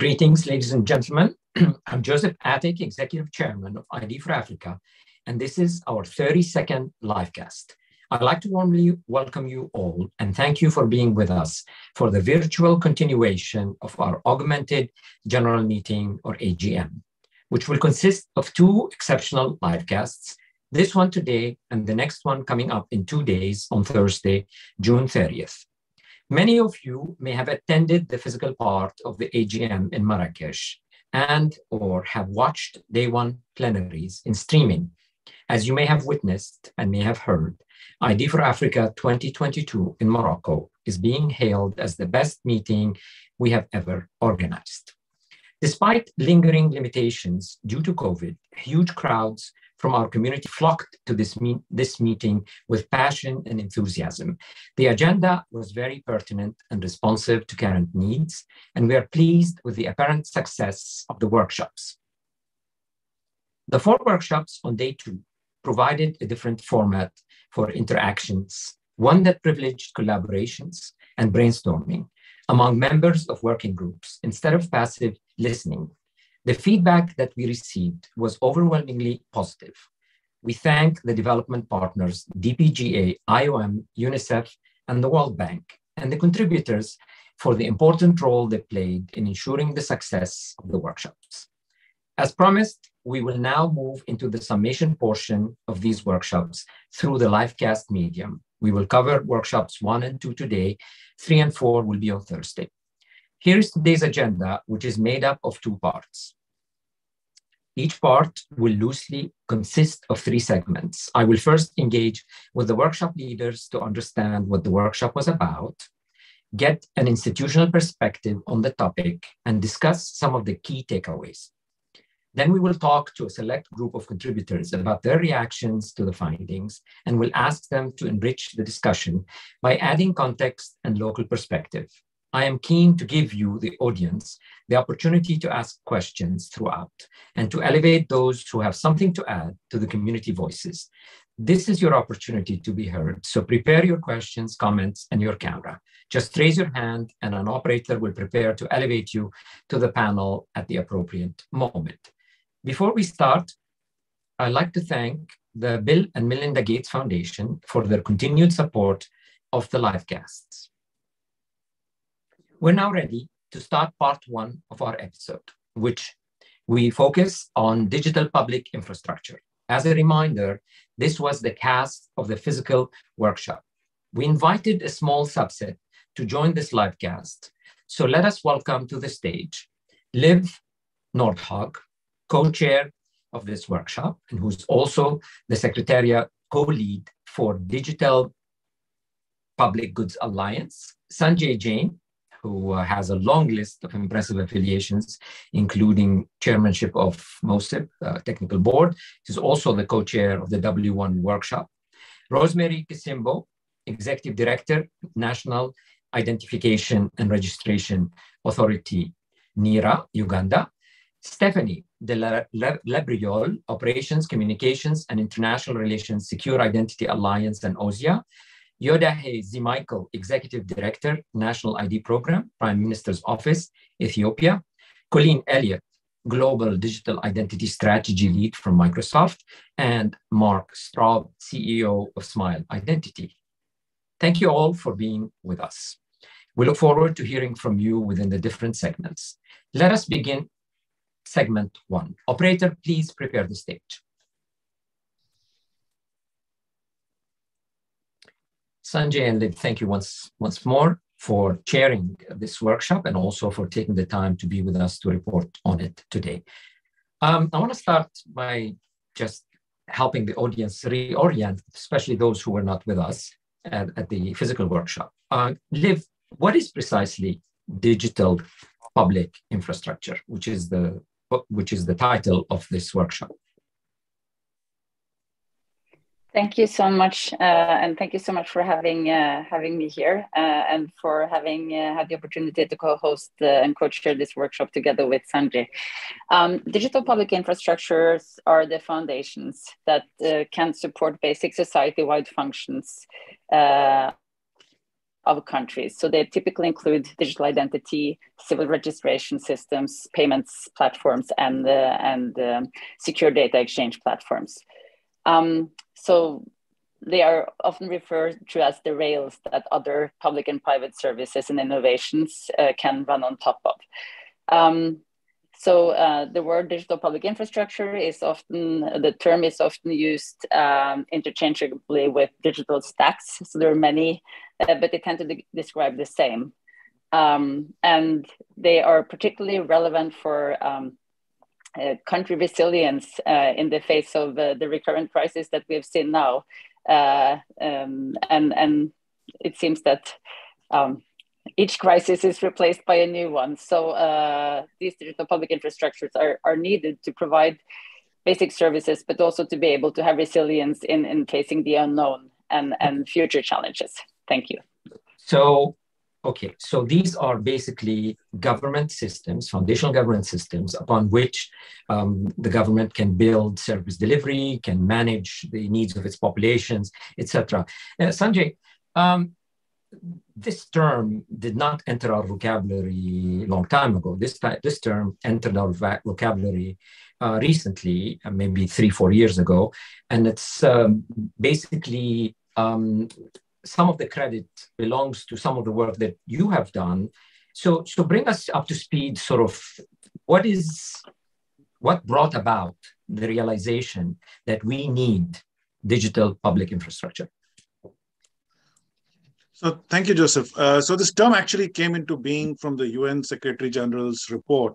Greetings, ladies and gentlemen. I'm Joseph Atick, Executive Chairman of ID for Africa, and this is our 32nd livecast. I'd like to warmly welcome you all and thank you for being with us for the virtual continuation of our augmented general meeting or AGM, which will consist of two exceptional livecasts, this one today and the next one coming up in two days on Thursday, June 30th. Many of you may have attended the physical part of the AGM in Marrakesh and or have watched day one plenaries in streaming. As you may have witnessed and may have heard, ID for Africa 2022 in Morocco is being hailed as the best meeting we have ever organized. Despite lingering limitations due to COVID, huge crowds from our community flocked to this, this meeting with passion and enthusiasm. The agenda was very pertinent and responsive to current needs, and we are pleased with the apparent success of the workshops. The four workshops on day two provided a different format for interactions, one that privileged collaborations and brainstorming among members of working groups instead of passive listening. The feedback that we received was overwhelmingly positive. We thank the development partners, DPGA, IOM, UNICEF, and the World Bank, and the contributors for the important role they played in ensuring the success of the workshops. As promised, we will now move into the summation portion of these workshops through the livecast medium. We will cover workshops one and two today, three and four will be on Thursday. Here is today's agenda, which is made up of two parts. Each part will loosely consist of three segments. I will first engage with the workshop leaders to understand what the workshop was about, get an institutional perspective on the topic, and discuss some of the key takeaways. Then we will talk to a select group of contributors about their reactions to the findings, and we'll ask them to enrich the discussion by adding context and local perspective. I am keen to give you, the audience, the opportunity to ask questions throughout and to elevate those who have something to add to the community voices. This is your opportunity to be heard, so prepare your questions, comments, and your camera. Just raise your hand and an operator will prepare to elevate you to the panel at the appropriate moment. Before we start, I'd like to thank the Bill and Melinda Gates Foundation for their continued support of the livecasts. We're now ready to start part one of our episode, which we focus on digital public infrastructure. As a reminder, this was the cast of the physical workshop. We invited a small subset to join this live cast. So let us welcome to the stage Liv Nordhaug, co-chair of this workshop, and who's also the Secretariat co-lead for Digital Public Goods Alliance, Sanjay Jain, who uh, has a long list of impressive affiliations, including chairmanship of MOSIP uh, Technical Board. He's also the co-chair of the W1 workshop. Rosemary Kisembo, Executive Director, National Identification and Registration Authority, NIRA, Uganda. Stephanie de Labriolle, Operations, Communications, and International Relations, Secure Identity Alliance, and OSIA. Yodahe Zemichael, Executive Director, National ID Program, Prime Minister's Office, Ethiopia. Colleen Elliott, Global Digital Identity Strategy Lead from Microsoft, and Mark Straub, CEO of Smile Identity. Thank you all for being with us. We look forward to hearing from you within the different segments. Let us begin segment one. Operator, please prepare the stage. Sanjay and Liv, thank you once, once more for chairing this workshop and also for taking the time to be with us to report on it today. Um, I want to start by just helping the audience reorient, especially those who were not with us at, at the physical workshop. Uh, Liv, what is precisely digital public infrastructure, which is the which is the title of this workshop? Thank you so much, uh, and thank you so much for having uh, having me here, uh, and for having uh, had the opportunity to co-host uh, and co-chair this workshop together with Sanjay. Um, digital public infrastructures are the foundations that uh, can support basic society-wide functions of countries. So they typically include digital identity, civil registration systems, payments platforms, and and um, secure data exchange platforms. Um, so they are often referred to as the rails that other public and private services and innovations uh, can run on top of. Um, so uh, the word digital public infrastructure is often, the term is often used um, interchangeably with digital stacks. So there are many, uh, but they tend to de describe the same. Um, and they are particularly relevant for um, uh, country resilience uh, in the face of uh, the recurrent crisis that we have seen now. Uh, um, and, and it seems that um, each crisis is replaced by a new one. So uh, these digital public infrastructures are, are needed to provide basic services, but also to be able to have resilience in, in facing the unknown and, and future challenges. Thank you. So, okay, so these are basically government systems, foundational government systems, upon which um, the government can build service delivery, can manage the needs of its populations, etc. Uh, Sanjay, um, this term did not enter our vocabulary long time ago. This, this term entered our vocabulary uh, recently, uh, maybe three, four years ago. And it's um, basically um, some of the credit belongs to some of the work that you have done. So, so bring us up to speed, sort of what is, what brought about the realization that we need digital public infrastructure? So thank you, Joseph. Uh, so this term actually came into being from the UN Secretary General's report,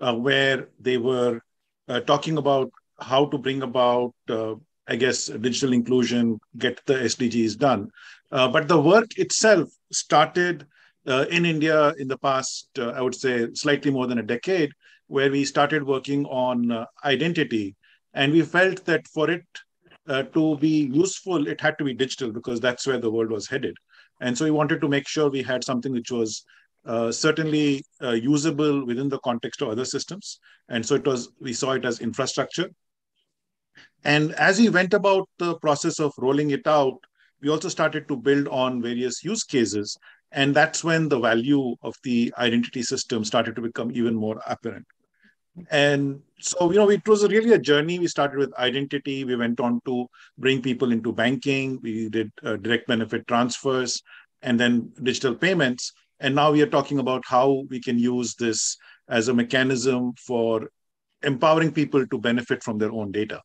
uh, where they were uh, talking about how to bring about, uh, I guess, digital inclusion, get the SDGs done. Uh, but the work itself started uh, in India in the past, I would say, slightly more than a decade, where we started working on identity. And we felt that for it to be useful, it had to be digital because that's where the world was headed. And so we wanted to make sure we had something which was uh, certainly uh, usable within the context of other systems. And so it was, we saw it as infrastructure. And as we went about the process of rolling it out, we also started to build on various use cases. And that's when the value of the identity system started to become even more apparent. And so, you know, it was really a journey. We started with identity. We went on to bring people into banking. We did uh, direct benefit transfers and then digital payments. And now we are talking about how we can use this as a mechanism for empowering people to benefit from their own data.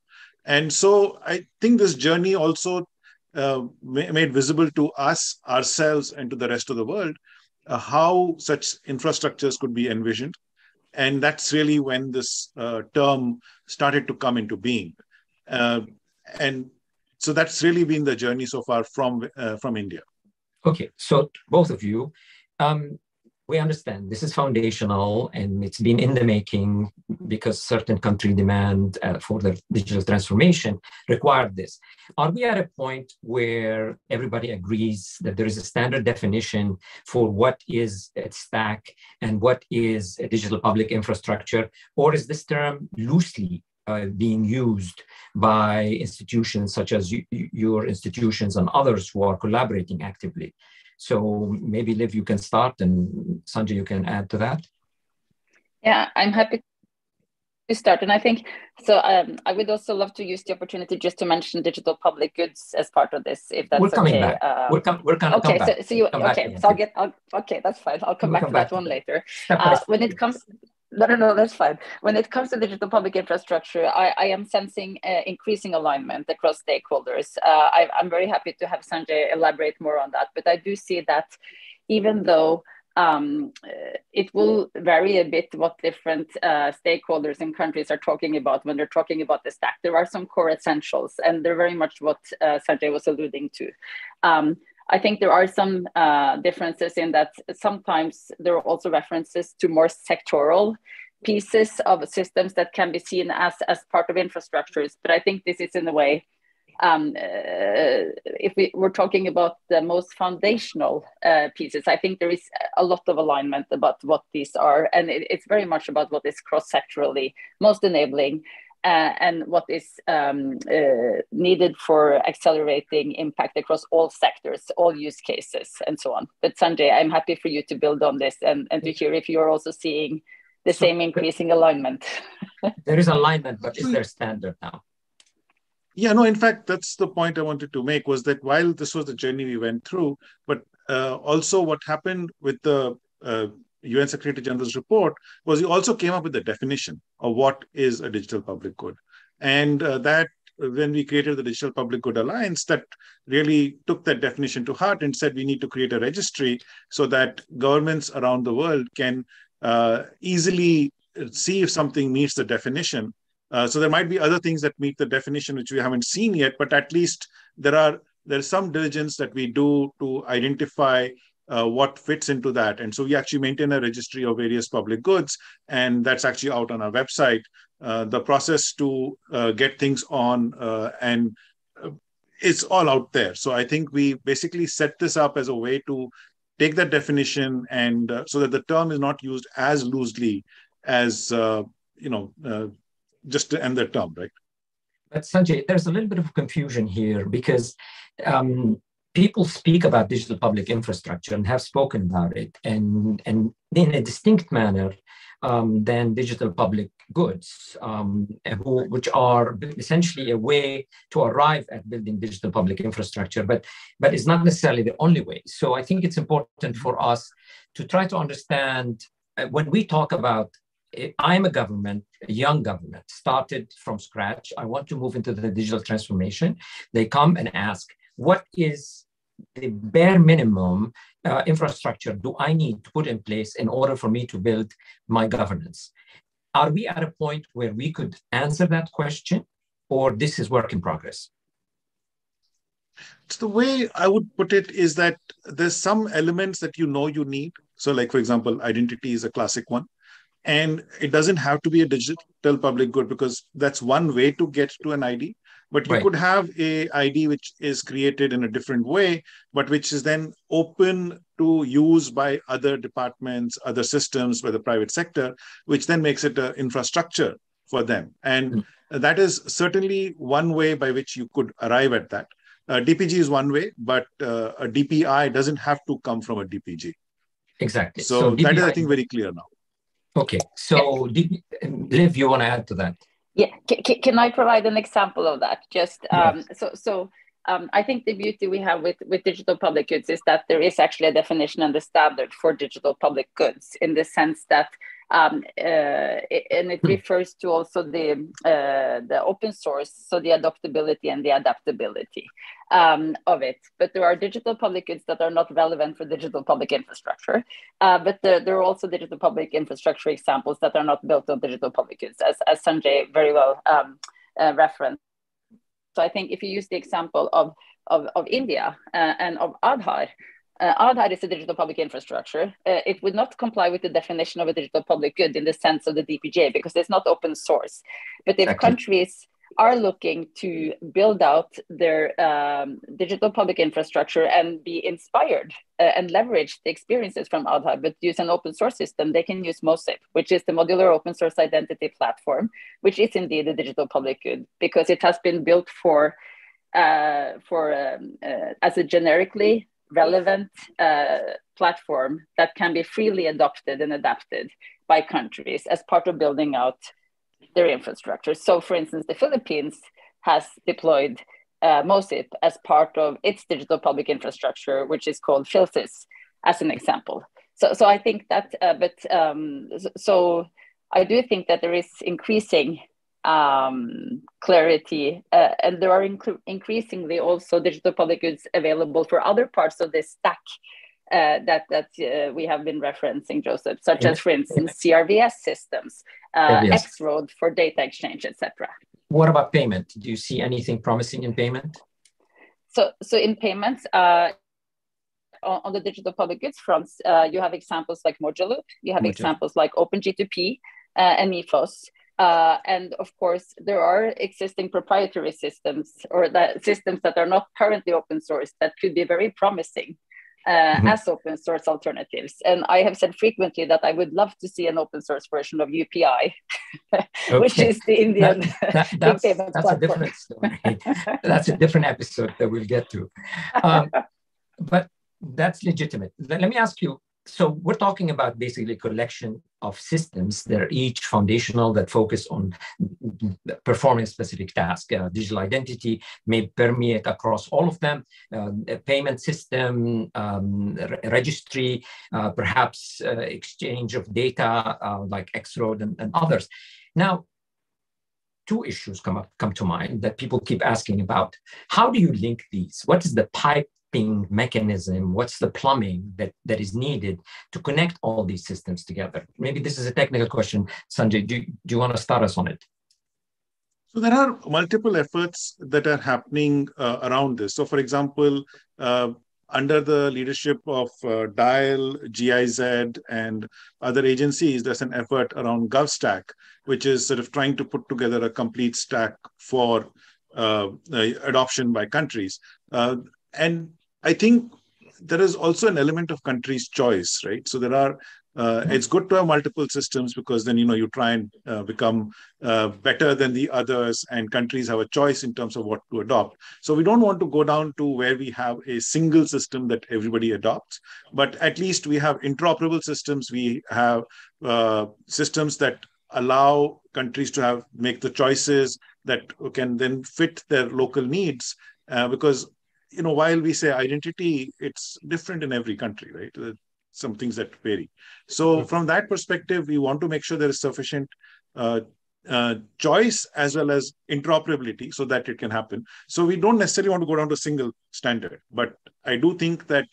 And so I think this journey also uh, made visible to us, ourselves, and to the rest of the world uh, how such infrastructures could be envisioned. And that's really when this uh, term started to come into being. Uh, and so that's really been the journey so far from uh, from india. Okay. So both of you um, we understand this is foundational and it's been in the making because certain country demand uh, for the digital transformation required this. Are we at a point where everybody agrees that there is a standard definition for what is a stack and what is a digital public infrastructure? Or is this term loosely uh, being used by institutions such as your institutions and others who are collaborating actively? So maybe Liv, you can start and Sanjay, you can add to that. Yeah, I'm happy to start. And I think, so um, I would also love to use the opportunity just to mention digital public goods as part of this, if that's we're coming okay. Back. Um, we're, com- we're okay, come so, so you, okay, so I'll get, I'll, okay, that's fine. I'll come we'll back come to back that one later. Uh, when it comes, no, no, no, that's fine. When it comes to digital public infrastructure, I, I am sensing uh, increasing alignment across stakeholders. Uh, I, am very happy to have Sanjay elaborate more on that, but I do see that even though um, uh, it will vary a bit what different uh, stakeholders and countries are talking about when they're talking about the stack. There are some core essentials, and they're very much what uh, Sanjay was alluding to. Um, I think there are some uh, differences in that sometimes there are also references to more sectoral pieces of systems that can be seen as, as part of infrastructures. But I think this is in a way, um, uh, if we, we're talking about the most foundational uh, pieces, I think there is a lot of alignment about what these are. And it, it's very much about what is cross-sectorally most enabling and what is um, uh, needed for accelerating impact across all sectors, all use cases, and so on. But Sanjay, I'm happy for you to build on this and, and to hear if you're also seeing the same increasing alignment. there is alignment, but is there standard now? Yeah, no, in fact, that's the point I wanted to make was that while this was the journey we went through, but uh, also what happened with the uh, UN Secretary General's report was he also came up with the definition of what is a digital public good. And uh, that when we created the Digital Public Good Alliance, that really took that definition to heart and said we need to create a registry so that governments around the world can uh, easily see if something meets the definition. Uh, so there might be other things that meet the definition which we haven't seen yet, but at least there are there's some diligence that we do to identify uh, what fits into that. And so we actually maintain a registry of various public goods, and that's actually out on our website. Uh, the process to uh, get things on uh, and uh, it's all out there. So I think we basically set this up as a way to take that definition and uh, so that the term is not used as loosely as you know just to end the term, right? But Sanjay, there's a little bit of confusion here because um, people speak about digital public infrastructure and have spoken about it and, and in a distinct manner um, than digital public goods, um, who, which are essentially a way to arrive at building digital public infrastructure, but, but it's not necessarily the only way. So I think it's important for us to try to understand uh, when we talk about eh, I'm a government, a young government, started from scratch. I want to move into the digital transformation. They come and ask, what is the bare minimum uh, infrastructure do I need to put in place in order for me to build my governance? Are we at a point where we could answer that question, or this is work in progress? So the way I would put it is that there's some elements that you know you need. So, like for example, identity is a classic one, and it doesn't have to be a digital public good because that's one way to get to an ID but you right. could have a id which is created in a different way but which is then open to use by other departments other systems by the private sector which then makes it an infrastructure for them. And mm. that is certainly one way by which you could arrive at that. Uh, dpg is one way but uh, a dpi doesn't have to come from a dpg exactly. So, so DPI... that is i think very clear now. Okay. So liv you want to add to that yeah, C- can I provide an example of that? Just um, yes. so so. Um, I think the beauty we have with, with digital public goods is that there is actually a definition and a standard for digital public goods in the sense that um, uh, and it hmm. refers to also the uh, the open source, so the adaptability and the adaptability um, of it. But there are digital public goods that are not relevant for digital public infrastructure. Uh, but there, there, are also digital public infrastructure examples that are not built on digital public goods, as, as Sanjay very well um, uh, referenced. So I think if you use the example of of, of India uh, and of Aadhaar, uh, Aadhaar is a digital public infrastructure. Uh, it would not comply with the definition of a digital public good in the sense of the DPG because it's not open source. But if exactly. countries are looking to build out their um, digital public infrastructure and be inspired uh, and leverage the experiences from Aadhaar, but use an open source system, they can use MOSIP, which is the modular open source identity platform, which is indeed a digital public good because it has been built for uh, for um, uh, as a generically relevant uh, platform that can be freely adopted and adapted by countries as part of building out their infrastructure. So, for instance, the Philippines has deployed uh, MOSIP as part of its digital public infrastructure, which is called PhilSys, as an example. So, so I think that, uh, but um, so I do think that there is increasing um, clarity. Uh, and there are inc- increasingly also digital public goods available for other parts of this stack uh, that that uh, we have been referencing, Joseph, such as, for instance, CRVS systems, uh, X-Road for data exchange, etc. What about payment? Do you see anything promising in payment? So, so in payments, uh, on, on, the digital public goods front, uh, you have examples like Mojaloop, you have examples like OpenG2P uh, and Mifos. Uh, and of course, there are existing proprietary systems or that systems that are not currently open source that could be very promising uh, mm-hmm. as open source alternatives. And I have said frequently that I would love to see an open source version of UPI, okay. which is the Indian that, that, that's, that's a different story. that's a different episode that we'll get to. Um, but that's legitimate. Let me ask you so we're talking about basically a collection of systems that are each foundational that focus on performing specific tasks. Uh, digital identity may permeate across all of them, uh, payment system, um, re registry, uh, perhaps uh, exchange of data uh, like X-Road and, and others. Now, two issues come up come to mind that people keep asking about. How do you link these? What is the pipe mechanism, what's the plumbing that, that is needed to connect all these systems together? Maybe this is a technical question. Sanjay, do, do you want to start us on it? So there are multiple efforts that are happening uh, around this. So for example, uh, under the leadership of uh, DIAL, GIZ, and other agencies, there's an effort around GovStack, which is sort of trying to put together a complete stack for uh, adoption by countries. Uh, and I think there is also an element of country's choice, right? So there are. Uh, it's good to have multiple systems because then you know you try and uh, become uh, better than the others, and countries have a choice in terms of what to adopt. So we don't want to go down to where we have a single system that everybody adopts, but at least we have interoperable systems. We have uh, systems that allow countries to have make the choices that can then fit their local needs uh, because you know, while we say identity, it's different in every country, right? Some things that vary. So, mm-hmm. from that perspective, we want to make sure there is sufficient uh, uh, choice as well as interoperability so that it can happen. So, we don't necessarily want to go down to a single standard, but I do think that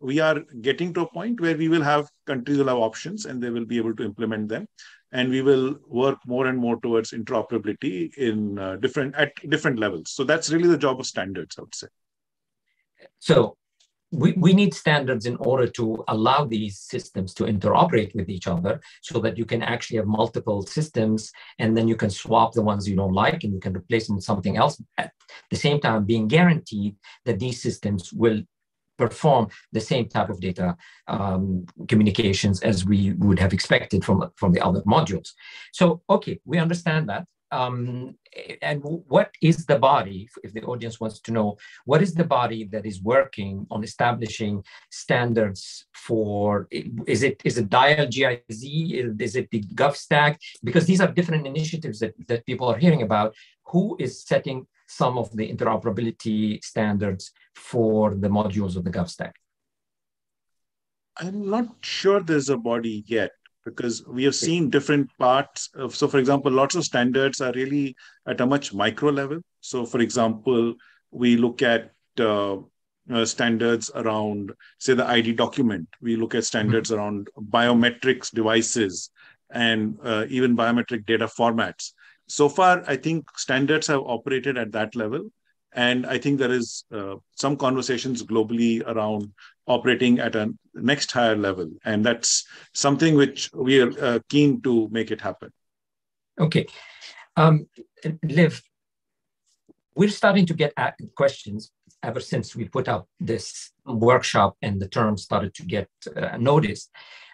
we are getting to a point where we will have countries will have options and they will be able to implement them and we will work more and more towards interoperability in uh, different at different levels so that's really the job of standards i would say so we, we need standards in order to allow these systems to interoperate with each other so that you can actually have multiple systems and then you can swap the ones you don't like and you can replace them with something else at the same time being guaranteed that these systems will perform the same type of data um, communications as we would have expected from, from the other modules. So, okay, we understand that um, and what is the body, if the audience wants to know, what is the body that is working on establishing standards for, is it is it DIAL GIZ, is it the GovStack? Because these are different initiatives that, that people are hearing about. Who is setting some of the interoperability standards for the modules of the GovStack? I'm not sure there's a body yet because we have seen different parts of so for example lots of standards are really at a much micro level. So for example we look at uh, uh, standards around say the id document. We look at standards mm-hmm. around biometrics devices and uh, even biometric data formats. So far i think standards have operated at that level. And i think there is uh, some conversations globally around operating at a next higher level. And that's something which we are uh, keen to make it happen. Okay. Um, Liv, we're starting to get questions ever since we put up this workshop and the term started to get uh, noticed.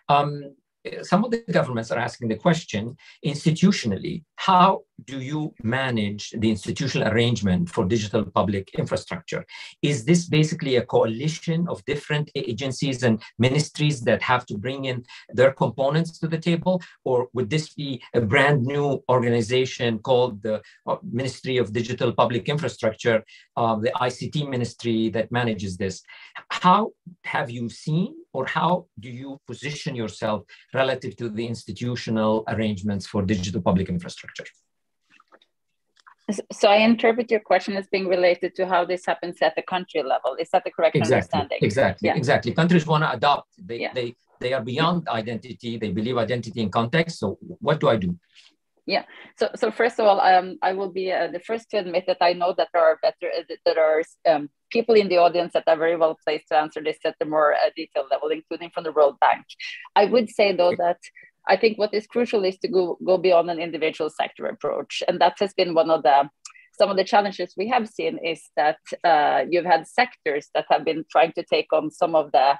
Um, some of the governments are asking the question institutionally how do you manage the institutional arrangement for digital public infrastructure? Is this basically a coalition of different agencies and ministries that have to bring in their components to the table? Or would this be a brand new organization called the uh, ministry of digital public infrastructure uh, the ict ministry that manages this? How have you seen or how do you position yourself relative to the institutional arrangements for digital public infrastructure? So I interpret your question as being related to how this happens at the country level. Is that the correct exactly, understanding? Exactly, yeah. exactly. Countries want to adopt. They, yeah. they, they are beyond identity. They believe identity in context. So what do I do? Yeah. So, so first of all, um, I will be uh, the first to admit that I know that there are better uh, there are um, people in the audience that are very well placed to answer this at the more uh, detailed level, including from the World Bank. I would say though that I think what is crucial is to go go beyond an individual sector approach, and that has been one of the some of the challenges we have seen is that uh, you've had sectors that have been trying to take on some of the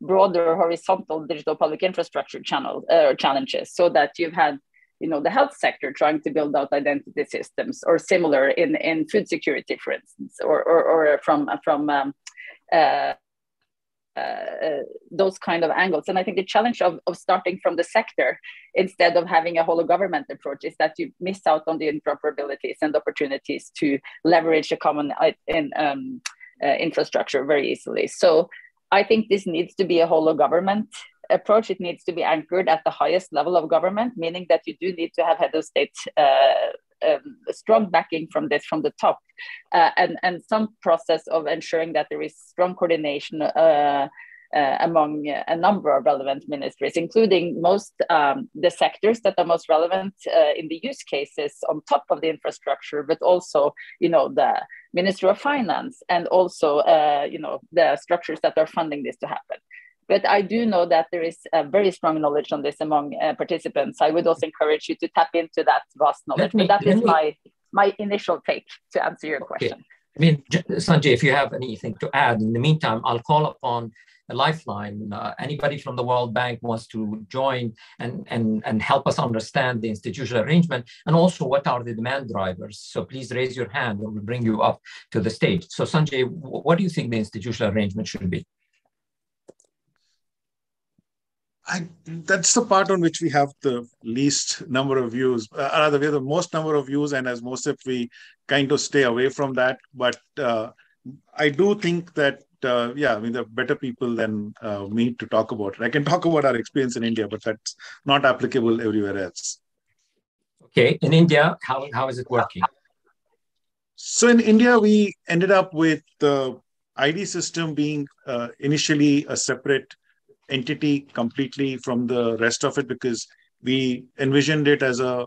broader horizontal digital public infrastructure channel uh, challenges so that you've had you know the health sector trying to build out identity systems or similar in in food security for instance or or, or from from um, uh, uh, those kind of angles. And I think the challenge of, of starting from the sector instead of having a whole government approach is that you miss out on the interoperabilities and opportunities to leverage a common uh, in, um, uh, infrastructure very easily. So I think this needs to be a whole government approach. It needs to be anchored at the highest level of government, meaning that you do need to have head of state uh, um, strong backing from this from the top uh, and, and some process of ensuring that there is strong coordination uh, uh, among a number of relevant ministries, including most um, the sectors that are most relevant uh, in the use cases on top of the infrastructure, but also, you know, the Ministry of Finance and also, uh, you know, the structures that are funding this to happen. But I do know that there is a very strong knowledge on this among uh, participants. I would also encourage you to tap into that vast knowledge. Me, but that is me, my my initial take to answer your question. Okay. I mean, Sanjay, if you have anything to add, in the meantime, I'll call upon a lifeline. Uh, anybody from the World Bank wants to join and, and, and help us understand the institutional arrangement and also what are the demand drivers. So please raise your hand and we'll bring you up to the stage. So Sanjay, what do you think the institutional arrangement should be? I, that's the part on which we have the least number of views. Uh, rather, we have the most number of views, and as most of we kind of stay away from that. But uh, I do think that uh, yeah, I mean, there are better people than uh, me to talk about it. I can talk about our experience in India, but that's not applicable everywhere else. Okay, in India, how how is it working? So in India, we ended up with the ID system being uh, initially a separate entity completely from the rest of it because we envisioned it as a,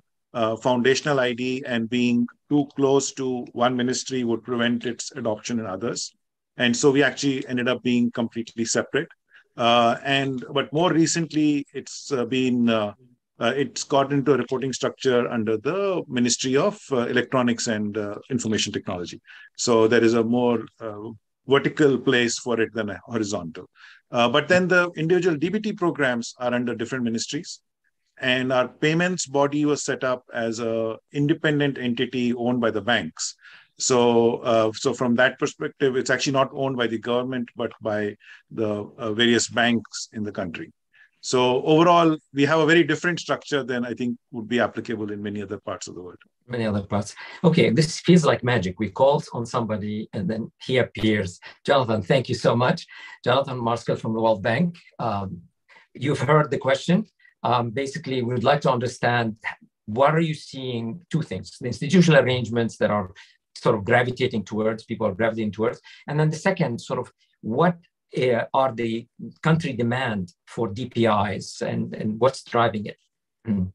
foundational ID and being too close to one ministry would prevent its adoption in others. And so we actually ended up being completely separate. Uh, and but more recently, it's uh, been uh, uh it's got into a reporting structure under the Ministry of uh, Electronics and Information Technology. So there is a more vertical place for it than a horizontal. Uh, but then the individual DBT programs are under different ministries. And our payments body was set up as a independent entity owned by the banks. So, uh, so from that perspective, it's actually not owned by the government, but by the uh, various banks in the country. So overall, we have a very different structure than I think would be applicable in many other parts of the world. Many other parts. Okay, this feels like magic. We call on somebody and then he appears. Jonathan, thank you so much. Jonathan Marskell from the World Bank. Um, you've heard the question. Um, basically, we would like to understand what are you seeing? Two things: the institutional arrangements that are sort of gravitating towards people are gravitating towards, and then the second, sort of what are the country demand for DPIs and, and what's driving it? Mm.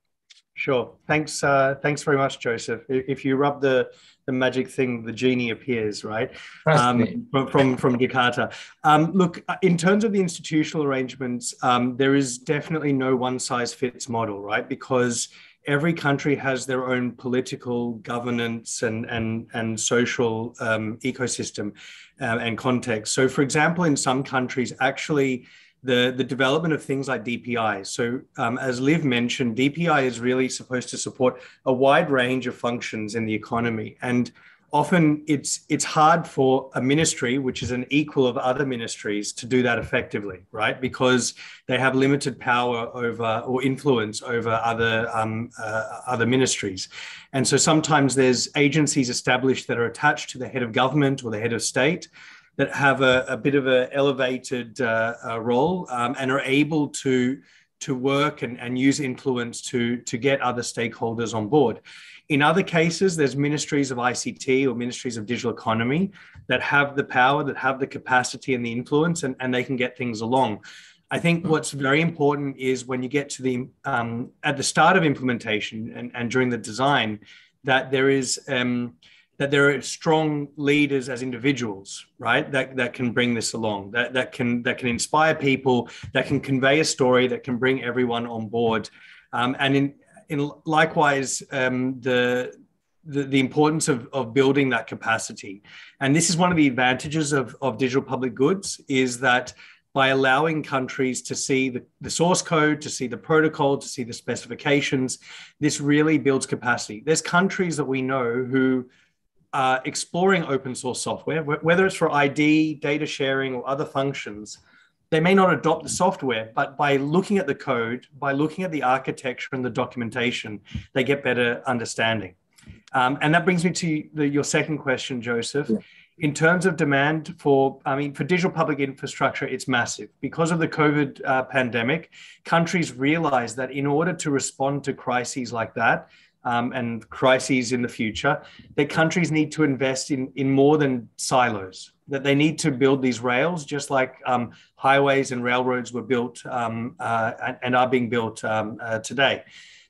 Sure. Thanks. Uh, thanks very much, Joseph. If you rub the the magic thing, the genie appears, right? Um, from, from, from Jakarta. Um, look, uh, in terms of the institutional arrangements, um, there is definitely no one size fits model, right? Because every country has their own political governance and and and social um, ecosystem uh, and context. So, for example, in some countries, actually. The, the development of things like DPI. So, um, as Liv mentioned, DPI is really supposed to support a wide range of functions in the economy. And often it's it's hard for a ministry which is an equal of other ministries to do that effectively right? Because they have limited power over or influence over other um, uh, other ministries. And so sometimes there's agencies established that are attached to the head of government or the head of state that have a, a bit of an elevated uh, uh, role um, and are able to to work and, and use influence to to get other stakeholders on board in other cases, there's ministries of ICT or ministries of digital economy that have the power, that have the capacity and the influence, and, and they can get things along. I think what's very important is when you get to the um, at the start of implementation and, and during the design, that there is um, that there are strong leaders as individuals, right? That that can bring this along, that that can that can inspire people, that can convey a story, that can bring everyone on board. Um, and in likewise um, the, the, the importance of, of building that capacity and this is one of the advantages of, of digital public goods is that by allowing countries to see the, the source code, to see the protocol, to see the specifications. This really builds capacity. There's countries that we know who are exploring open source software, whether it's for ID, data sharing, or other functions. They may not adopt the software, but by looking at the code, by looking at the architecture and the documentation, they get better understanding. Um, and that brings me to the, your second question, Joseph. Yeah in terms of demand for, I mean, for digital public infrastructure, it's massive. Because of the COVID uh, pandemic, countries realize that in order to respond to crises like that, um, and crises in the future, that countries need to invest in, in more than silos, that they need to build these rails, just like um, highways and railroads were built um, uh, and are being built um, uh, today.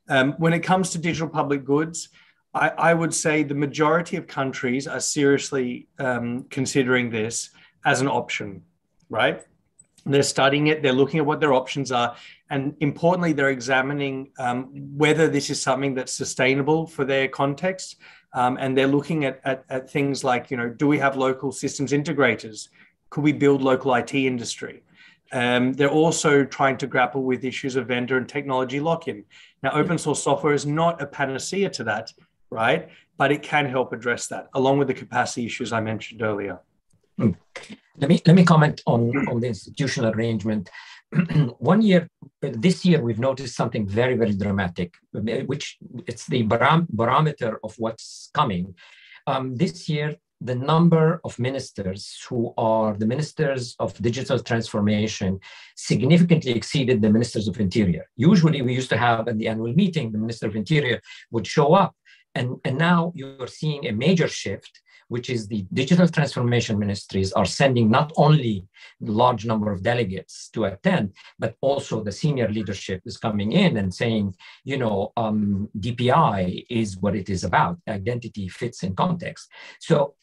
Um, when it comes to digital public goods, I, I, would say the majority of countries are seriously um, considering this as an option, right? They're studying it, they're looking at what their options are, and importantly, they're examining um, whether this is something that's sustainable for their context. Um, and they're looking at, at, at, things like, you know, do we have local systems integrators? Could we build local IT industry? Um, they're also trying to grapple with issues of vendor and technology lock in. Now, open source software is not a panacea to that, right? But it can help address that, along with the capacity issues I mentioned earlier. Hmm. Let me let me comment on, on the institutional arrangement. One year, this year, we've noticed something very, very dramatic, which it's the barom- barometer of what's coming. Um, this year, the number of ministers who are the ministers of digital transformation significantly exceeded the ministers of interior. Usually, we used to have at the annual meeting, the minister of interior would show up and, and now you're seeing a major shift, which is the digital transformation ministries are sending not only large number of delegates to attend, but also the senior leadership is coming in and saying, you know, um, DPI is what it is about. Identity fits in context. So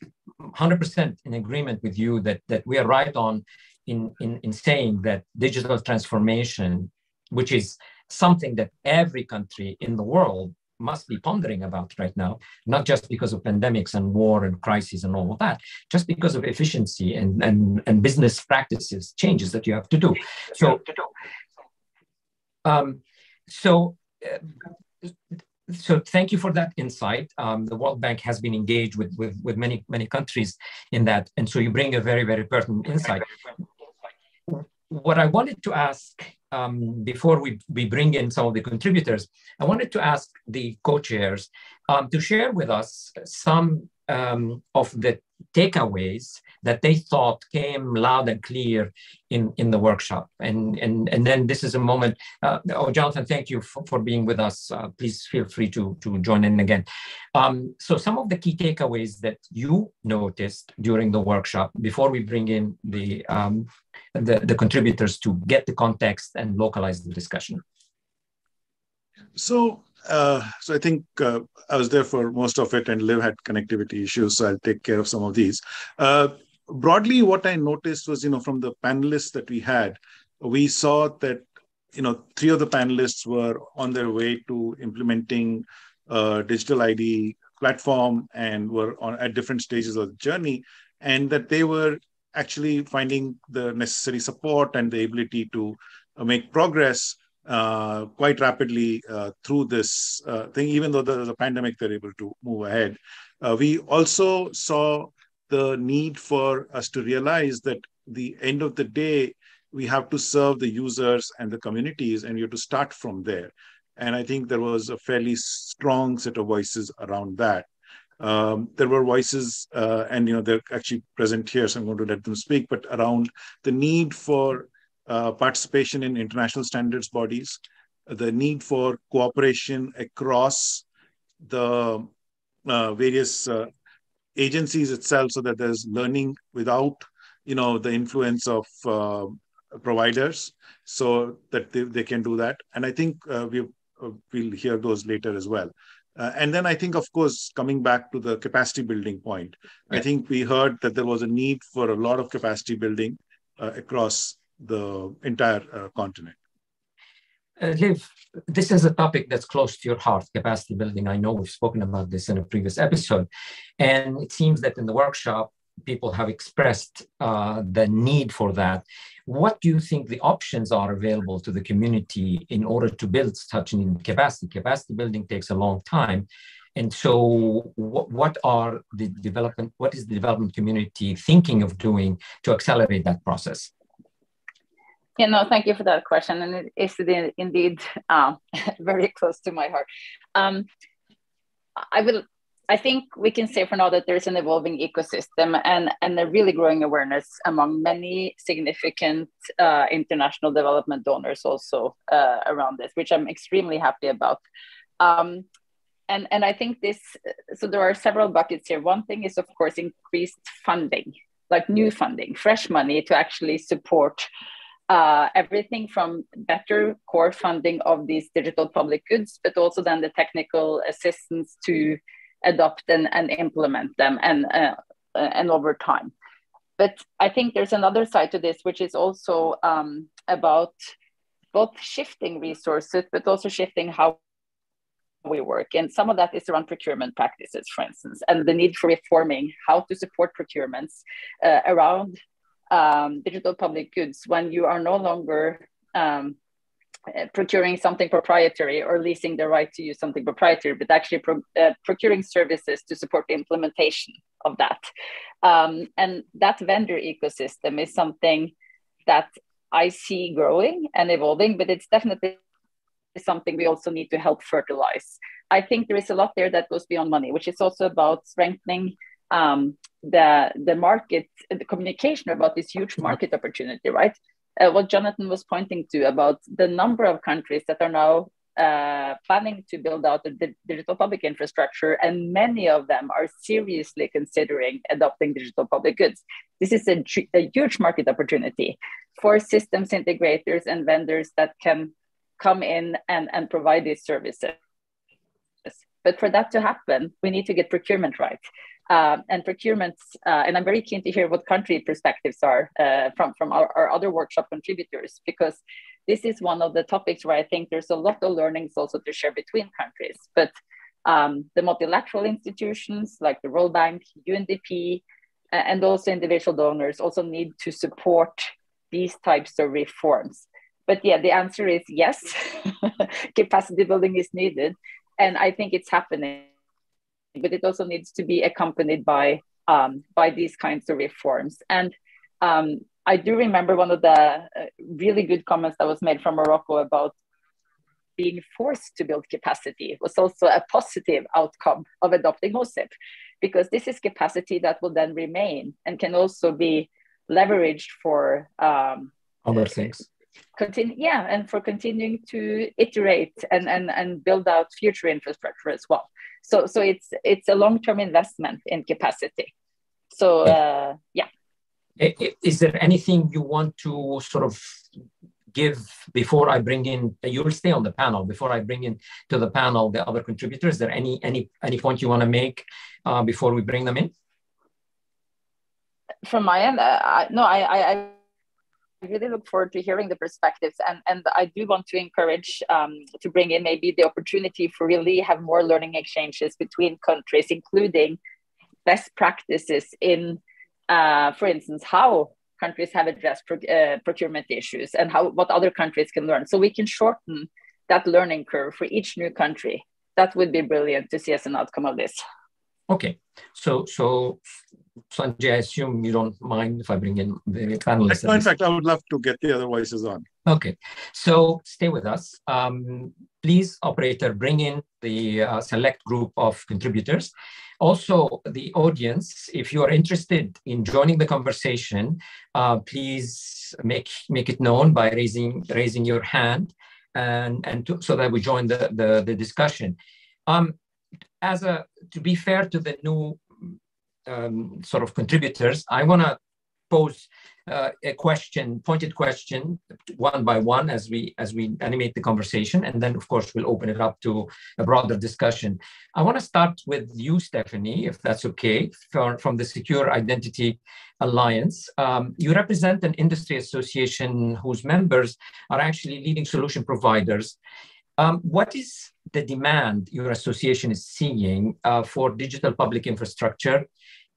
100% in agreement with you that, that we are right on in, in, in saying that digital transformation, which is something that every country in the world must be pondering about right now, not just because of pandemics and war and crises and all of that, just because of efficiency and, and, and business practices changes that you have to do. So, um, so, uh, so thank you for that insight. Um, the World Bank has been engaged with, with, with many, many countries in that. And so you bring a very, very pertinent insight. What I wanted to ask um, before we, we bring in some of the contributors, I wanted to ask the co-chairs um, to share with us some um, of the takeaways that they thought came loud and clear in, in the workshop. And, and, and then this is a moment, uh, oh, Jonathan, thank you for, for being with us. Uh, please feel free to, to join in again. Um, so some of the key takeaways that you noticed during the workshop before we bring in the, um, the, the contributors to get the context and localize the discussion. So uh, so I think uh, I was there for most of it, and Liv had connectivity issues, so I'll take care of some of these. Uh, broadly, what I noticed was, you know, from the panelists that we had, we saw that, you know, three of the panelists were on their way to implementing a digital ID platform and were on at different stages of the journey, and that they were actually finding the necessary support and the ability to uh, make progress uh, quite rapidly uh, through this uh, thing, even though there's a pandemic, they're able to move ahead. Uh, we also saw the need for us to realize that the end of the day, we have to serve the users and the communities, and you have to start from there. And I think there was a fairly strong set of voices around that. Um, there were voices, uh, and you know they're actually present here, so I'm going to let them speak. But around the need for uh, participation in international standards bodies, the need for cooperation across the uh, various uh, agencies itself so that there's learning without you know the influence of uh, providers so that they, they can do that and i think uh, we we'll hear those later as well uh, and then I think, of course, coming back to the capacity building point, yeah. I think we heard that there was a need for a lot of capacity building uh, across the entire uh, continent. Uh, Liv, this is a topic that's close to your heart, capacity building. I know we've spoken about this in a previous episode. And it seems that in the workshop, people have expressed uh, the need for that. What do you think the options are available to the community in order to build such an capacity? Capacity building takes a long time. And so what, what are the development, what is the development community thinking of doing to accelerate that process? Yeah, no, thank you for that question. And it is indeed uh, very close to my heart. Um, I will I think we can say for now that there's an evolving ecosystem and, and a really growing awareness among many significant uh, international development donors also uh, around this, which I'm extremely happy about. Um, and, and I think this, so there are several buckets here. One thing is, of course, increased funding, like new funding, fresh money to actually support uh, everything from better core funding of these digital public goods, but also then the technical assistance to adopt and, and implement them and, uh, and over time. But I think there's another side to this, which is also um, about both shifting resources, but also shifting how we work. And some of that is around procurement practices, for instance, and the need for reforming how to support procurements uh, around um, digital public goods when you are no longer um, uh, procuring something proprietary or leasing the right to use something proprietary, but actually pro uh, procuring services to support the implementation of that. Um, and that vendor ecosystem is something that I see growing and evolving, but it's definitely something we also need to help fertilize. I think there is a lot there that goes beyond money, which is also about strengthening um, the the market, the communication about this huge market opportunity, right? Uh, what Jonathan was pointing to about the number of countries that are now uh, planning to build out the digital public infrastructure, and many of them are seriously considering adopting digital public goods. This is a, a huge market opportunity for systems integrators and vendors that can come in and, and provide these services. But for that to happen, we need to get procurement right uh, and procurements. Uh, and I'm very keen to hear what country perspectives are uh, from, from our, our, other workshop contributors, because this is one of the topics where I think there's a lot of learnings also to share between countries. But um, the multilateral institutions like the World Bank, UNDP, and also individual donors also need to support these types of reforms. But yeah, the answer is yes, capacity building is needed. And I think it's happening but it also needs to be accompanied by um, by these kinds of reforms. And um, I do remember one of the uh, really good comments that was made from Morocco about being forced to build capacity was also a positive outcome of adopting MOSIP, because this is capacity that will then remain and can also be leveraged for um, other things continue yeah and for continuing to iterate and, and and build out future infrastructure as well so so it's it's a long-term investment in capacity. So uh, yeah. Is there anything you want to sort of give before i bring in you'll stay on the panel. Before i bring in to the panel the other contributors is there any any any point you want to make uh, before we bring them in? From my end uh, I, no I, I I really look forward to hearing the perspectives, and and I do want to encourage um, to bring in maybe the opportunity for really have more learning exchanges between countries, including best practices in, uh, for instance, how countries have addressed uh, procurement issues and how what other countries can learn, so we can shorten that learning curve for each new country. That would be brilliant to see as an outcome of this. Okay, so so Sanjay, I assume you don't mind if I bring in the panelists. In fact, I would love to get the other voices on. Okay, so stay with us. Um, please, operator, bring in the uh, select group of contributors. Also, the audience, if you are interested in joining the conversation, uh, please make make it known by raising raising your hand, and and to, so that we join the the, the discussion. Um, as a to be fair to the new um, sort of contributors, I want to pose uh, a question, pointed question, one by one as we as we animate the conversation, and then of course we'll open it up to a broader discussion. I want to start with you, Stephanie, if that's okay, for, from the Secure Identity Alliance. Um, you represent an industry association whose members are actually leading solution providers. Um, what is the demand your association is seeing uh, for digital public infrastructure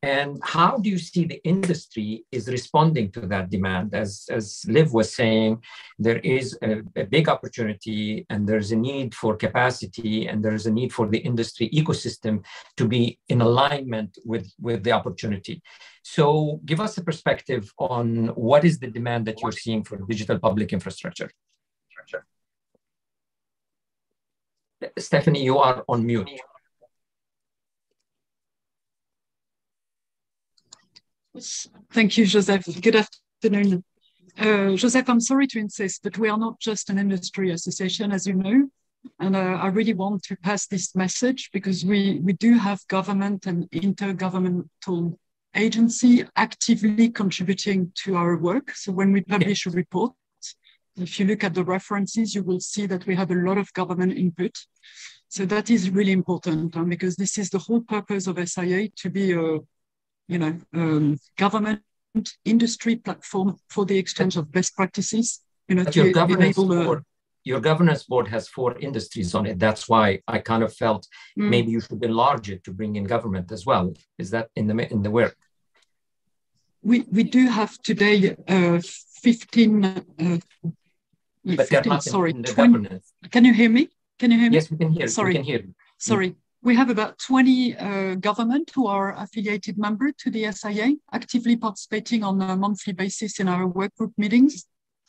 And how do you see the industry is responding to that demand? As, as Liv was saying, there is a, a, big opportunity and there's a need for capacity and there's a need for the industry ecosystem to be in alignment with, with the opportunity. So give us a perspective on what is the demand that you're seeing for digital public infrastructure. Stephanie, you are on mute. Thank you, Joseph. Good afternoon. Uh, Joseph, I'm sorry to insist, but we are not just an industry association, as you know. And uh, I really want to pass this message because we, we do have government and intergovernmental agency actively contributing to our work. So when we publish a report, if you look at the references, you will see that we have a lot of government input. So that is really important um, because this is the whole purpose of SIA to be a you know, um, government industry platform for the exchange of best practices. You know, but to your governance board, your governance board has four industries on it. That's why I kind of felt mm. maybe you should enlarge it to bring in government as well. Is that in the in the work? We we do have today uh, 15, uh, but 15 sorry, in 20, Can you hear me? Can you hear me? Yes, we can hear. Sorry. We can hear. Sorry. We have about 20 uh, government who are affiliated member to the SIA, actively participating on a monthly basis in our work group meetings.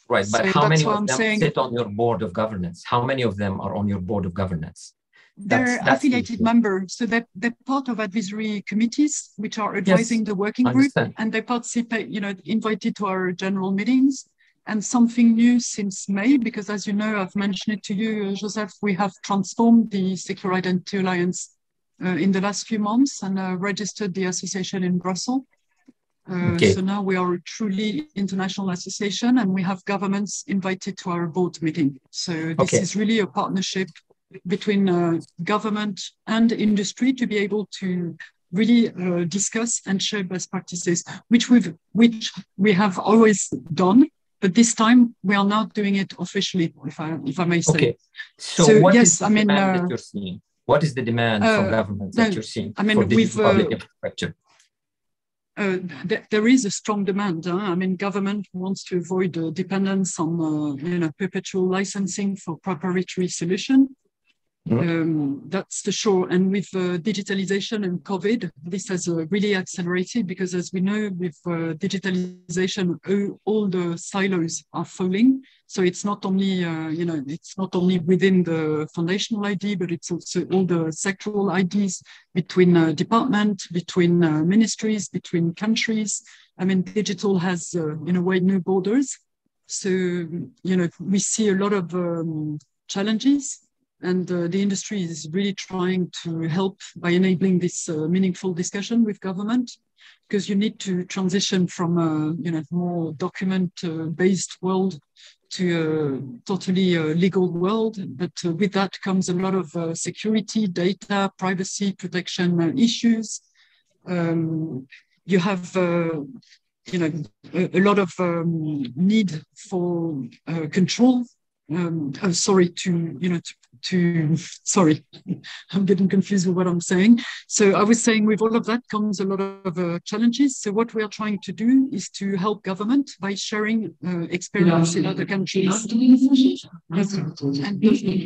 Right, but so how many of them saying, sit on your board of governance? How many of them are on your board of governance? They're that's affiliated the members, so they're, they're part of advisory committees, which are advising yes, the working group, and they participate, you know, invited to our general meetings and something new since May, because as you know, I've mentioned it to you, Joseph, we have transformed the Secure Identity Alliance uh, in the last few months and uh, registered the association in Brussels. Uh, okay. So now we are a truly international association and we have governments invited to our board meeting. So this okay. is really a partnership between uh, government and industry to be able to really uh, discuss and share best practices, which we've which we have always done but this time we are not doing it officially, if I if I may say. Okay. So, so what yes, I mean, uh, that you're seeing? What is the demand uh, from governments that you're seeing I mean, for digital public uh, infrastructure? Uh, th there is a strong demand. Huh? I mean, government wants to avoid uh, dependence on uh, you know perpetual licensing for proprietary solution. Mm-hmm. Um, that's the sure. And with uh, digitalization and COVID, this has uh, really accelerated because, as we know, with uh, digitalization, all the silos are falling. So it's not only, uh, you know, it's not only within the foundational ID, but it's also all the sectoral IDs between uh, department, between uh, ministries, between countries. I mean, digital has, in a way, no borders. So, you know, we see a lot of um, challenges and uh, the industry is really trying to help by enabling this uh, meaningful discussion with government because you need to transition from a you know more document uh, based world to a totally uh, legal world. But uh, with that comes a lot of uh, security data privacy protection issues. Um, you have you know a, a lot of um, need for control. Um, oh, sorry to you know to, to sorry i'm getting confused with what i'm saying. So i was saying with all of that comes a lot of uh, challenges. So what we are trying to do is to help government by sharing uh, experience in other countries. And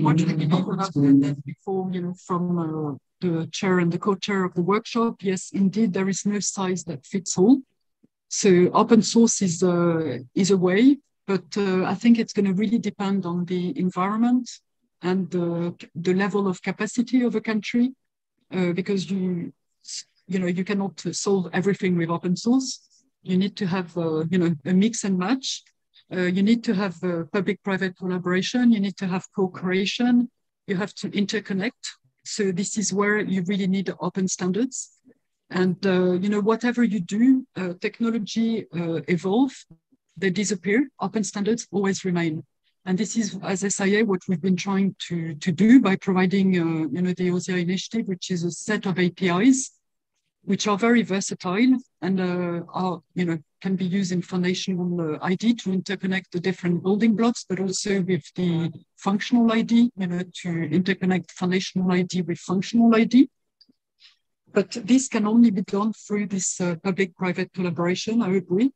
what we before you know from uh, the chair and the co-chair of the workshop. Yes indeed there is no size that fits all. So open source is uh, is a way but uh, I think it's going to really depend on the environment and the, the level of capacity of a country, uh, because you, you know, you cannot solve everything with open source. You need to have, uh, you know, a mix and match. Uh, you need to have uh, public-private collaboration. You need to have co-creation. You have to interconnect. So this is where you really need open standards. And uh, you know, whatever you do, technology evolve they disappear. Open standards always remain. And this is, as SIA, what we've been trying to, to do by providing, uh, you know, the OSIA initiative, which is a set of APIs, which are very versatile and uh, are, you know, can be used in foundational uh, ID to interconnect the different building blocks, but also with the functional ID, you know, to interconnect foundational ID with functional ID. but this can only be done through this uh, public-private collaboration, I agree.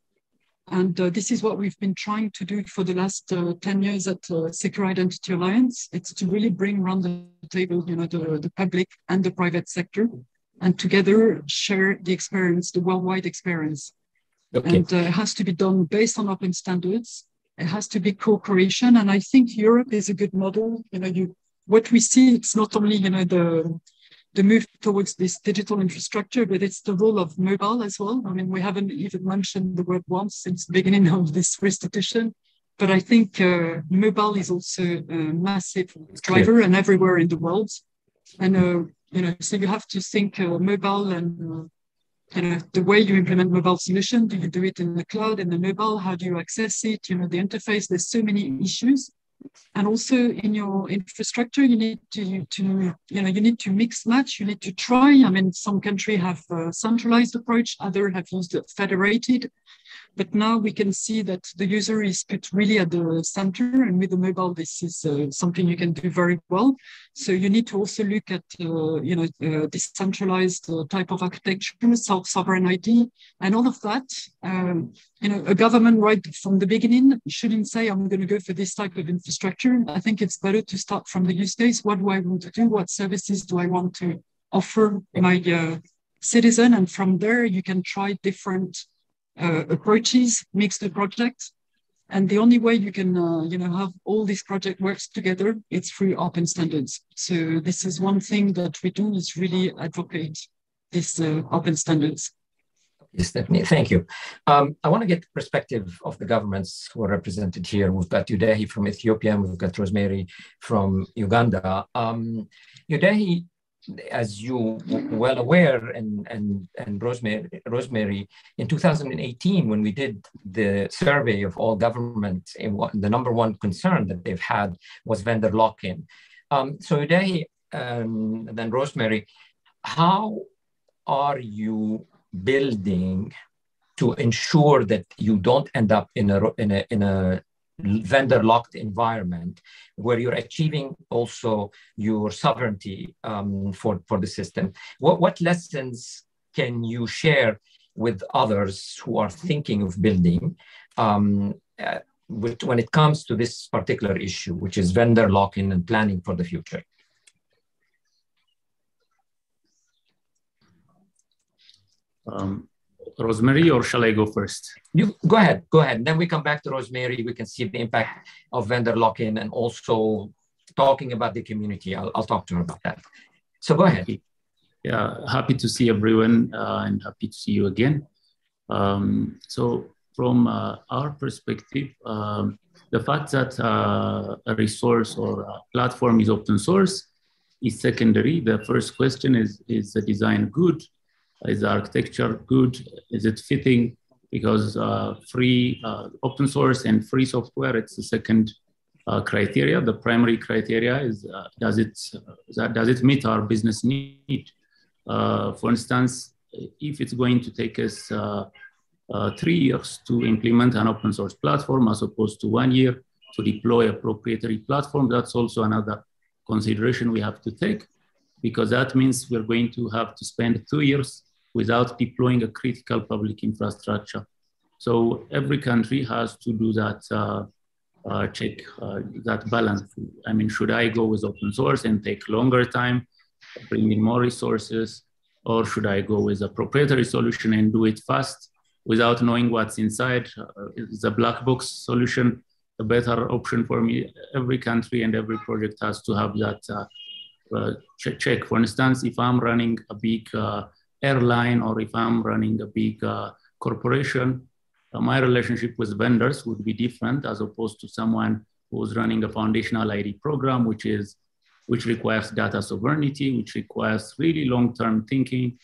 And uh, this is what we've been trying to do for the last uh, 10 years at uh, Secure Identity Alliance. It's to really bring around the table, you know, the, the public and the private sector and together share the experience, the worldwide experience. Okay. And uh, it has to be done based on open standards. It has to be co-creation. And I think Europe is a good model. You know, you what we see, it's not only, you know, the the move towards this digital infrastructure, but it's the role of mobile as well. I mean, we haven't even mentioned the word once since the beginning of this restitution, but I think uh, mobile is also a massive driver and everywhere in the world. And, uh, you know, so you have to think uh, mobile and, uh, you know, the way you implement mobile solution, do you do it in the cloud, in the mobile? How do you access it? You know, the interface, there's so many issues and also in your infrastructure you need to, to you know you need to mix match. You need to try. I mean some country have a centralized approach other have used federated but now we can see that the user is put really at the center, and with the mobile, this is uh, something you can do very well. So you need to also look at, uh, you know, uh, decentralized uh, type of architecture, self-sovereign ID, and all of that. Um, you know, a government right from the beginning shouldn't say, I'm going to go for this type of infrastructure. I think it's better to start from the use case. What do I want to do? What services do I want to offer my uh, citizen? And from there, you can try different uh, approaches, mix the projects. And the only way you can, uh, you know, have all these project works together, it's through open standards. So this is one thing that we do is really advocate these uh, open standards. Yes, Stephanie, thank you. Um, I want to get the perspective of the governments who are represented here. We've got Yodahe from Ethiopia, and we've got Rosemary from Uganda. Um, as you well aware, and, and, and Rosemary, Rosemary, in 2018, when we did the survey of all governments, the number one concern that they've had was vendor lock-in. Um, so today, um, then Rosemary, how are you building to ensure that you don't end up in a, in a, in a vendor locked environment where you're achieving also your sovereignty um, for, for the system. What, what lessons can you share with others who are thinking of building um, uh, when it comes to this particular issue, which is vendor lock-in and planning for the future? Um, Rosemary, or shall I go first? You go ahead, go ahead. Then we come back to Rosemary. We can see the impact of vendor lock-in and also talking about the community. I'll, I'll talk to her about that. So go ahead. Yeah, happy to see everyone uh, and happy to see you again. Um, so from uh, our perspective, um, the fact that uh, a resource or a platform is open source is secondary. The first question is, is the design good? Is the architecture good? Is it fitting? Because uh, free, uh, open source and free software, it's the second uh, criteria. The primary criteria is uh, does it uh, does it meet our business need? Uh, for instance, if it's going to take us three years to implement an open source platform as opposed to one year to deploy a proprietary platform, that's also another consideration we have to take because that means we're going to have to spend two years without deploying a critical public infrastructure. So every country has to do that uh, uh, check, uh, that balance. I mean, should I go with open source and take longer time, bring in more resources, or should I go with a proprietary solution and do it fast without knowing what's inside? Uh, is a black box solution a better option for me? Every country and every project has to have that uh, uh, check. For instance, if I'm running a big airline or if I'm running a big uh, corporation, uh, my relationship with vendors would be different as opposed to someone who's running a foundational ID program, which is which requires data sovereignty, which requires really long-term thinking.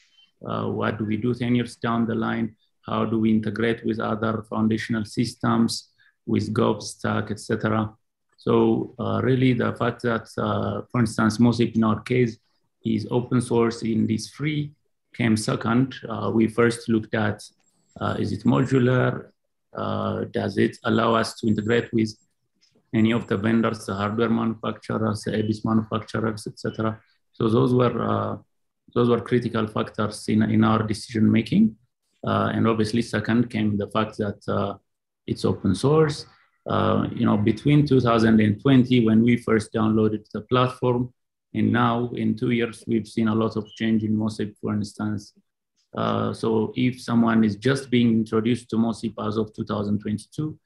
Uh, what do we do 10 years down the line? How do we integrate with other foundational systems, with GovStack, etc. So uh, really the fact that, uh, for instance, MOSIP in our case is open source in this free came second. Uh, we first looked at uh, is it modular? Uh, does it allow us to integrate with any of the vendors, the hardware manufacturers, the ABIS manufacturers, etc. So those were those were critical factors in, in our decision making. Uh, and obviously, second came the fact that uh, it's open source. Uh, you know, between 2020, when we first downloaded the platform, and now in two years, we've seen a lot of change in MOSIP, for instance. Uh, so if someone is just being introduced to MOSIP as of 2022,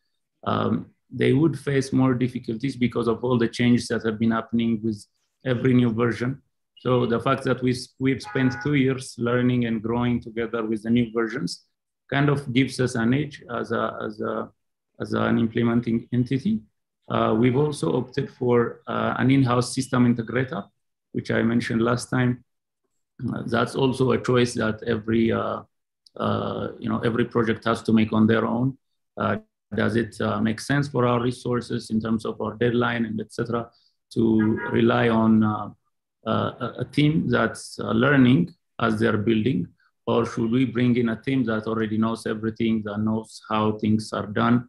um, they would face more difficulties because of all the changes that have been happening with every new version. So the fact that we, we've spent two years learning and growing together with the new versions kind of gives us an edge as, a, as, a, as an implementing entity. Uh, we've also opted for uh, an in-house system integrator, which I mentioned last time. Uh, that's also a choice that every, uh, uh, you know, every project has to make on their own. Uh, does it make sense for our resources in terms of our deadline and etc. to rely on uh, a team that's uh, learning as they're building, or should we bring in a team that already knows everything, that knows how things are done,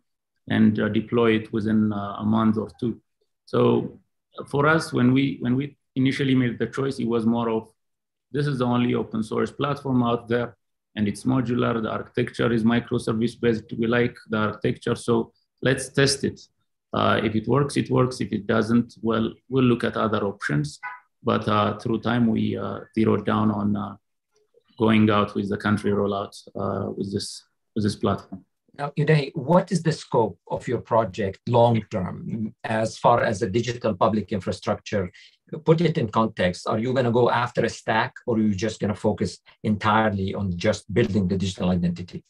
and uh, deploy it within a month or two? So for us, when we when we initially made the choice, it was more of this is the only open source platform out there, and it's modular. The architecture is microservice based. We like the architecture, so let's test it. Uh, if it works, it works. If it doesn't, well, we'll look at other options. But uh, through time, we uh, zeroed down on uh, going out with the country rollout with this with this platform. Now, Uday, what is the scope of your project long term as far as the digital public infrastructure? Put it in context. Are you going to go after a stack or are you just going to focus entirely on just building the digital identity?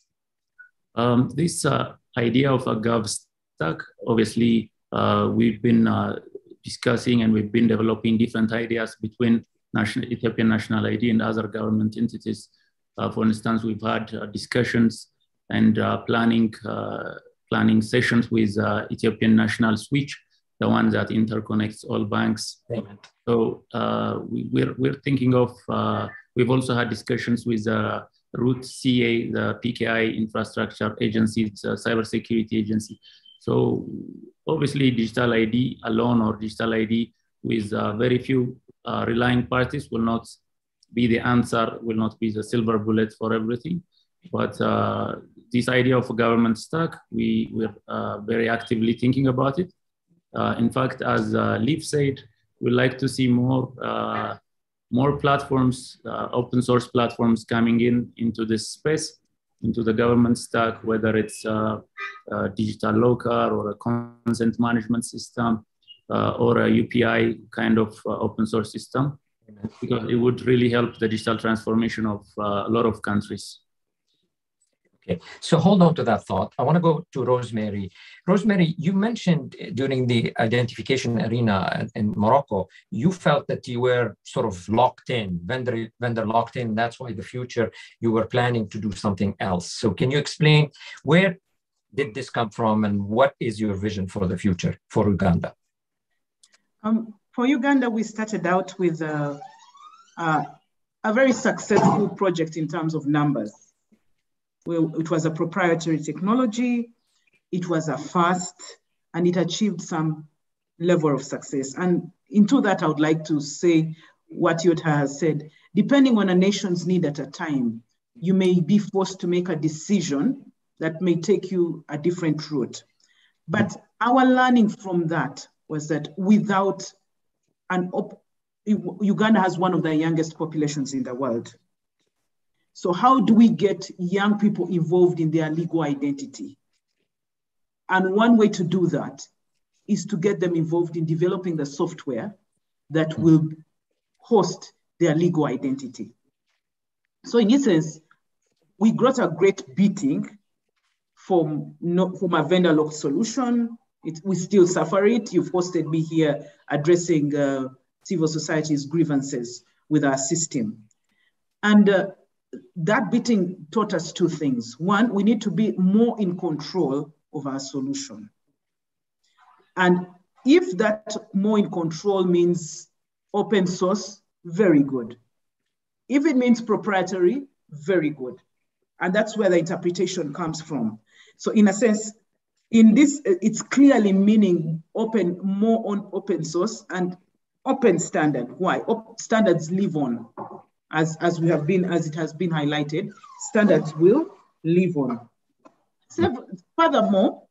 Um, this uh, idea of a gov stack, obviously, uh, we've been uh, discussing and we've been developing different ideas between national, Ethiopian National ID and other government entities. Uh, for instance, we've had uh, discussions and uh, planning, planning sessions with Ethiopian National Switch, the one that interconnects all banks. So uh, we, are we're, we're thinking of, we've also had discussions with Root CA, the PKI infrastructure agency, it's a cybersecurity agency. So obviously digital ID alone or digital ID with uh, very few uh, relying parties will not be the answer, will not be the silver bullet for everything. But uh, this idea of a government stack, we, we're uh, very actively thinking about it. Uh, in fact, as uh, Liv said, we like to see more, uh, more platforms, open source platforms coming in into this space into the government stack, whether it's digital locker or a consent management system or a UPI kind of open source system, because it would really help the digital transformation of uh, a lot of countries. Okay, so hold on to that thought. I want to go to Rosemary. Rosemary, you mentioned eh, during the identification arena in Morocco, you felt that you were sort of locked in, vendor, vendor locked in. That's why the future you were planning to do something else. So can you explain where did this come from and what is your vision for the future for Uganda? Um, for Uganda, we started out with a, a, a very successful project in terms of numbers it was a proprietary technology, it was a fast, and it achieved some level of success. And into that, I would like to say what Yodahe has said. Depending on a nation's need at a time, you may be forced to make a decision that may take you a different route. But our learning from that was that without an Uganda has one of the youngest populations in the world. So how do we get young people involved in their legal identity? And one way to do that is to get them involved in developing the software that will host their legal identity. So in essence, we got a great beating from, from a vendor locked solution. It, we still suffer it. You've hosted me here addressing uh, civil society's grievances with our system. And uh, that beating taught us two things. One, we need to be more in control of our solution. And if that more in control means open source, very good. If it means proprietary, very good. And that's where the interpretation comes from. So in a sense, in this, it's clearly meaning open, more on open source and open standard. Why? Op standards live on. As, as we have been, as it has been highlighted, standards will live on. So, furthermore,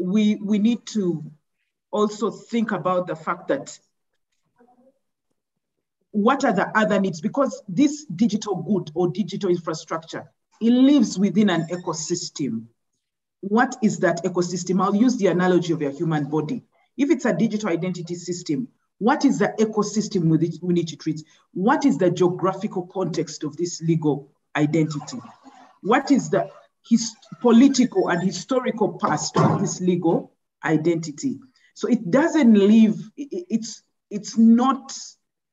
we, we need to also think about the fact that what are the other needs? Because this digital good or digital infrastructure, it lives within an ecosystem. What is that ecosystem? I'll use the analogy of a human body. If it's a digital identity system, what is the ecosystem with which we need to treat? What is the geographical context of this legal identity? What is the his political and historical past of this legal identity? So it doesn't live, it's, it's not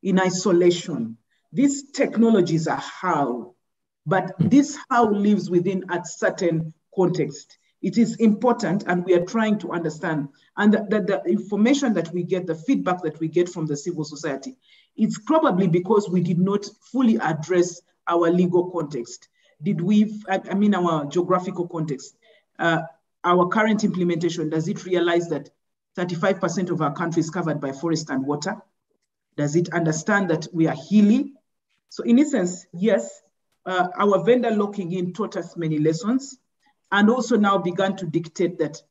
in isolation. These technologies are how, but this how lives within a certain context. It is important, and we are trying to understand. And the, the, the, information that we get, the feedback that we get from the civil society, it's probably because we did not fully address our legal context. Did we, I mean, our geographical context, uh, our current implementation, does it realize that 35% of our country is covered by forest and water? Does it understand that we are hilly? So in essence, yes, uh, our vendor locking in taught us many lessons and also now began to dictate that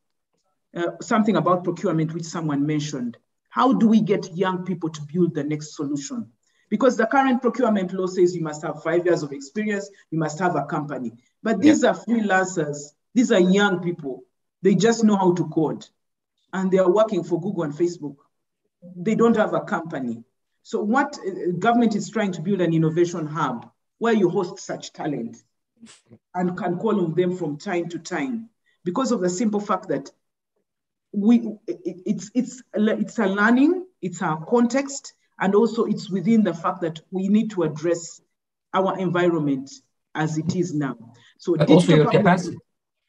uh, something about procurement, which someone mentioned. How do we get young people to build the next solution? Because the current procurement law says you must have five years of experience, you must have a company. But these yeah. are freelancers, these are young people. They just know how to code and they are working for Google and Facebook. They don't have a company. So what uh, government is trying to build an innovation hub where you host such talent and can call on them from time to time because of the simple fact that we it, it's it's it's a learning, it's our context, and also it's within the fact that we need to address our environment as it is now. So also your capacity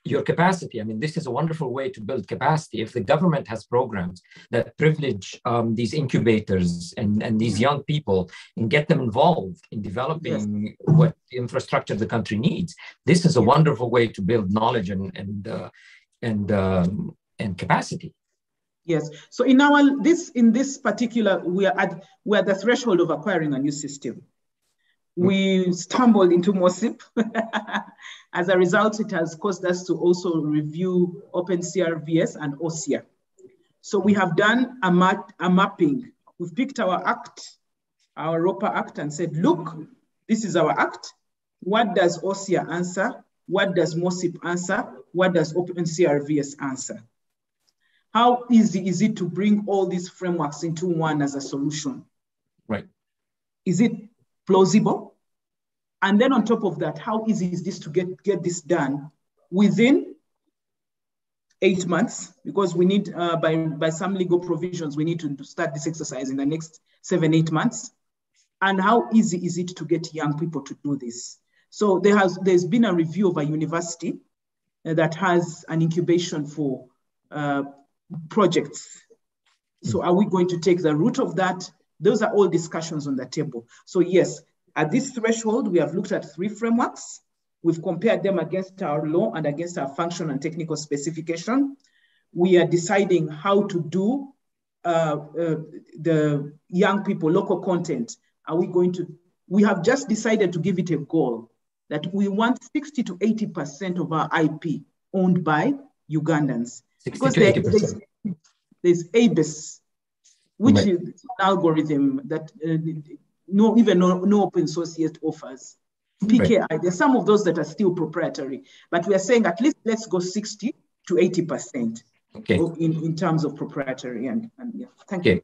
your capacity. I mean, this is a wonderful way to build capacity. If the government has programs that privilege um, these incubators and, and these young people and get them involved in developing yes. what infrastructure the country needs, this is a wonderful way to build knowledge and and uh, and um, and capacity. Yes. So in our this in this particular, we are at we're at the threshold of acquiring a new system we mm. stumbled into MOSIP. As a result, it has caused us to also review OpenCRVS and OSIA. So we have done a, map, a mapping. We've picked our act, our ROPA act and said, look, this is our act. What does OSIA answer? What does MOSIP answer? What does OpenCRVS answer? How easy is it to bring all these frameworks into one as a solution? Right. Is it plausible? And then on top of that, how easy is this to get, get this done within eight months? Because we need, uh, by, by some legal provisions, we need to start this exercise in the next seven, eight months. And how easy is it to get young people to do this? So there has, there's been a review of a university uh, that has an incubation for uh, projects. So are we going to take the route of that? Those are all discussions on the table. So yes, at this threshold, we have looked at three frameworks. We've compared them against our law and against our function and technical specification. We are deciding how to do uh, uh, the young people local content. Are we going to, we have just decided to give it a goal that we want 60 to 80% of our IP owned by Ugandans. Because there, there's, there's ABIS, which right. is an algorithm that uh, no, even no, no open source yet offers. PKI, right. there's some of those that are still proprietary, but we are saying at least let's go 60 to 80% okay. in, in terms of proprietary. And, and yeah, thank okay.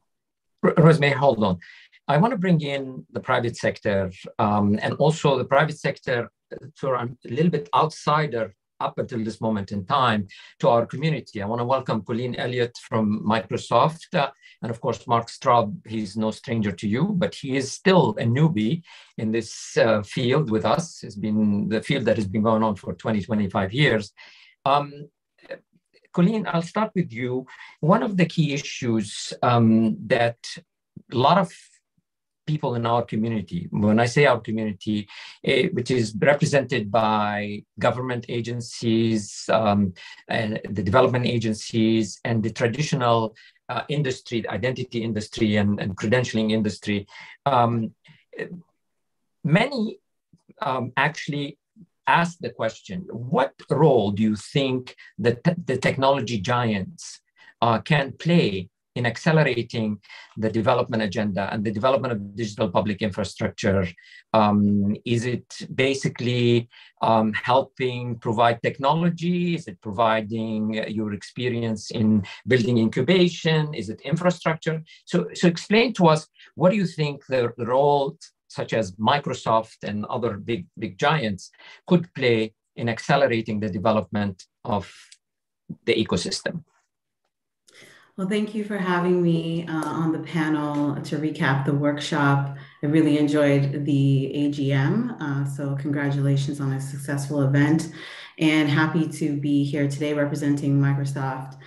you. Rosemary, hold on. I want to bring in the private sector um, and also the private sector for a little bit outsider up until this moment in time to our community. I want to welcome Colleen Elliott from Microsoft. Uh, and of course, Mark Straub, he's no stranger to you, but he is still a newbie in this uh, field with us. It's been the field that has been going on for 20, 25 years. Um, Colleen, I'll start with you. One of the key issues um, that a lot of people in our community. When I say our community, eh, which is represented by government agencies, um, and the development agencies, and the traditional uh, industry, identity industry, and, and credentialing industry. Um, many um, actually ask the question, what role do you think that the technology giants uh, can play in accelerating the development agenda and the development of digital public infrastructure? Um, is it basically um, helping provide technology? Is it providing your experience in building incubation? Is it infrastructure? So, so explain to us what do you think the role such as Microsoft and other big, big giants could play in accelerating the development of the ecosystem. Well, thank you for having me uh, on the panel to recap the workshop. I really enjoyed the AGM, uh, so congratulations on a successful event and happy to be here today representing Microsoft.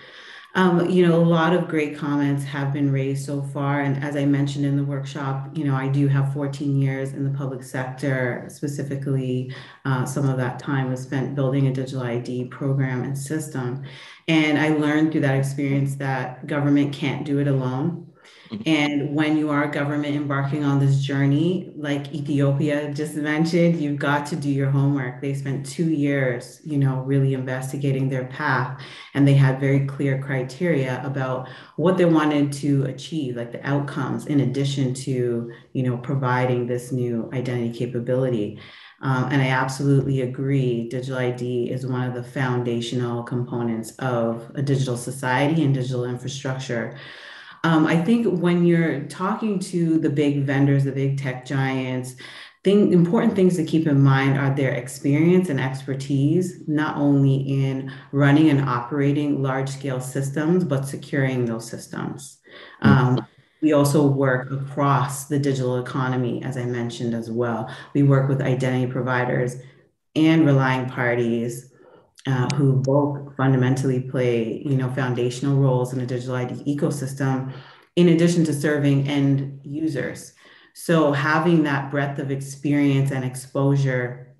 Um, you know, a lot of great comments have been raised so far. And as I mentioned in the workshop, you know, I do have 14 years in the public sector. Specifically, uh, some of that time was spent building a digital ID program and system. And I learned through that experience that government can't do it alone. Mm-hmm. And when you are a government embarking on this journey, like Ethiopia just mentioned, you've got to do your homework. They spent two years, you know, really investigating their path, and they had very clear criteria about what they wanted to achieve, like the outcomes, in addition to, you know, providing this new identity capability. Um, and I absolutely agree. Digital ID is one of the foundational components of a digital society and digital infrastructure. Um, I think when you're talking to the big vendors, the big tech giants, thing, important things to keep in mind are their experience and expertise, not only in running and operating large scale systems, but securing those systems. Mm-hmm. Um, we also work across the digital economy, as I mentioned as well. We work with identity providers and relying parties uh, who both fundamentally play, you know, foundational roles in a digital ID ecosystem, in addition to serving end users. So having that breadth of experience and exposure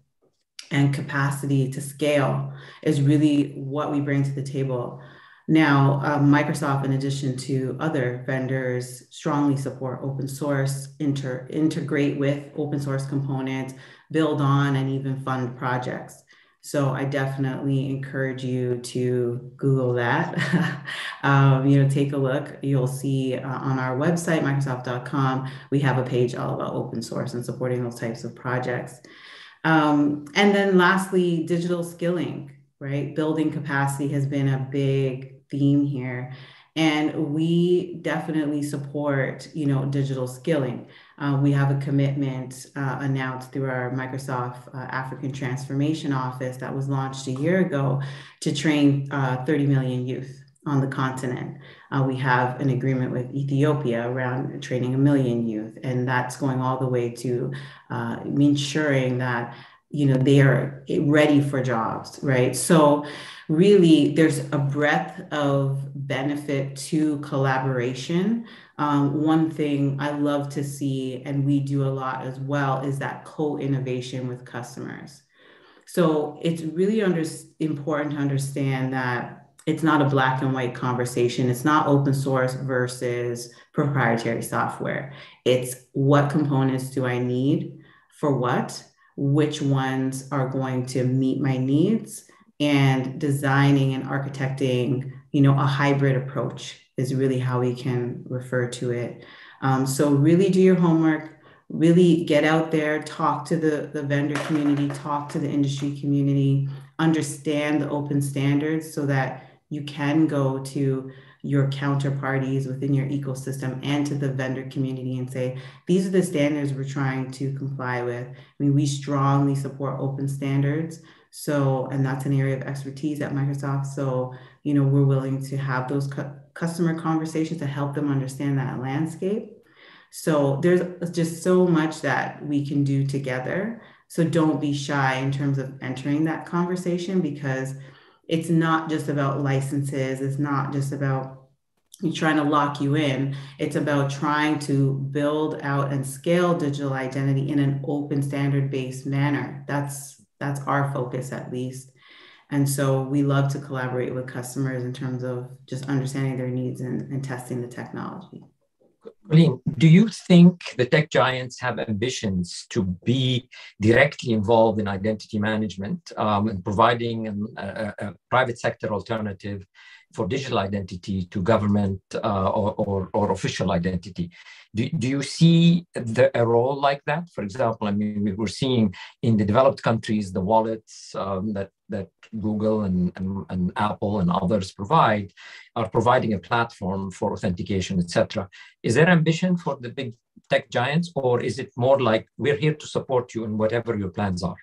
and capacity to scale is really what we bring to the table. Now, uh, Microsoft, in addition to other vendors, strongly support open source, inter- integrate with open source components, build on, and even fund projects. So I definitely encourage you to Google that. um, you know, take a look. You'll see uh, on our website, Microsoft.com, we have a page all about open source and supporting those types of projects. Um, and then lastly, digital skilling, right? Building capacity has been a big theme here. And we definitely support, you know, digital skilling. Uh, we have a commitment uh, announced through our Microsoft uh, African Transformation Office that was launched a year ago to train uh, 30 million youth on the continent. Uh, we have an agreement with Ethiopia around training a million youth, and that's going all the way to uh, ensuring that you know they are ready for jobs, right? So really, there's a breadth of benefit to collaboration um, one thing I love to see, and we do a lot as well, is that co innovation with customers. So it's really under, important to understand that it's not a black and white conversation. It's not open source versus proprietary software. It's what components do I need for what, which ones are going to meet my needs, and designing and architecting, you know, a hybrid approach is really how we can refer to it. Um, so really do your homework, really get out there, talk to the, the vendor community, talk to the industry community, understand the open standards so that you can go to your counterparties within your ecosystem and to the vendor community and say, these are the standards we're trying to comply with. I mean, we strongly support open standards. So, and that's an area of expertise at Microsoft. So, you know, we're willing to have those cu- customer conversations to help them understand that landscape. So there's just so much that we can do together. So don't be shy in terms of entering that conversation because it's not just about licenses. It's not just about trying to lock you in. It's about trying to build out and scale digital identity in an open standard based manner. That's that's our focus at least. And so we love to collaborate with customers in terms of just understanding their needs and, and testing the technology. Colleen, do you think the tech giants have ambitions to be directly involved in identity management um, and providing an, a, a, private sector alternative for digital identity to government uh, or, or, or, official identity? Do, do you see the, a role like that? For example, I mean, we're seeing in the developed countries the wallets um, that that Google and, and, and, Apple and others provide are providing a platform for authentication, etc. Is there ambition for the big tech giants, or is it more like we're here to support you in whatever your plans are?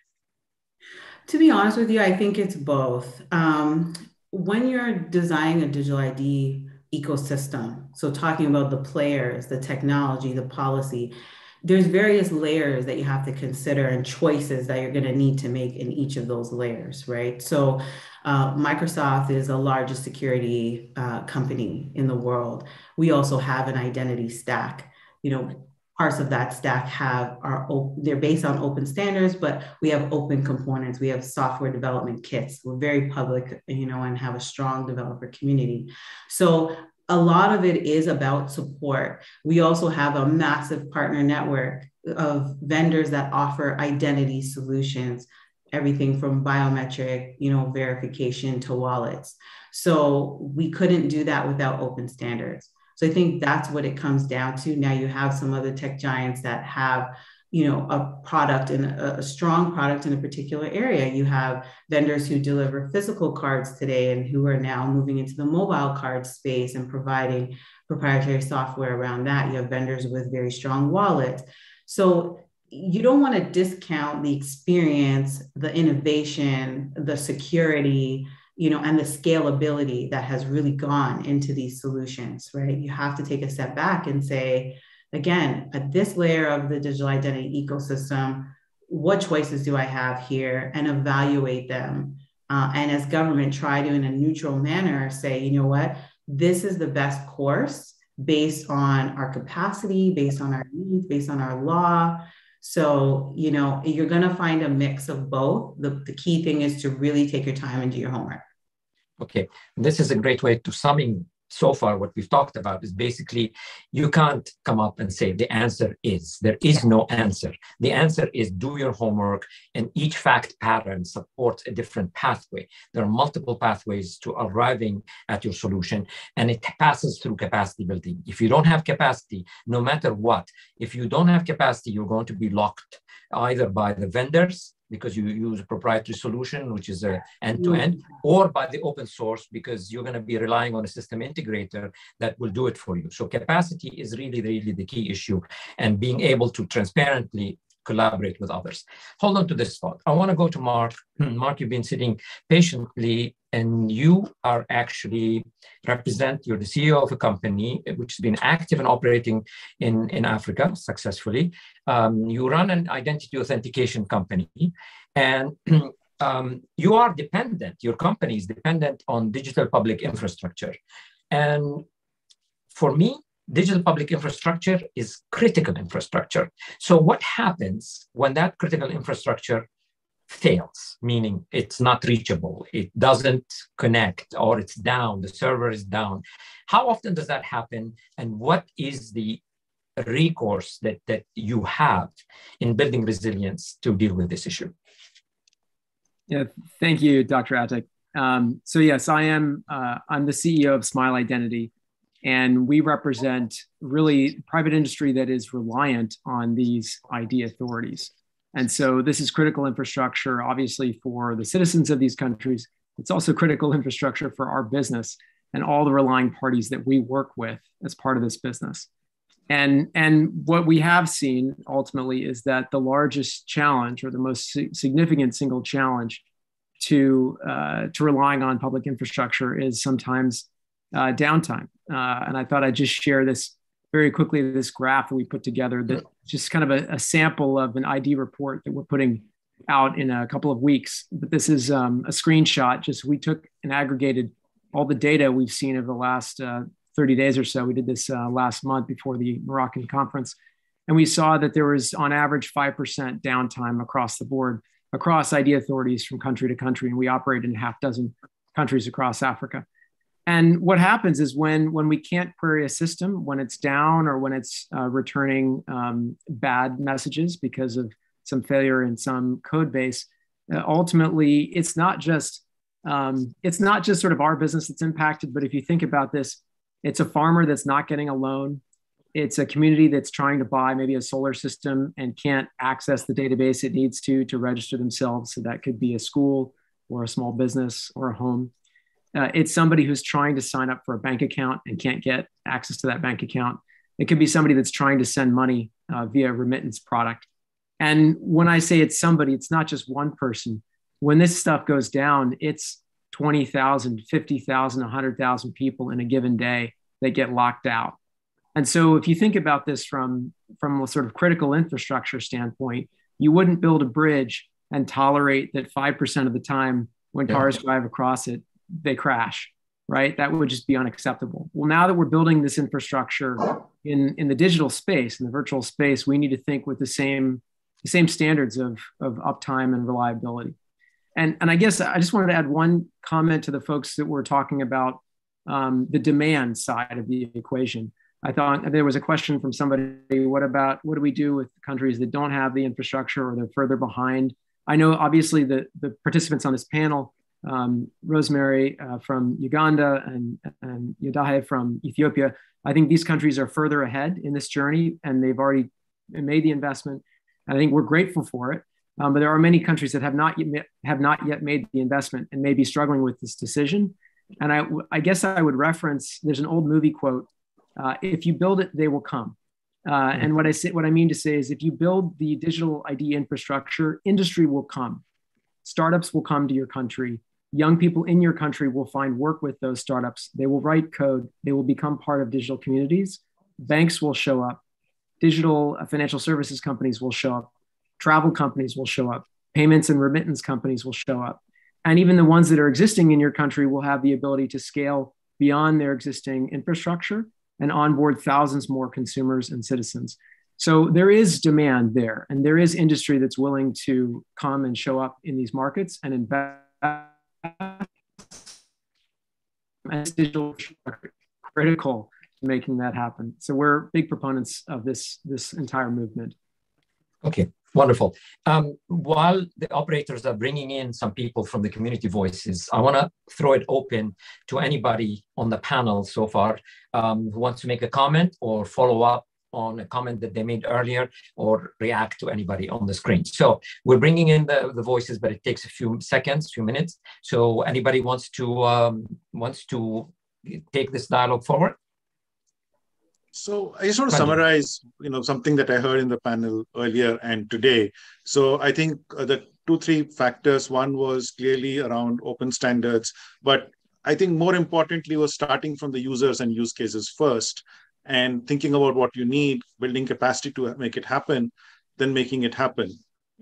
To be honest with you, I think it's both. Um, when you're designing a digital ID ecosystem, so talking about the players, the technology, the policy, there's various layers that you have to consider and choices that you're going to need to make in each of those layers, right? So, uh, Microsoft is the largest security uh, company in the world. We also have an identity stack. You know, parts of that stack have are they're based on open standards, but we have open components. We have software development kits. We're very public, you know, and have a strong developer community. So a lot of it is about support. We also have a massive partner network of vendors that offer identity solutions, everything from biometric, you know, verification to wallets. So we couldn't do that without open standards. So I think that's what it comes down to. Now you have some other tech giants that have you know a product and a, a, strong product in a particular area. You have vendors who deliver physical cards today and who are now moving into the mobile card space and providing proprietary software around that. You have vendors with very strong wallets. So you don't want to discount the experience the innovation the security you know and the scalability that has really gone into these solutions right you have to take a step back and say again, at this layer of the digital identity ecosystem, what choices do I have here and evaluate them. Uh, and as government, try to, in a neutral manner, say, you know what, this is the best course based on our capacity, based on our needs, based on our law. So, you know, you're going to find a mix of both. The, the key thing is to really take your time and do your homework. Okay, this is a great way to summing so far what we've talked about is basically you can't come up and say the answer is. There is no answer. The answer is do your homework and each fact pattern supports a different pathway. There are multiple pathways to arriving at your solution and it passes through capacity building. If you don't have capacity no matter what if you don't have capacity you're going to be locked either by the vendors because you use a proprietary solution, which is a end-to-end, mm. or by the open source because you're going to be relying on a system integrator that will do it for you. So capacity is really, really the key issue, and being able to transparently collaborate with others. Hold on to this thought. I want to go to Mark. Mark, you've been sitting patiently, and you are actually represent. You're the CEO of a company which has been active and operating in in Africa successfully. Um, you run an identity authentication company, and um, you are dependent. Your company is dependent on digital public infrastructure, and for me, digital public infrastructure is critical infrastructure. So what happens when that critical infrastructure fails, meaning it's not reachable, it doesn't connect, or it's down, the server is down? How often does that happen? And what is the recourse that, that you have in building resilience to deal with this issue? Yeah, thank you, Dr. Atick. Um, so yes, I am. Uh, I'm the CEO of Smile Identity, and we represent really private industry that is reliant on these ID authorities. And so this is critical infrastructure, obviously, for the citizens of these countries. It's also critical infrastructure for our business and all the relying parties that we work with as part of this business. And, and what we have seen ultimately is that the largest challenge or the most significant single challenge to, uh, to relying on public infrastructure is sometimes uh, downtime. Uh, and I thought I'd just share this very quickly this graph that we put together that just kind of a, a, sample of an ID report that we're putting out in a couple of weeks. But this is um, a screenshot. Just we took and aggregated all the data we've seen over the last uh, 30 days or so. We did this uh, last month before the Moroccan conference. And we saw that there was on average 5% downtime across the board, across ID authorities from country to country. And we operate in half dozen countries across Africa. And what happens is when when we can't query a system, when it's down or when it's uh, returning um, bad messages because of some failure in some code base, uh, ultimately it's not just um, it's not just sort of our business that's impacted, but if you think about this, it's a farmer that's not getting a loan. It's a community that's trying to buy maybe a solar system and can't access the database it needs to to register themselves. So that could be a school or a small business or a home. Uh, it's somebody who's trying to sign up for a bank account and can't get access to that bank account. It could be somebody that's trying to send money uh, via remittance product. And when I say it's somebody, it's not just one person when this stuff goes down, it's 20,000, 50,000, 100,000 people in a given day that get locked out. And so if you think about this from, from a sort of critical infrastructure standpoint, you wouldn't build a bridge and tolerate that 5% of the time when cars drive across it, they crash, right? That would just be unacceptable. Well, now that we're building this infrastructure in, in the digital space, in the virtual space, we need to think with the same, the same standards of, of uptime and reliability. And, and I guess I just wanted to add one comment to the folks that were talking about um, the demand side of the equation. I thought there was a question from somebody what about what do we do with countries that don't have the infrastructure or they're further behind? I know obviously the, the participants on this panel, um, Rosemary uh, from Uganda and, and from Ethiopia, I think these countries are further ahead in this journey and they've already made the investment. And I think we're grateful for it. Um, but there are many countries that have not yet have not yet made the investment and may be struggling with this decision. And I, I guess I would reference there's an old movie quote: uh, "If you build it, they will come." Uh, and what I say, what I mean to say is, if you build the digital ID infrastructure, industry will come. Startups will come to your country. Young people in your country will find work with those startups. They will write code. They will become part of digital communities. Banks will show up. Digital uh, financial services companies will show up travel companies will show up, payments and remittance companies will show up. And even the ones that are existing in your country will have the ability to scale beyond their existing infrastructure and onboard thousands more consumers and citizens. So there is demand there, and there is industry that's willing to come and show up in these markets and invest. And digital critical to making that happen. So we're big proponents of this this entire movement. Okay, Wonderful. Um, while the operators are bringing in some people from the community voices, I want to throw it open to anybody on the panel so far um, who wants to make a comment or follow up on a comment that they made earlier or react to anybody on the screen. So we're bringing in the, the voices, but it takes a few seconds, few minutes. So anybody wants to um, wants to take this dialogue forward? So I just want to summarize, you know, something that I heard in the panel earlier and today. So I think uh, the two, three factors. One was clearly around open standards, but I think more importantly was starting from the users and use cases first, and thinking about what you need, building capacity to make it happen, then making it happen.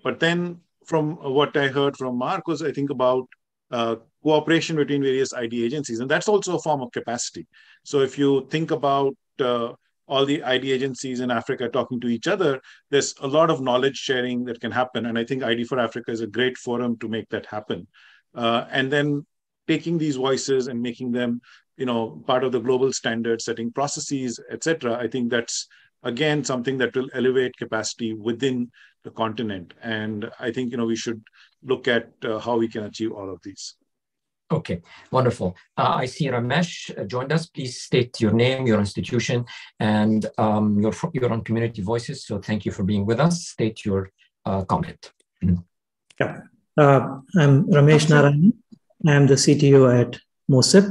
But then from what I heard from Mark was, I think about uh, cooperation between various ID agencies, and that's also a form of capacity. So if you think about uh, all the ID agencies in Africa talking to each other, there's a lot of knowledge sharing that can happen. And I think ID for Africa is a great forum to make that happen. Uh, and then taking these voices and making them, you know, part of the global standard setting processes, etc. I think that's again something that will elevate capacity within the continent. And I think you know we should look at uh, how we can achieve all of these. Okay, wonderful. Uh, I see Ramesh joined us. Please state your name, your institution, and um, your, your on Community Voices. So thank you for being with us. State your uh, comment. Mm. Yeah, uh, I'm Ramesh Narayan. I'm the CTO at MOSIP.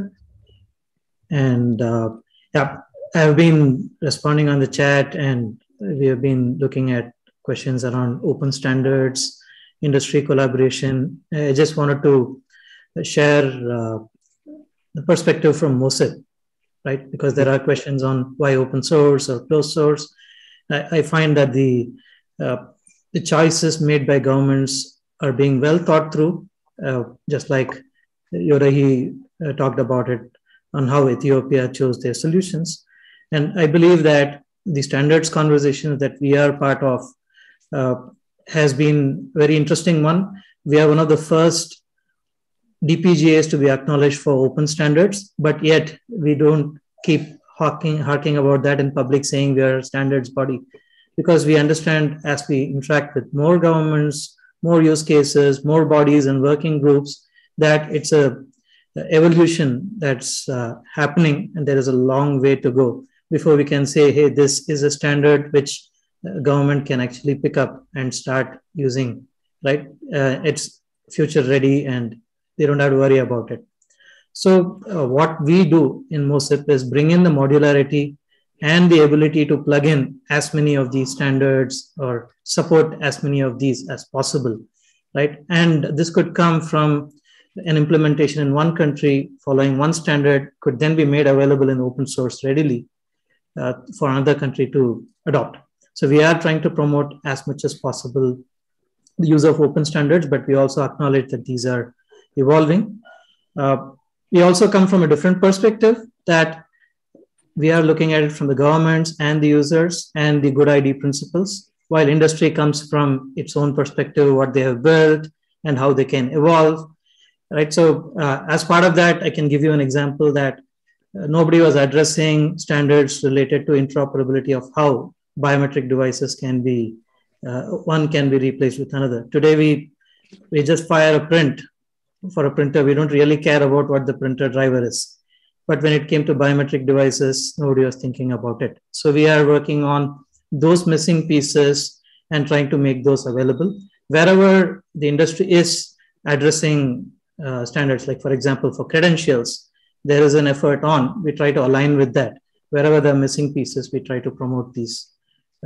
And uh, yeah, I've been responding on the chat and we have been looking at questions around open standards, industry collaboration. I just wanted to share uh, the perspective from MOSIP, right? Because there are questions on why open source or closed source. I, I find that the uh, the choices made by governments are being well thought through, uh, just like Yodahe uh, talked about it on how Ethiopia chose their solutions. And I believe that the standards conversation that we are part of uh, has been very interesting one. We are one of the first DPGAs to be acknowledged for open standards, but yet we don't keep harking, harking about that in public saying we are a standards body because we understand as we interact with more governments, more use cases, more bodies and working groups, that it's a evolution that's uh, happening and there is a long way to go before we can say, hey, this is a standard which government can actually pick up and start using, right? Uh, it's future ready and they don't have to worry about it. So uh, what we do in MOSIP is bring in the modularity and the ability to plug in as many of these standards or support as many of these as possible, right? And this could come from an implementation in one country following one standard could then be made available in open source readily uh, for another country to adopt. So we are trying to promote as much as possible the use of open standards, but we also acknowledge that these are evolving. Uh, we also come from a different perspective that we are looking at it from the governments and the users and the good ID principles, while industry comes from its own perspective, what they have built and how they can evolve. Right. So, uh, as part of that, I can give you an example that uh, nobody was addressing standards related to interoperability of how biometric devices can be uh, one can be replaced with another. Today, we we just fire a print for a printer. We don't really care about what the printer driver is. But when it came to biometric devices, nobody was thinking about it. So we are working on those missing pieces and trying to make those available. Wherever the industry is addressing uh, standards, like for example, for credentials, there is an effort on, we try to align with that. Wherever there are missing pieces, we try to promote these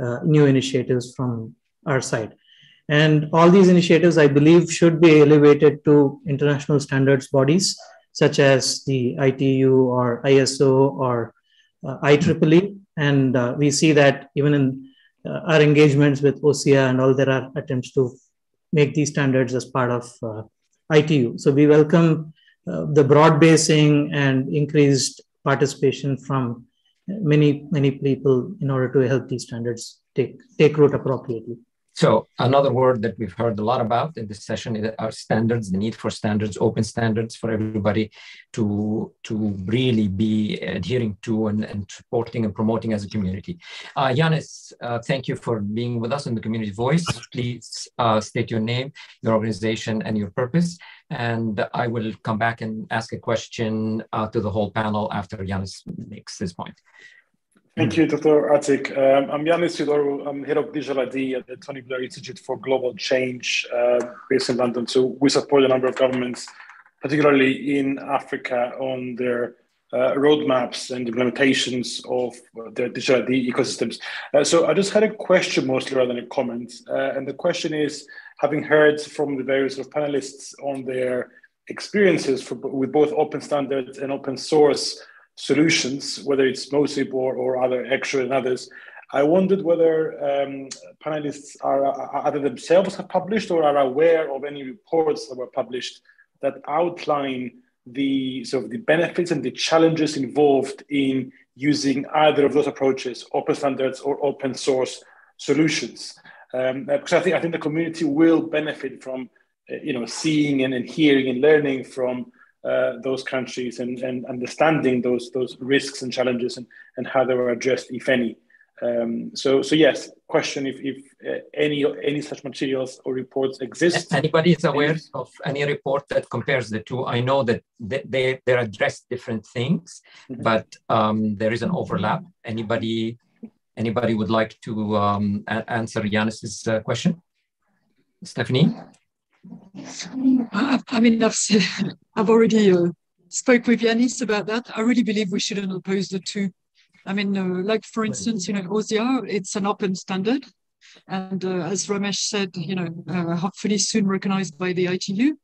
uh, new initiatives from our side. And all these initiatives, I believe, should be elevated to international standards bodies such as the ITU or ISO or uh, IEEE. And uh, we see that even in uh, our engagements with OSIA and all, there are attempts to make these standards as part of uh, ITU. So we welcome uh, the broad basing and increased participation from many, many people in order to help these standards take, take root appropriately. So another word that we've heard a lot about in this session are standards, the need for standards, open standards for everybody to, to really be adhering to and, and supporting and promoting as a community. Uh, Yanis, uh, thank you for being with us in the Community Voice. Please uh, state your name, your organization, and your purpose. And I will come back and ask a question uh, to the whole panel after Yanis makes his point. Thank you, Dr. Atick. Um, I'm Yanis Theodorou. I'm head of digital ID at the Tony Blair Institute for Global Change uh, based in London. So we support a number of governments, particularly in Africa, on their uh, roadmaps and implementations of their digital ID ecosystems. Uh, so I just had a question mostly rather than a comment. Uh, and the question is, having heard from the various sort of panelists on their experiences for, with both open standards and open source solutions, whether it's MOSIP or, or other Extra and others. I wondered whether um, panelists are either themselves have published or are aware of any reports that were published that outline the sort of the benefits and the challenges involved in using either of those approaches, open standards or open source solutions. Um, because I think I think the community will benefit from uh, you know seeing and, and hearing and learning from uh, those countries and, and understanding those those risks and challenges and, and how they were addressed, if any. Um, so, so yes, question if, if uh, any any such materials or reports exist. Anybody is aware of any report that compares the two? I know that they they, they address different things, mm-hmm. but um, there is an overlap. Anybody anybody would like to um, answer Yanis's uh, question? Stephanie. I, I mean, I've, said, I've already uh, spoke with Yanis about that. I really believe we shouldn't oppose the two. I mean, uh, like for instance, you know, OSIA, it's an open standard. And uh, as Ramesh said, you know, uh, hopefully soon recognized by the ITU,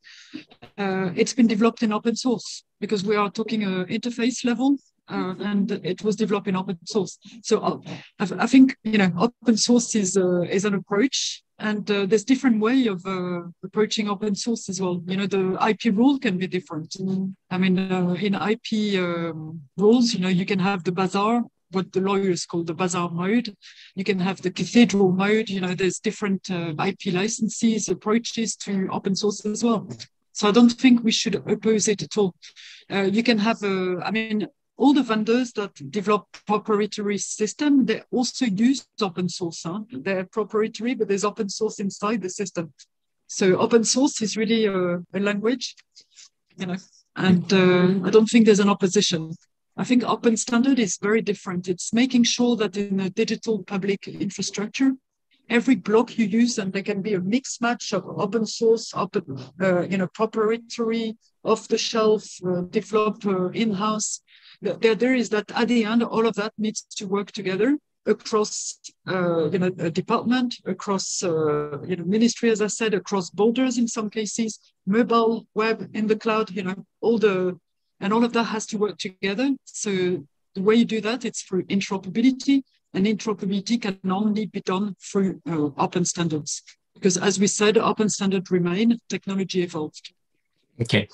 uh, it's been developed in open source because we are talking uh, interface level uh, and it was developed in open source. So uh, I, I, think you know open source is uh, is an approach, and uh, there's different way of uh, approaching open source as well. You know the IP rule can be different. I mean uh, in IP um, rules, you know you can have the bazaar. What the lawyers call the bazaar mode. You can have the cathedral mode. You know, there's different IP licenses, approaches to open source as well. So I don't think we should oppose it at all. Uh, you can have, a, I mean, all the vendors that develop proprietary system, they also use open source. Huh? They're proprietary, but there's open source inside the system. So open source is really a, a language, you know, and uh, I don't think there's an opposition. I think open standard is very different. It's making sure that in a digital public infrastructure, every block you use, and there can be a mix match of open source, open, uh, you know, proprietary, off the shelf, uh, developed uh, in-house. The idea is that at the end, all of that needs to work together across, uh, you know, a department, across, uh, you know, ministry, as I said, across borders in some cases, mobile, web, in the cloud, you know, all the and all of that has to work together. So the way you do that, it's through interoperability, and interoperability can only be done through uh, open standards. Because as we said, open standards remain, technology evolved. Okay,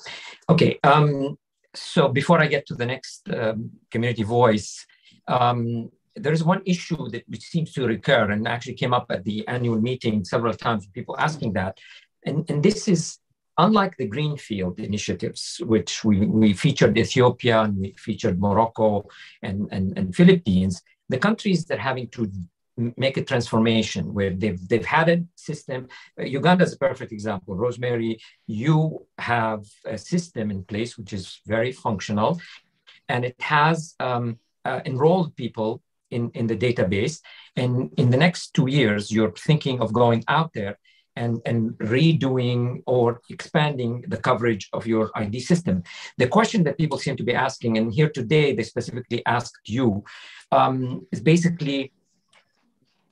okay. Um, so before I get to the next um, community voice, um, there is one issue that which seems to recur and actually came up at the annual meeting several times, people asking that. And, and this is unlike the Greenfield initiatives, which we, we featured Ethiopia and we featured Morocco and, and, and Philippines, the countries that are having to make a transformation where they've, they've had a system. Uh, Uganda is a perfect example. Rosemary, you have a system in place which is very functional and it has um, uh, enrolled people in, in the database. And in the next two years, you're thinking of going out there and, and redoing or expanding the coverage of your ID system. The question that people seem to be asking, and here today they specifically asked you, um, is basically,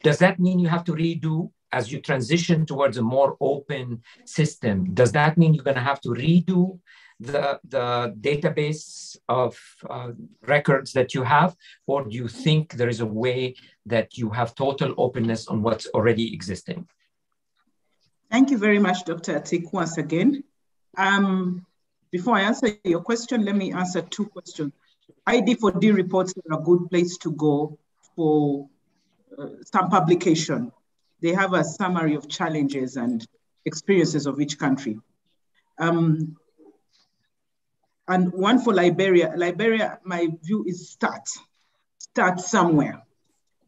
does that mean you have to redo as you transition towards a more open system? Does that mean you're going to have to redo the, the database of uh, records that you have? Or do you think there is a way that you have total openness on what's already existing? Thank you very much, Dr. Atick, once again. Um, before I answer your question, let me answer two questions. ID4D reports are a good place to go for some publication. They have a summary of challenges and experiences of each country. Um, and one for Liberia. Liberia, my view is start, start somewhere.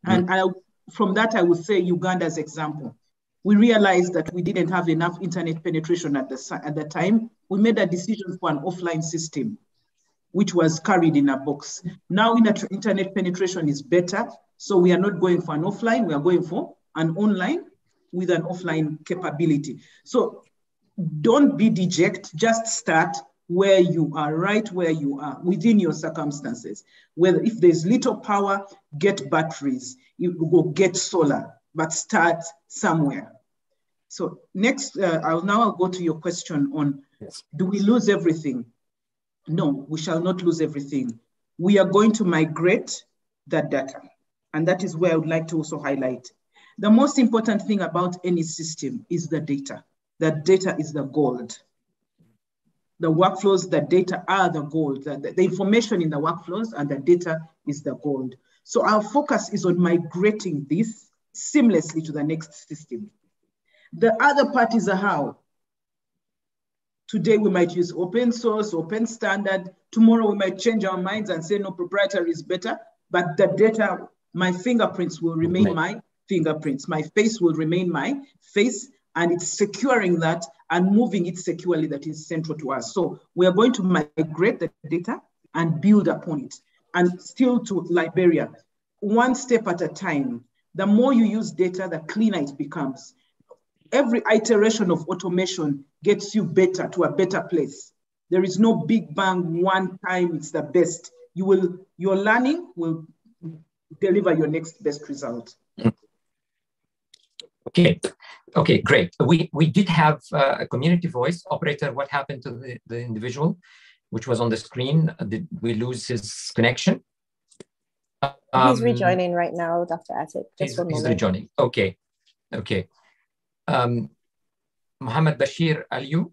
Mm. And I, from that, I would say Uganda's example we realized that we didn't have enough internet penetration at the, at the time. We made a decision for an offline system, which was carried in a box. Now internet penetration is better. So we are not going for an offline, we are going for an online with an offline capability. So don't be deject, just start where you are, right where you are, within your circumstances. Whether if there's little power, get batteries, you go get solar, but start somewhere. So next, uh, I'll now go to your question on, yes. do we lose everything? No, we shall not lose everything. We are going to migrate that data. And that is where I would like to also highlight. The most important thing about any system is the data. That data is the gold. The workflows, the data are the gold. The, the information in the workflows and the data is the gold. So our focus is on migrating this seamlessly to the next system. The other part is how. Today we might use open source, open standard. Tomorrow we might change our minds and say no, proprietary is better, but the data, my fingerprints will remain my fingerprints. My face will remain my face and it's securing that and moving it securely that is central to us. So we are going to migrate the data and build upon it. And still to Liberia, one step at a time. The more you use data, the cleaner it becomes every iteration of automation gets you better to a better place. There is no big bang one time it's the best. You will your learning will deliver your next best result. Okay, okay, great. We we did have uh, a community voice operator. What happened to the, the individual, which was on the screen? Did we lose his connection? Um, he's rejoining right now, Dr. Atick. Just he's, he's rejoining. Okay, okay. Um, Mohammed Bashir Aliyu?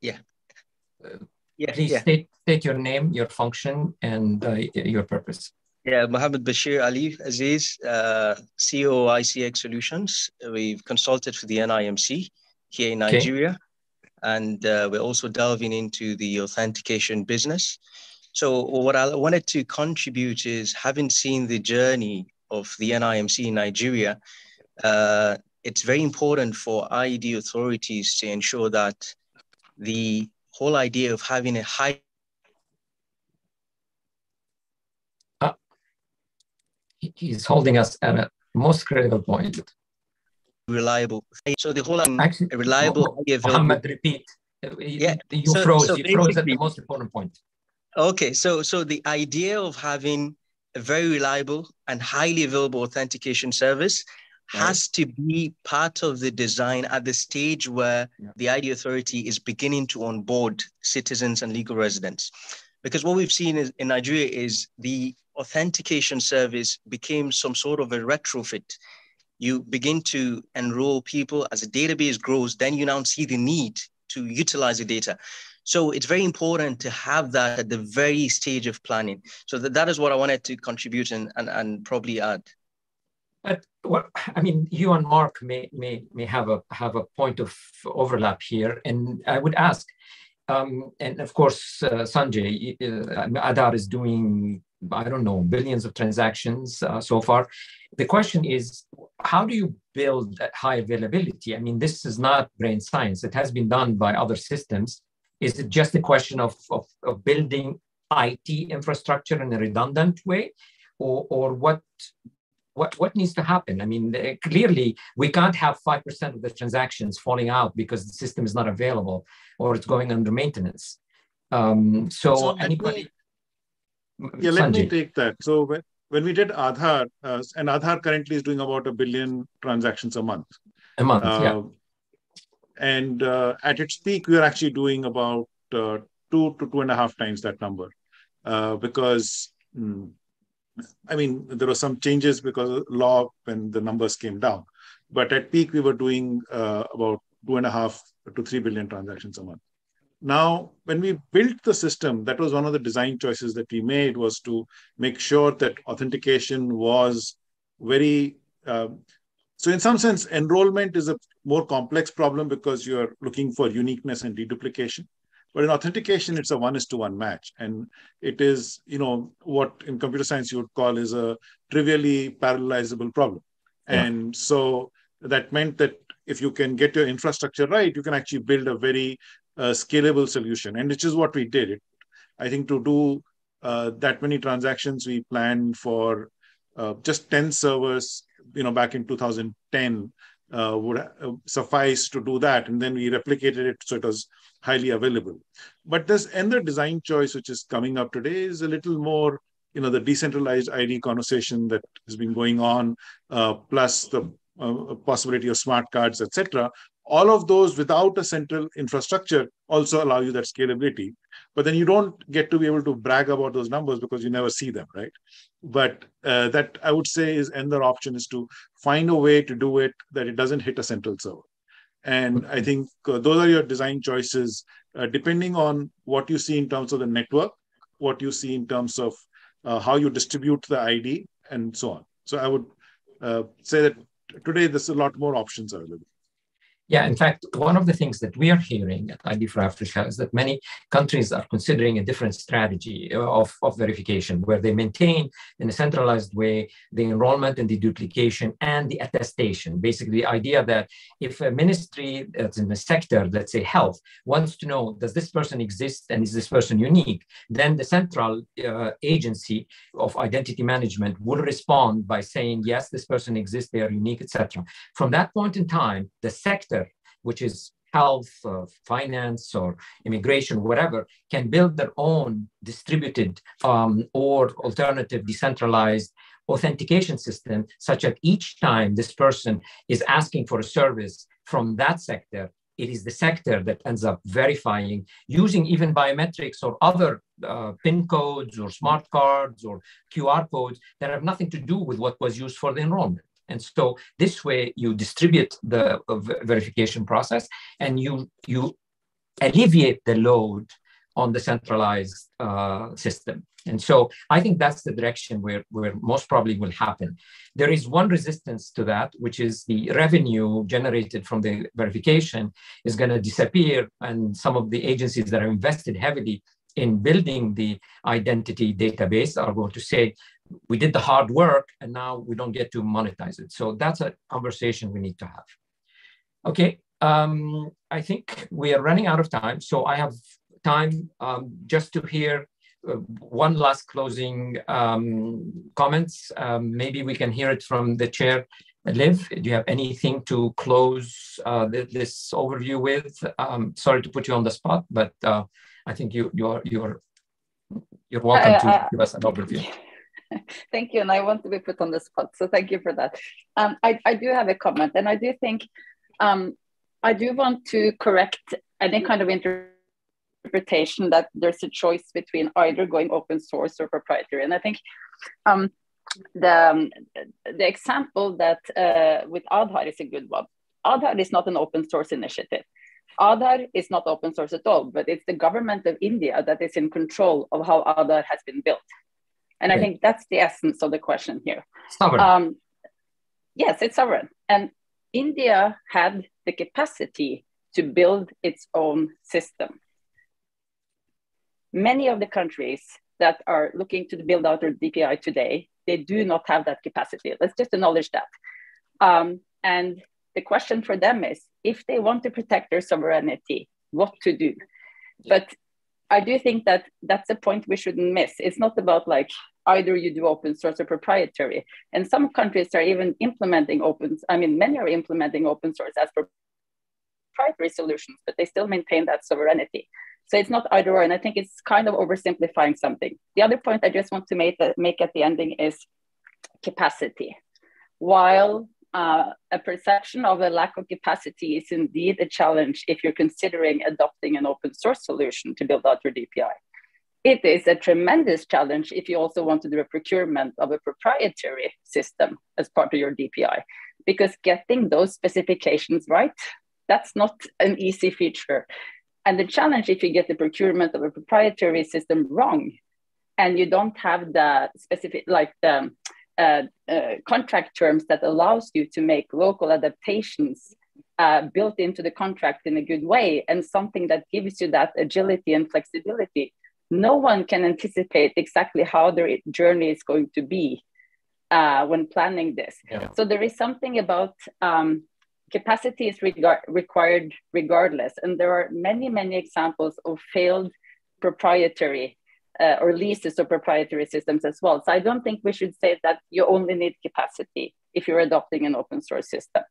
Yeah. Uh, yeah please yeah. State, state your name, your function, and uh, your purpose. Yeah, Mohammed Bashir Ali Aziz, uh, CEO ICX Solutions. We've consulted for the NIMC here in Nigeria. and uh, we're also delving into the authentication business. So what I wanted to contribute is having seen the journey of the NIMC in Nigeria, uh, it's very important for ID authorities to ensure that the whole idea of having a high he's holding us at a most critical point reliable so the whole um, Actually, reliable Muhammad, repeat yeah you so, froze so you froze at the most important point okay so so the idea of having a very reliable and highly available authentication service right. has to be part of the design at the stage where yeah. the ID authority is beginning to onboard citizens and legal residents. Because what we've seen is, in Nigeria is the authentication service became some sort of a retrofit. You begin to enroll people as the database grows, then you now see the need to utilize the data. So it's very important to have that at the very stage of planning. So that, that is what I wanted to contribute and, and, and probably add. But well, I mean, you and Mark may may may have a have a point of overlap here, and I would ask, um, and of course, uh, Sanjay uh, Aadhaar is doing I don't know billions of transactions uh, so far. The question is, how do you build high availability? I mean, this is not brain science; it has been done by other systems. Is it just a question of, of, of building IT infrastructure in a redundant way, or or what what, what needs to happen? I mean, clearly we can't have 5% of the transactions falling out because the system is not available or it's going under maintenance. Um, so, so anybody. Me, yeah, let me take that. So when, when we did Aadhaar, uh, and Aadhaar currently is doing about a billion transactions a month. A month, uh, yeah. And uh, at its peak, we are actually doing about uh, two to two and a half times that number uh, because mm, I mean, there were some changes because law when the numbers came down. But at peak, we were doing uh, about two and a half to three billion transactions a month. Now, when we built the system, that was one of the design choices that we made was to make sure that authentication was very. Uh, so, in some sense, enrollment is a more complex problem because you're looking for uniqueness and deduplication. But in authentication, it's a one is to one match. And it is, you know, what in computer science you would call is a trivially parallelizable problem. Yeah. And so that meant that if you can get your infrastructure right, you can actually build a very uh, scalable solution. And which is what we did. It, I think to do uh, that many transactions, we planned for uh, just 10 servers, you know, back in 2010 uh, would uh, suffice to do that. And then we replicated it so it was highly available. But this another design choice, which is coming up today, is a little more, you know, the decentralized ID conversation that has been going on, uh, plus the uh, possibility of smart cards, etc. All of those without a central infrastructure also allow you that scalability. But then you don't get to be able to brag about those numbers because you never see them, right? But uh, that I would say is another option is to find a way to do it that it doesn't hit a central server. And I think uh, those are your design choices, uh, depending on what you see in terms of the network, what you see in terms of uh, how you distribute the ID, and so on. So I would uh, say that today there's a lot more options available. Yeah, in fact, one of the things that we are hearing at ID for Africa is that many countries are considering a different strategy of, of verification, where they maintain in a centralized way the enrollment and the duplication and the attestation. Basically, the idea that if a ministry that's in a sector, let's say health, wants to know does this person exist and is this person unique, then the central uh, agency of identity management will respond by saying yes, this person exists, they are unique, etc. From that point in time, the sector which is health, or finance, or immigration, whatever, can build their own distributed um, or alternative decentralized authentication system, such that each time this person is asking for a service from that sector, it is the sector that ends up verifying using even biometrics or other uh, PIN codes or smart cards or QR codes that have nothing to do with what was used for the enrollment. And so this way you distribute the uh, verification process and you, you alleviate the load on the centralized uh, system. And so I think that's the direction where, where most probably will happen. There is one resistance to that, which is the revenue generated from the verification is going to disappear. And some of the agencies that are invested heavily in building the identity database are going to say, we did the hard work and now we don't get to monetize it. So that's a conversation we need to have. Okay, um, I think we are running out of time. So I have time um, just to hear uh, one last closing um, comments. Um, maybe we can hear it from the chair. Liv, do you have anything to close uh, this overview with? Um, sorry to put you on the spot, but uh, I think you, you're, you're, you're welcome to give us an overview. thank you, and I want to be put on the spot, so thank you for that. Um, I, I do have a comment, and I do think um, I do want to correct any kind of interpretation that there's a choice between either going open source or proprietary. And I think um, the, um, the example that uh, with Aadhaar is a good one. Aadhaar is not an open source initiative. Aadhaar is not open source at all, but it's the government of India that is in control of how Aadhaar has been built. And okay. I think that's the essence of the question here. Sovereign. Um, yes, it's sovereign. And India had the capacity to build its own system. Many of the countries that are looking to build out their DPI today, they do not have that capacity. Let's just acknowledge that. Um, and the question for them is if they want to protect their sovereignty, what to do? But I do think that that's a point we shouldn't miss. It's not about like either you do open source or proprietary. And some countries are even implementing open, I mean, many are implementing open source as proprietary solutions, but they still maintain that sovereignty. So it's not either or, and I think it's kind of oversimplifying something. The other point I just want to make, that make at the ending is capacity. While uh, a perception of a lack of capacity is indeed a challenge if you're considering adopting an open source solution to build out your DPI it is a tremendous challenge if you also want to do a procurement of a proprietary system as part of your DPI, because getting those specifications right, that's not an easy feature. And the challenge if you get the procurement of a proprietary system wrong, and you don't have the specific, like the uh, uh, contract terms that allows you to make local adaptations uh, built into the contract in a good way, and something that gives you that agility and flexibility no one can anticipate exactly how their journey is going to be uh, when planning this. Yeah. So there is something about um, capacity is required regardless. And there are many, many examples of failed proprietary uh, or leases of proprietary systems as well. So I don't think we should say that you only need capacity if you're adopting an open source system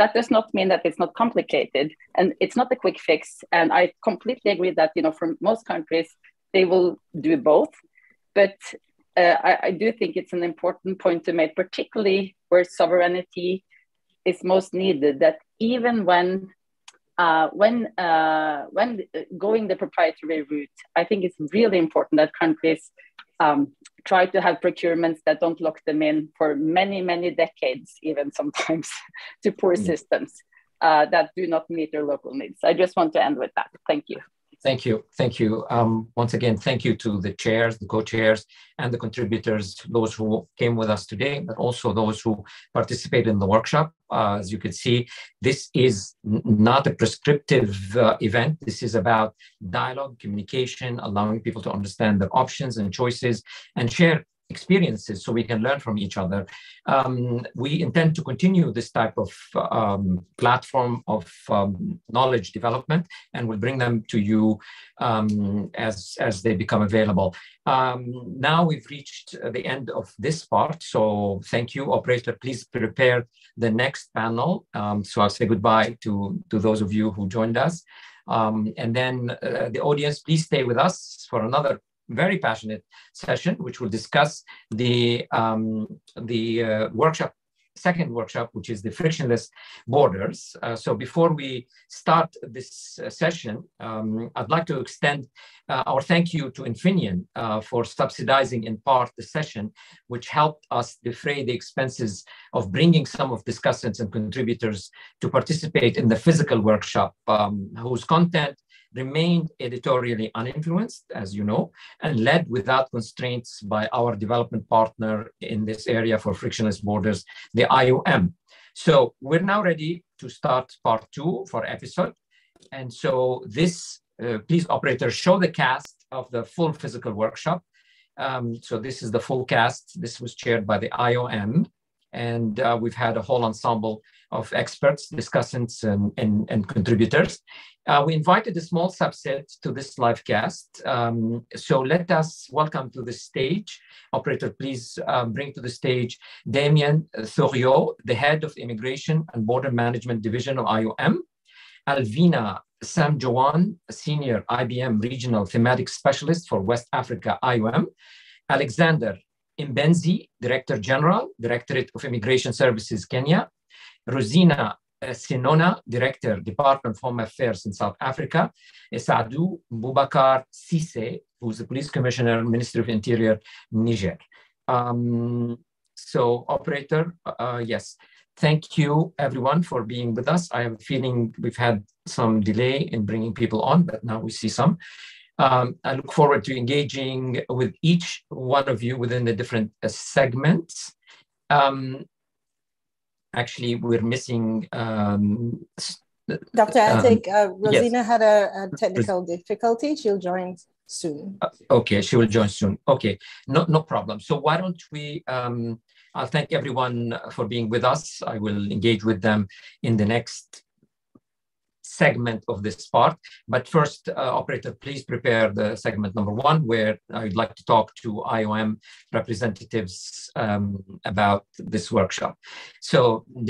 that does not mean that it's not complicated and it's not a quick fix. And I completely agree that, you know, for most countries, they will do both. But uh, I, I, do think it's an important point to make, particularly where sovereignty is most needed, that even when uh, when uh, when going the proprietary route, I think it's really important that countries um, try to have procurements that don't lock them in for many, many decades, even sometimes, to poor mm. systems uh, that do not meet their local needs. I just want to end with that. Thank you. Thank you. Thank you. Um, once again, thank you to the chairs, the co-chairs, and the contributors, those who came with us today, but also those who participated in the workshop. Uh, as you can see, this is not a prescriptive uh, event. This is about dialogue, communication, allowing people to understand their options and choices and share experiences so we can learn from each other. Um, we intend to continue this type of um, platform of um, knowledge development and we'll bring them to you um, as, as they become available. Um, now we've reached the end of this part. So thank you, operator. Please prepare the next panel. Um, so I'll say goodbye to, to those of you who joined us. and then uh, the audience, please stay with us for another very passionate session, which will discuss the, um, the uh, workshop, second workshop, which is the frictionless borders. Uh, so before we start this uh, session, um, I'd like to extend uh, our thank you to Infineon uh, for subsidizing in part the session, which helped us defray the expenses of bringing some of discussants and contributors to participate in the physical workshop, um, whose content remained editorially uninfluenced, as you know, and led without constraints by our development partner in this area for frictionless borders, the IOM. So we're now ready to start part two for episode. And so this, uh, please operator, show the cast of the full physical workshop. Um, so this is the full cast. This was chaired by the IOM. And uh, we've had a whole ensemble of experts, discussants, and, and, and contributors. Uh, we invited a small subset to this live cast. Um, so let us welcome to the stage. Operator, please um, bring to the stage Damien Thoriot, the head of Immigration and Border Management Division of IOM, Alvina Sam Joan, Senior IBM Regional Thematic Specialist for West Africa IOM, Alexander Imbenzi, Director General, Directorate of Immigration Services, Kenya, Rosina Senona, Director, Department of Home Affairs in South Africa, Saadou Boubacar Cissé, who's the Police Commissioner, Ministry of Interior, Niger. Um, so, operator, uh, yes. Thank you, everyone, for being with us. I have a feeling we've had some delay in bringing people on, but now we see some. Um, I look forward to engaging with each one of you within the different uh, segments. Um, actually we're missing um, Dr. Atick, um, uh, Rosina yes. had a, a, technical difficulty. She'll join soon. Uh, okay, she will join soon. Okay, no, no problem. So why don't we, um, I'll thank everyone for being with us. I will engage with them in the next segment of this part. But first, uh, operator, please prepare the segment number one, where I'd like to talk to IOM representatives um, about this workshop. So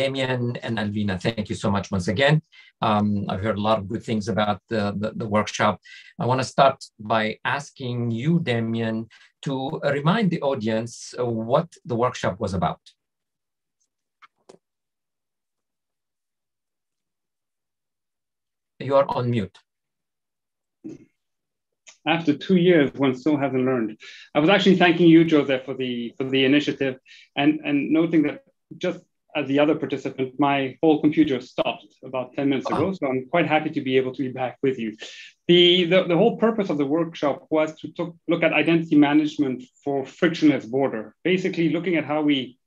Damien and Alvina, thank you so much once again. Um, I've heard a lot of good things about the, the, the workshop. I want to start by asking you, Damien, to remind the audience what the workshop was about. You are on mute. After two years, one still hasn't learned. I was actually thanking you, Joseph, for the for the initiative, and and noting that just as the other participant, my whole computer stopped about 10 minutes ago. Uh-huh. So I'm quite happy to be able to be back with you. The, the, the whole purpose of the workshop was to look at identity management for frictionless border, basically looking at how we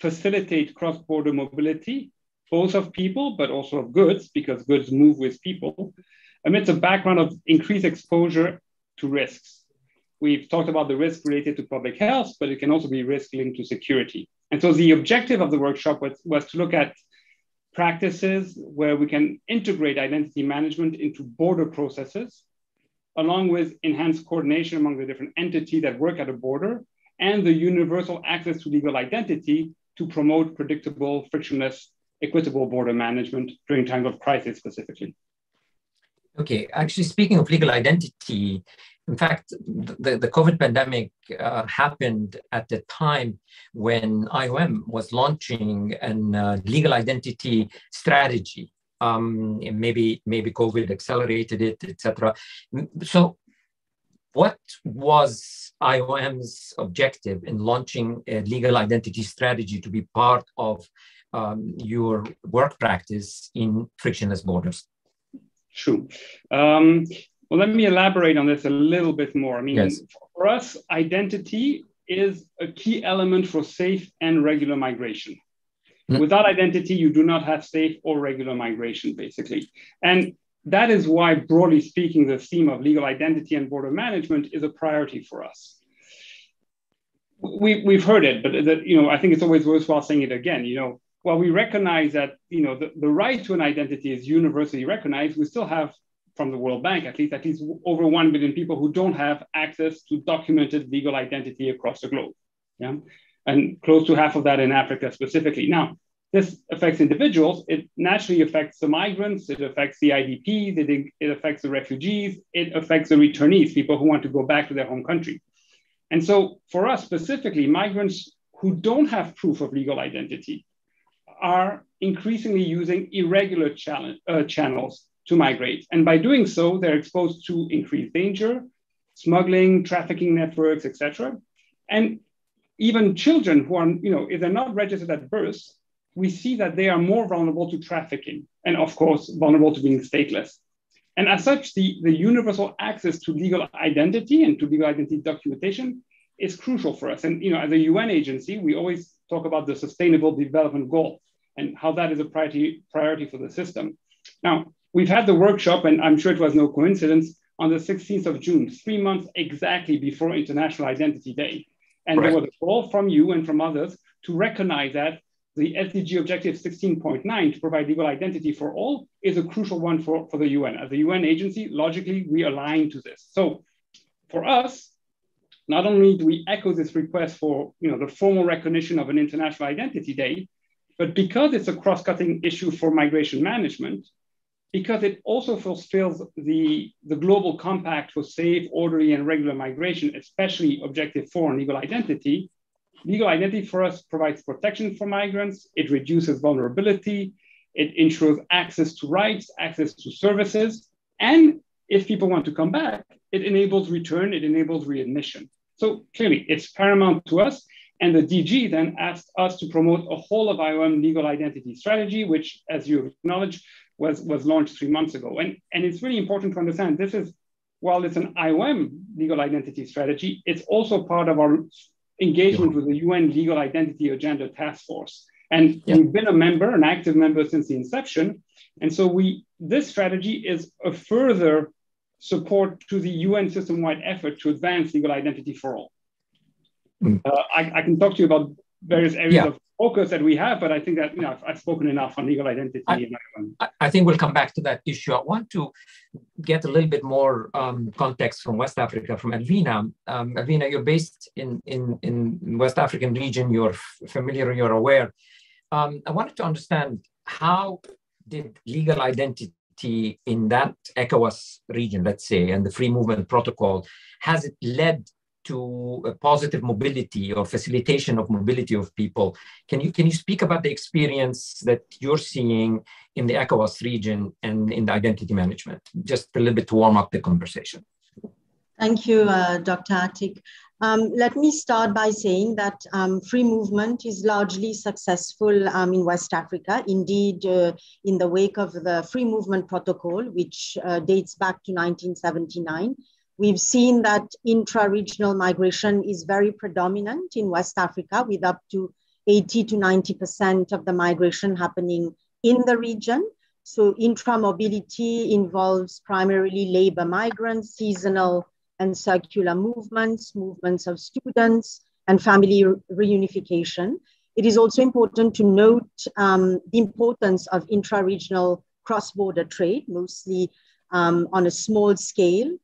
facilitate cross-border mobility both of people, but also of goods, because goods move with people, amidst a background of increased exposure to risks. We've talked about the risk related to public health, but it can also be risk linked to security. And so the objective of the workshop was, was to look at practices where we can integrate identity management into border processes, along with enhanced coordination among the different entities that work at a border, and the universal access to legal identity to promote predictable, frictionless equitable border management during times of crisis specifically. Okay, actually, speaking of legal identity, in fact, the, the COVID pandemic uh, happened at the time when IOM was launching an uh, legal identity strategy. Um, maybe maybe COVID accelerated it, etc. So, what was IOM's objective in launching a legal identity strategy to be part of um, your work practice in frictionless borders? Sure. Um, well, let me elaborate on this a little bit more. I mean, yes. for us, identity is a key element for safe and regular migration. Mm. Without identity, you do not have safe or regular migration, basically. And that is why, broadly speaking, the theme of legal identity and border management is a priority for us. We, we've heard it, but that, you know, I think it's always worthwhile saying it again. You know, while we recognize that you know the, the right to an identity is universally recognized, we still have from the World Bank at least at least over 1 billion people who don't have access to documented legal identity across the globe. Yeah. And close to half of that in Africa specifically. Now, this affects individuals. It naturally affects the migrants. It affects the IDPs. It, it affects the refugees. It affects the returnees, people who want to go back to their home country. And so, for us specifically, migrants who don't have proof of legal identity are increasingly using irregular uh, channels to migrate. And by doing so, they're exposed to increased danger, smuggling, trafficking networks, etc. And even children who are, you know, if they're not registered at birth, we see that they are more vulnerable to trafficking and, of course, vulnerable to being stateless. And as such, the, the universal access to legal identity and to legal identity documentation is crucial for us. And you know, as a UN agency, we always talk about the sustainable development goal and how that is a priority, priority for the system. Now, we've had the workshop, and I'm sure it was no coincidence, on the 16th of June, three months exactly before International Identity Day. And right. there was a call from you and from others to recognize that the SDG objective 16.9 to provide legal identity for all is a crucial one for, for the UN. As a UN agency, logically, we align to this. So for us, not only do we echo this request for you know, the formal recognition of an International Identity Day, but because it's a cross-cutting issue for migration management, because it also fulfills the, the global compact for safe, orderly, and regular migration, especially Objective 4 on legal identity. Legal identity for us provides protection for migrants, it reduces vulnerability, it ensures access to rights, access to services, and if people want to come back, it enables return, it enables readmission. So clearly, it's paramount to us. And the DG then asked us to promote a whole of IOM legal identity strategy, which, as you acknowledged, was, was launched three months ago. And, and it's really important to understand this is, while it's an IOM legal identity strategy, it's also part of our engagement with the UN Legal Identity Agenda Task Force. And yeah. we've been a member, an active member since the inception. And so we this strategy is a further support to the UN system-wide effort to advance legal identity for all. Mm. Uh, I, I, can talk to you about various areas yeah. of focus that we have, but I think that you know I've, I've spoken enough on legal identity. I, I, think we'll come back to that issue. I want to get a little bit more um, context from West Africa from Alvina. Um, Alvina, you're based in in in West African region. You're familiar. You're aware. Um, I wanted to understand how did legal identity in that ECOWAS region, let's say, and the free movement protocol, has it led to a positive mobility or facilitation of mobility of people. Can you can you speak about the experience that you're seeing in the ECOWAS region and in the identity management? Just a little bit to warm up the conversation. Thank you, uh, Dr. Atick. Um, let me start by saying that um, free movement is largely successful um, in West Africa. Indeed, uh, in the wake of the free movement protocol, which uh, dates back to 1979, We've seen that intra-regional migration is very predominant in West Africa with up to 80 to 90% of the migration happening in the region. So intra-mobility involves primarily labor migrants, seasonal and circular movements, movements of students, and family reunification. It is also important to note um, the importance of intra-regional cross-border trade, mostly um, on a small scale,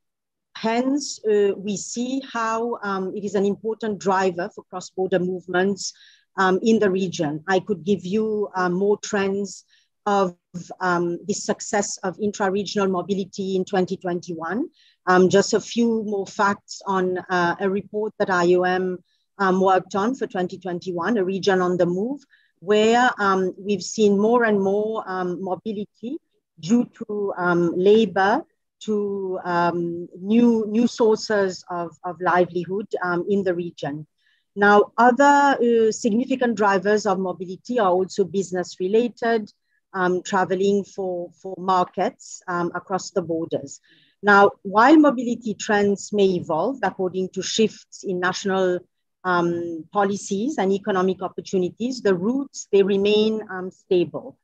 Hence, uh, we see how um, it is an important driver for cross-border movements um, in the region. I could give you uh, more trends of um, the success of intra-regional mobility in 2021. Um, just a few more facts on uh, a report that IOM um, worked on for 2021, a region on the move, where um, we've seen more and more mobility due to labor to um, new, new sources of, of livelihood um, in the region. Now, other uh, significant drivers of mobility are also business related, um, traveling for, for markets um, across the borders. Now, while mobility trends may evolve according to shifts in national um, policies and economic opportunities, the routes, they remain um, stable.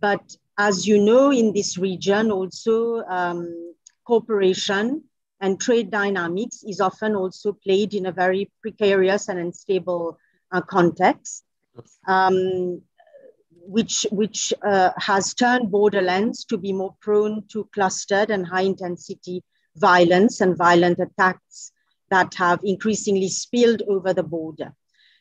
But as you know, in this region, also um, cooperation and trade dynamics is often also played in a very precarious and unstable uh, context, um, which, which uh, has turned borderlands to be more prone to clustered and high intensity violence and violent attacks that have increasingly spilled over the border.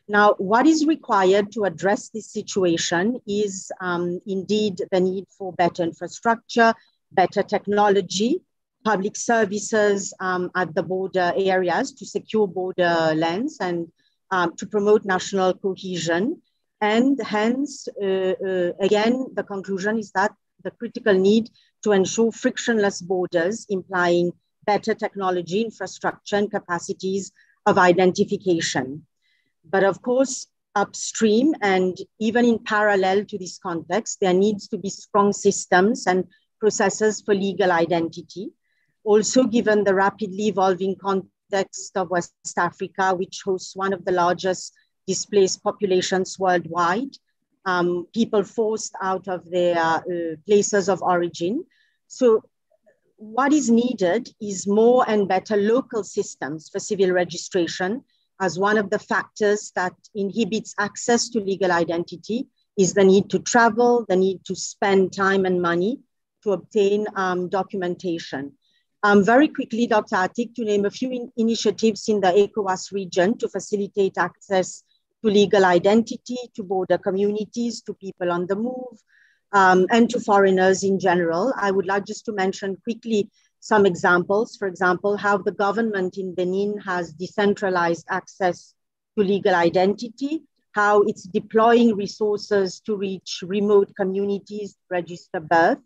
Now, what is required to address this situation is um, indeed the need for better infrastructure, better technology, public services um, at the border areas to secure border lands and um, to promote national cohesion. And hence, uh, uh, again, the conclusion is that the critical need to ensure frictionless borders, implying better technology, infrastructure, and capacities of identification. But of course, upstream and even in parallel to this context, there needs to be strong systems and processes for legal identity. Also, given the rapidly evolving context of West Africa, which hosts one of the largest displaced populations worldwide, um, people forced out of their uh, places of origin. So what is needed is more and better local systems for civil registration as one of the factors that inhibits access to legal identity is the need to travel, the need to spend time and money to obtain um, documentation. Um, very quickly, Dr. Atick, to name a few in initiatives in the ECOWAS region to facilitate access to legal identity, to border communities, to people on the move, um, and to foreigners in general. I would like just to mention quickly some examples. For example, how the government in Benin has decentralized access to legal identity, how it's deploying resources to reach remote communities, register birth,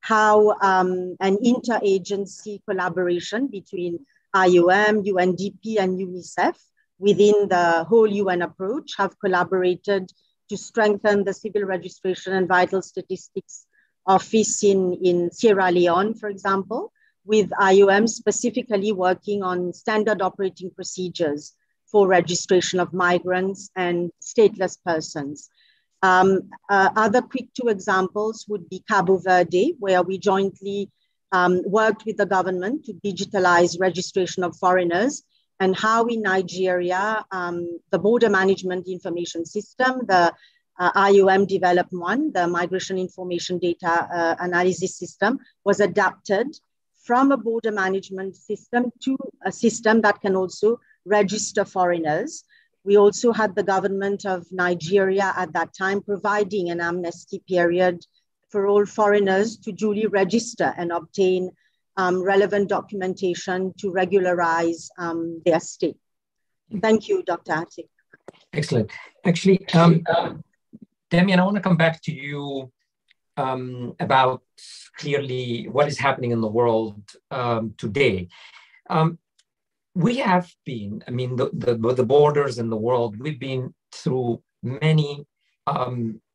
how um, an interagency collaboration between IOM, UNDP, and UNICEF within the whole UN approach have collaborated to strengthen the civil registration and vital statistics office in, in Sierra Leone, for example, with IOM specifically working on standard operating procedures for registration of migrants and stateless persons. Um, uh, other quick two examples would be Cabo Verde, where we jointly um, worked with the government to digitalize registration of foreigners and how in Nigeria, um, the border management information system, the uh, IOM developed one, the migration information data uh, analysis system was adapted from a border management system to a system that can also register foreigners. We also had the government of Nigeria at that time providing an amnesty period for all foreigners to duly register and obtain um, relevant documentation to regularize um, their stay. Thank you, Dr. Atick. Excellent. Actually, um, I want to come back to you um, about clearly what is happening in the world um, today. Um, we have been, I mean, the, the, the, borders in the world, we've been through many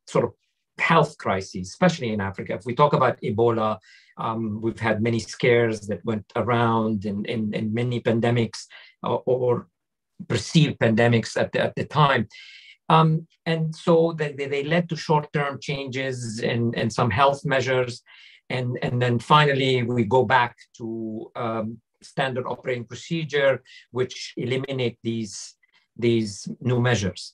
sort of health crises, especially in Africa. If we talk about Ebola, um, we've had many scares that went around and, and, and many pandemics uh, or perceived pandemics at the, at the time. Um, and so they, they led to short-term changes and, and some health measures. And, and then finally, we go back to um, standard operating procedure, which eliminate these, these new measures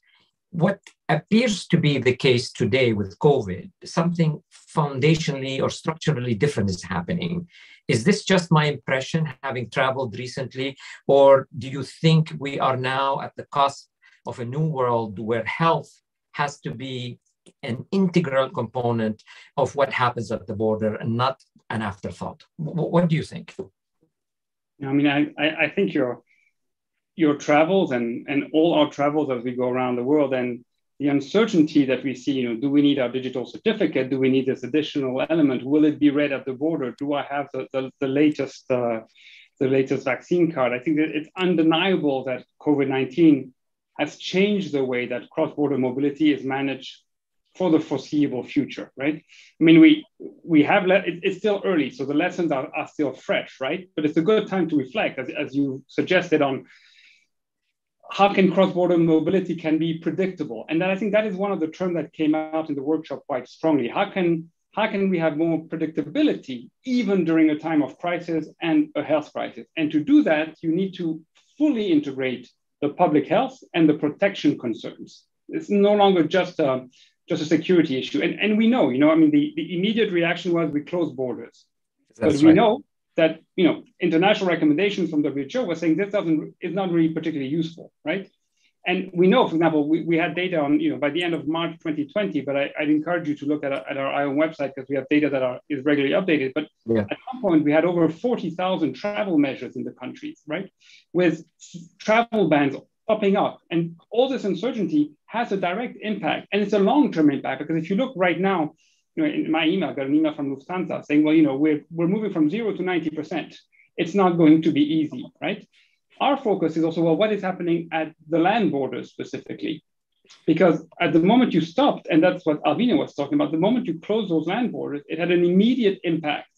what appears to be the case today with COVID, something foundationally or structurally different is happening. Is this just my impression, having traveled recently, or do you think we are now at the cusp of a new world where health has to be an integral component of what happens at the border and not an afterthought? What do you think? I mean, I, I think you're your travels and, and all our travels as we go around the world and the uncertainty that we see, you know, do we need our digital certificate? Do we need this additional element? Will it be read at the border? Do I have the, the, the latest uh, the latest vaccine card? I think that it's undeniable that COVID-19 has changed the way that cross-border mobility is managed for the foreseeable future, right? I mean, we we have it, it's still early, so the lessons are, are still fresh, right? But it's a good time to reflect, as, as you suggested on how can cross-border mobility can be predictable? And I think that is one of the terms that came out in the workshop quite strongly. How can how can we have more predictability even during a time of crisis and a health crisis? And to do that, you need to fully integrate the public health and the protection concerns. It's no longer just a, just a security issue. And, and we know, you know, I mean, the, the immediate reaction was we close borders. That's but we right. know that you know international recommendations from WHO were saying this doesn't is not really particularly useful, right? And we know, for example, we, we had data on, you know, by the end of March 2020, but I, would encourage you to look at, at our IOM website because we have data that are, is regularly updated. But yeah. at some point, we had over 40,000 travel measures in the countries, right? With travel bans popping up. And all this uncertainty has a direct impact. And it's a long term impact because if you look right now, you know, in my email, I got an email from Lufthansa saying, well, you know, we're, we're moving from zero to 90%. It's not going to be easy, right? Our focus is also, well, what is happening at the land borders specifically? Because at the moment you stopped, and that's what Alvina was talking about, the moment you closed those land borders, it had an immediate impact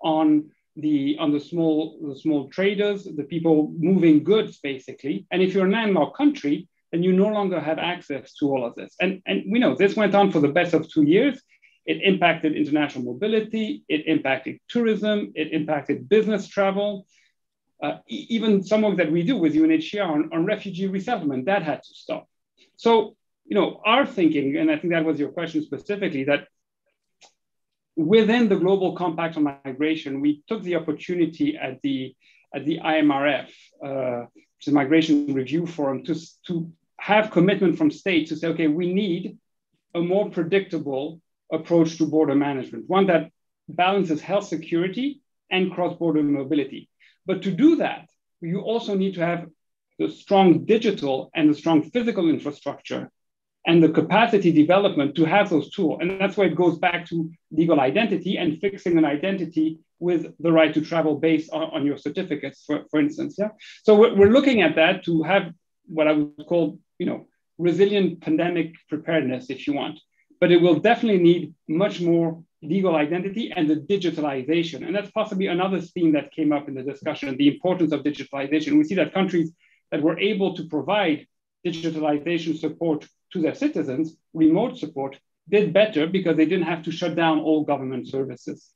on the on the small the small traders, the people moving goods, basically. And if you're a landlocked country, then you no longer have access to all of this. And and we know this went on for the best of two years. It impacted international mobility. It impacted tourism. It impacted business travel. Uh, even some work that we do with UNHCR on, on refugee resettlement that had to stop. So you know our thinking, and I think that was your question specifically, that within the global compact on migration, we took the opportunity at the at the IMRF, uh, which is Migration Review Forum, to, to have commitment from states to say, okay, we need a more predictable approach to border management, one that balances health security and cross-border mobility. But to do that, you also need to have the strong digital and the strong physical infrastructure and the capacity development to have those tools. And that's where it goes back to legal identity and fixing an identity with the right to travel based on, on your certificates, for, for instance. Yeah. So we're, we're looking at that to have what I would call, you know, resilient pandemic preparedness, if you want. But it will definitely need much more legal identity and the digitalization. And that's possibly another theme that came up in the discussion, the importance of digitalization. We see that countries that were able to provide digitalization support to their citizens, remote support, did better because they didn't have to shut down all government services.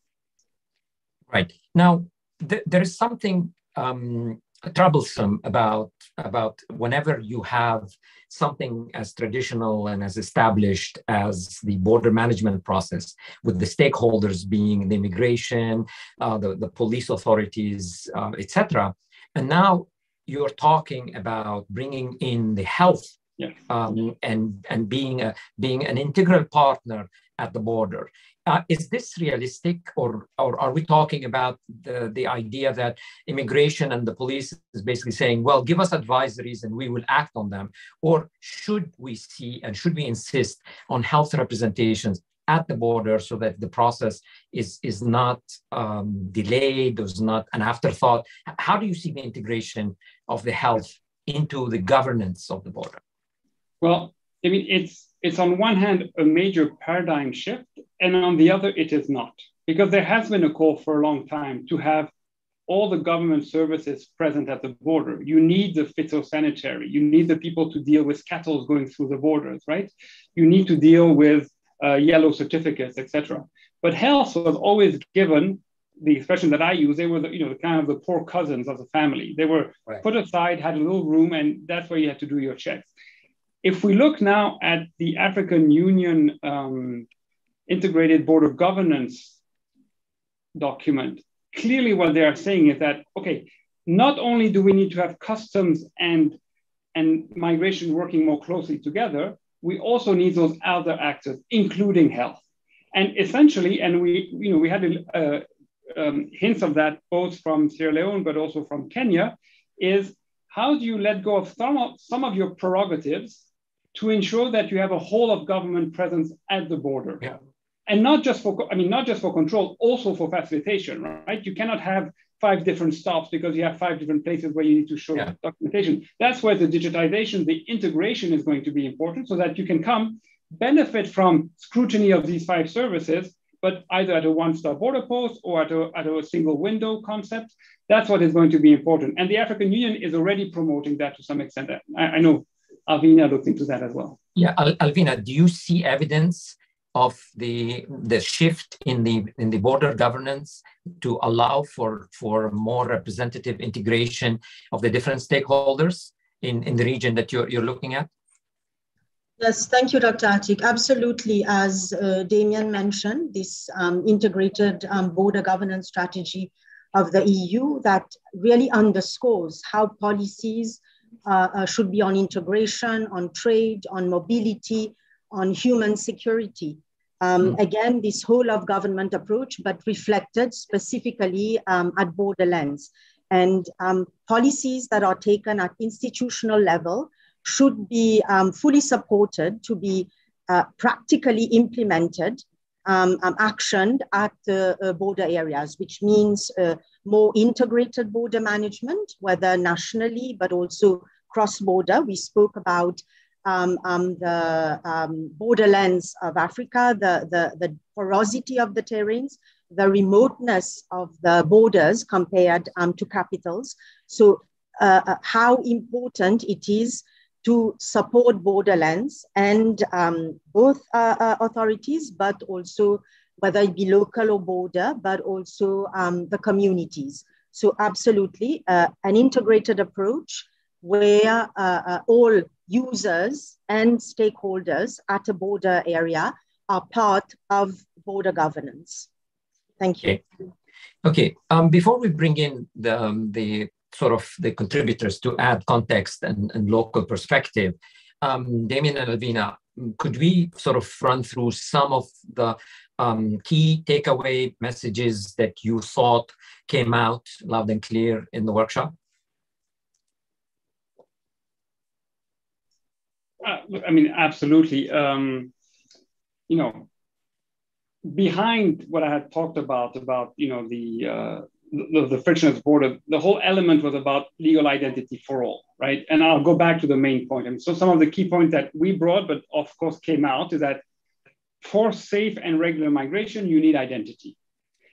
Right. Now, th- there is something um, troublesome about, about whenever you have something as traditional and as established as the border management process, with the stakeholders being the immigration, uh, the, the police authorities, uh, etc. And now you're talking about bringing in the health yeah. um, and and being a being an integral partner at the border. Uh, is this realistic, or or are we talking about the the idea that immigration and the police is basically saying, well, give us advisories and we will act on them, or should we see and should we insist on health representations at the border so that the process is is not um, delayed, is not an afterthought? How do you see the integration of the health into the governance of the border? Well, I mean, it's it's on one hand a major paradigm shift, and on the other, it is not, because there has been a call for a long time to have all the government services present at the border. You need the phytosanitary, you need the people to deal with cattle going through the borders, right? You need to deal with uh, yellow certificates, etc. But health was always given the expression that I use, they were the, you know, the kind of the poor cousins of the family. They were right. put aside, had a little room, and that's where you had to do your checks. If we look now at the African Union um, integrated border governance document, clearly what they are saying is that, okay, not only do we need to have customs and, and migration working more closely together, we also need those other actors, including health. And essentially, and we, you know, we had uh, um, hints of that both from Sierra Leone, but also from Kenya, is how do you let go of some of, some of your prerogatives to ensure that you have a whole of government presence at the border. Yeah. And not just for, I mean, not just for control, also for facilitation, right? You cannot have five different stops because you have five different places where you need to show yeah. documentation. That's where the digitization, the integration is going to be important so that you can come benefit from scrutiny of these five services, but either at a one-stop border post or at a, at a single window concept. That's what is going to be important. And the African Union is already promoting that to some extent. I, I know Alvina looked into that as well. Yeah, Al- Alvina, do you see evidence of the the shift in the in the border governance to allow for for more representative integration of the different stakeholders in in the region that you're you're looking at? Yes, thank you, Dr. Atick. Absolutely. As uh, Damien mentioned, this um, integrated um, border governance strategy of the EU that really underscores how policies uh, uh, should be on integration, on trade, on mobility, on human security. Um, mm. Again, this whole of government approach, but reflected specifically um, at borderlands. And um, policies that are taken at institutional level should be um, fully supported to be uh, practically implemented, um, um, actioned at the uh, border areas, which means uh, more integrated border management, whether nationally, but also cross border. We spoke about um, um, the um, borderlands of Africa, the, the, the porosity of the terrains, the remoteness of the borders compared um, to capitals. So uh, uh, how important it is to support borderlands and um, both uh, uh, authorities, but also whether it be local or border, but also um, the communities. So absolutely uh, an integrated approach where uh, uh, all users and stakeholders at a border area are part of border governance. Thank you. Okay. okay. Um, before we bring in the, um, the sort of the contributors to add context and, and local perspective, um, Damien and Alvina, could we sort of run through some of the um, key takeaway messages that you thought came out loud and clear in the workshop? Uh, I mean, absolutely. Um, you know, behind what I had talked about, about, you know, the, uh, the, the frictionless border, the whole element was about legal identity for all, right? And I'll go back to the main point. And so some of the key points that we brought, but of course came out, is that for safe and regular migration, you need identity.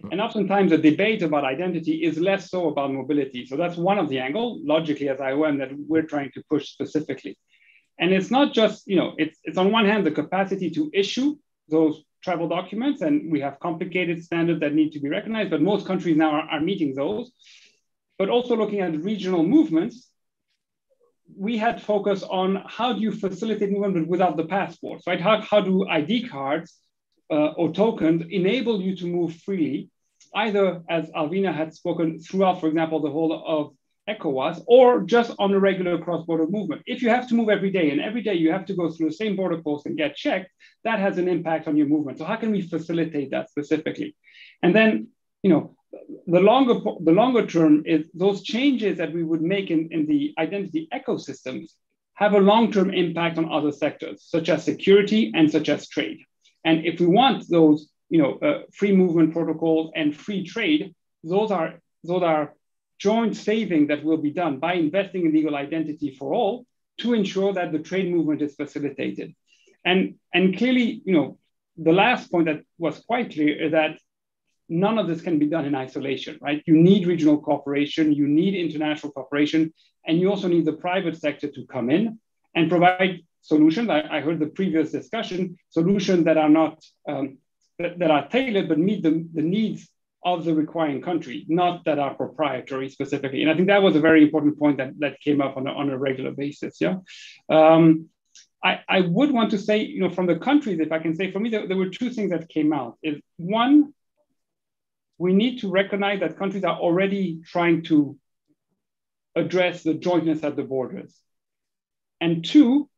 Mm. And oftentimes the debate about identity is less so about mobility. So that's one of the angle, logically as IOM, that we're trying to push specifically. And it's not just, you know, it's, it's on one hand the capacity to issue those travel documents, and we have complicated standards that need to be recognized, but most countries now are, are meeting those. But also looking at regional movements, we had focus on how do you facilitate movement without the passports, right? How, how do ID cards uh, or tokens enable you to move freely, either as Alvina had spoken throughout, for example, the whole of ECOWAS, or just on a regular cross-border movement. If you have to move every day and every day you have to go through the same border post and get checked, that has an impact on your movement. So how can we facilitate that specifically? And then, you know, the longer the longer term is those changes that we would make in, in the identity ecosystems have a long-term impact on other sectors, such as security and such as trade. And if we want those, you know, uh, free movement protocols and free trade, those are those are joint saving that will be done by investing in legal identity for all to ensure that the trade movement is facilitated. And, and clearly, you know, the last point that was quite clear is that none of this can be done in isolation, right? You need regional cooperation, you need international cooperation, and you also need the private sector to come in and provide solutions. I, I heard the previous discussion, solutions that are not, um, that, that, are tailored, but meet the, the needs of the requiring country, not that are proprietary specifically. And I think that was a very important point that, that came up on a, on a regular basis, yeah? Um, I, I would want to say, you know, from the countries, if I can say, for me, there, there were two things that came out. Is one, we need to recognize that countries are already trying to address the jointness at the borders. And two,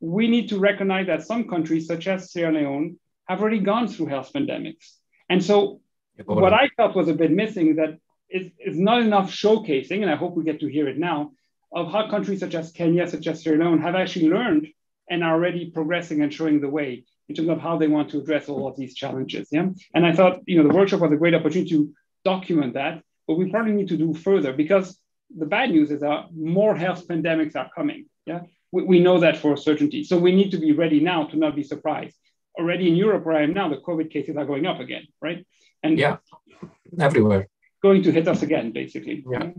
we need to recognize that some countries, such as Sierra Leone, have already gone through health pandemics. And so, what I felt was a bit missing is that it's, it's not enough showcasing, and I hope we get to hear it now, of how countries such as Kenya, such as Sierra Leone, have actually learned and are already progressing and showing the way in terms of how they want to address all of these challenges. Yeah. And I thought, you know, the workshop was a great opportunity to document that, but we probably need to do further because the bad news is that more health pandemics are coming. Yeah. We, we know that for certainty. So we need to be ready now to not be surprised. Already in Europe, where I am now, the COVID cases are going up again, right? And yeah, everywhere. Going to hit us again, basically. Yeah.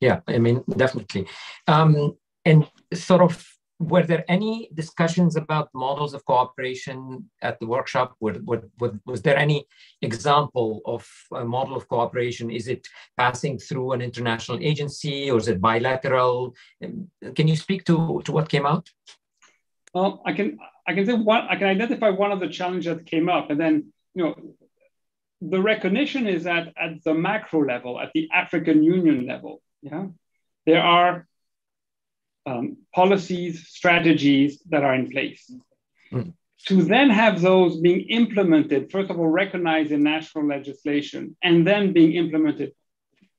Yeah, I mean, definitely. Um, and sort of were there any discussions about models of cooperation at the workshop? Were, were, was there any example of a model of cooperation? Is it passing through an international agency or is it bilateral? Um, can you speak to, to what came out? Well, I can I can say one I can identify one of the challenges that came up, and then you know the recognition is that at the macro level, at the African Union level, yeah, there are um, policies, strategies that are in place. Mm. To then have those being implemented, first of all, recognized in national legislation, and then being implemented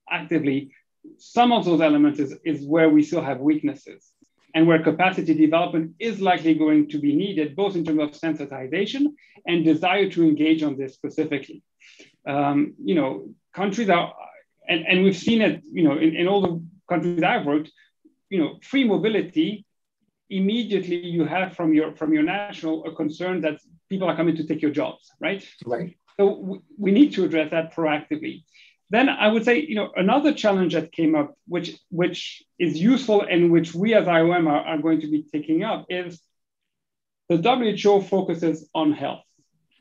actively, some of those elements is, is where we still have weaknesses and where capacity development is likely going to be needed, both in terms of sensitization and desire to engage on this specifically. Um, you know, countries are, and, and we've seen it, you know, in, in all the countries I've worked, you know, free mobility immediately you have from your from your national a concern that people are coming to take your jobs, right? Right. So we need to address that proactively. Then I would say, you know, another challenge that came up, which which is useful and which we as IOM are, are going to be taking up, is the WHO focuses on health.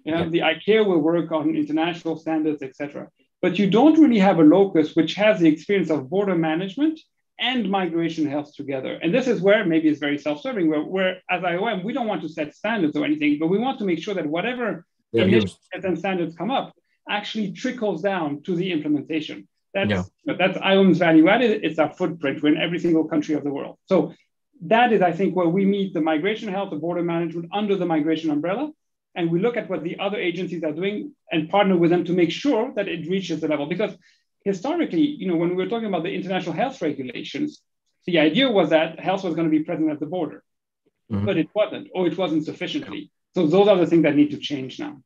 You know, the ICAO will work on international standards, etc. But you don't really have a locus which has the experience of border management and migration health together. And this is where maybe it's very self-serving, where, where as IOM, we don't want to set standards or anything, but we want to make sure that whatever yeah, initiatives and standards come up actually trickles down to the implementation. That's, yeah. that's IOM's value added. It's our footprint. We're in every single country of the world. So that is, I think, where we meet the migration health, the border management under the migration umbrella. And we look at what the other agencies are doing and partner with them to make sure that it reaches the level. Because historically, you know, when we were talking about the international health regulations, the idea was that health was going to be present at the border, mm-hmm. but it wasn't, or it wasn't sufficiently. So those are the things that need to change now.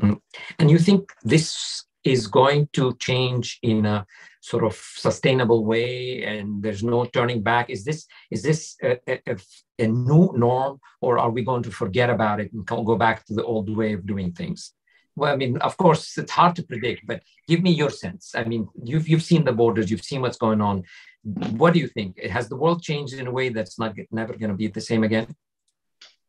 Mm-hmm. And you think this is going to change in a sort of sustainable way and there's no turning back is this is this a, a, a, new norm or are we going to forget about it and go back to the old way of doing things well, I mean, of course, it's hard to predict, but give me your sense. I mean, you've you've seen the borders, you've seen what's going on. What do you think? It has the world changed in a way that's not never going to be the same again?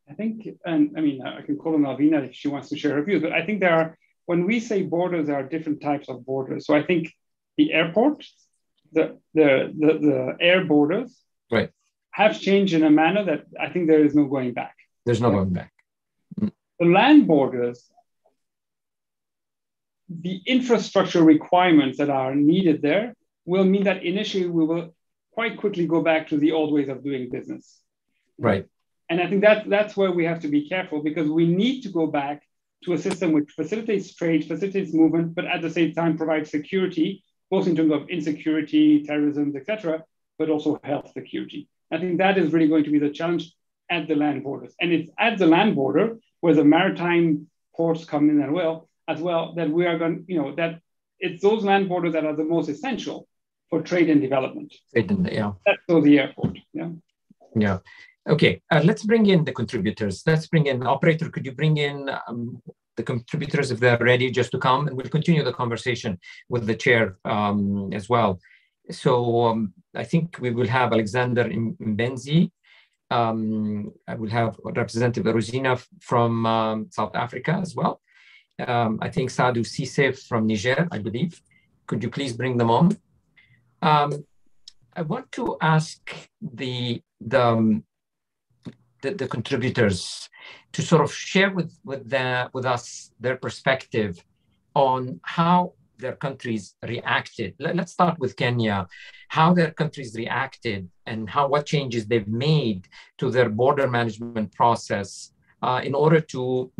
I think, and I mean, I can call on Alvina if she wants to share her views, but I think there are, when we say borders, there are different types of borders. So I think the airport, the the the, the air borders, right, have changed in a manner that I think there is no going back. There's no going back. Mm. The land borders the infrastructure requirements that are needed there will mean that initially we will quite quickly go back to the old ways of doing business. Right. And I think that that's where we have to be careful because we need to go back to a system which facilitates trade, facilitates movement, but at the same time provides security, both in terms of insecurity, terrorism, etc., but also health security. I think that is really going to be the challenge at the land borders. And it's at the land border where the maritime ports come in as well, as well that we are going, you know, that it's those land borders that are the most essential for trade and development. Trade and, yeah. That's so the airport. Yeah. Yeah. Okay. Uh, let's bring in the contributors. Let's bring in operator. Could you bring in um, the contributors if they're ready just to come, and we'll continue the conversation with the chair um, as well. So um, I think we will have Alexander Imbenzi. Um, I will have Representative Rosina from um, South Africa as well um, I think Saadou Cissé from Niger, I believe. Could you please bring them on? Um, I want to ask the, the, um, the, the, contributors to sort of share with, with, the, with us their perspective on how their countries reacted. Let, us start with Kenya, how their countries reacted and how what changes they've made to their border management process uh, in order to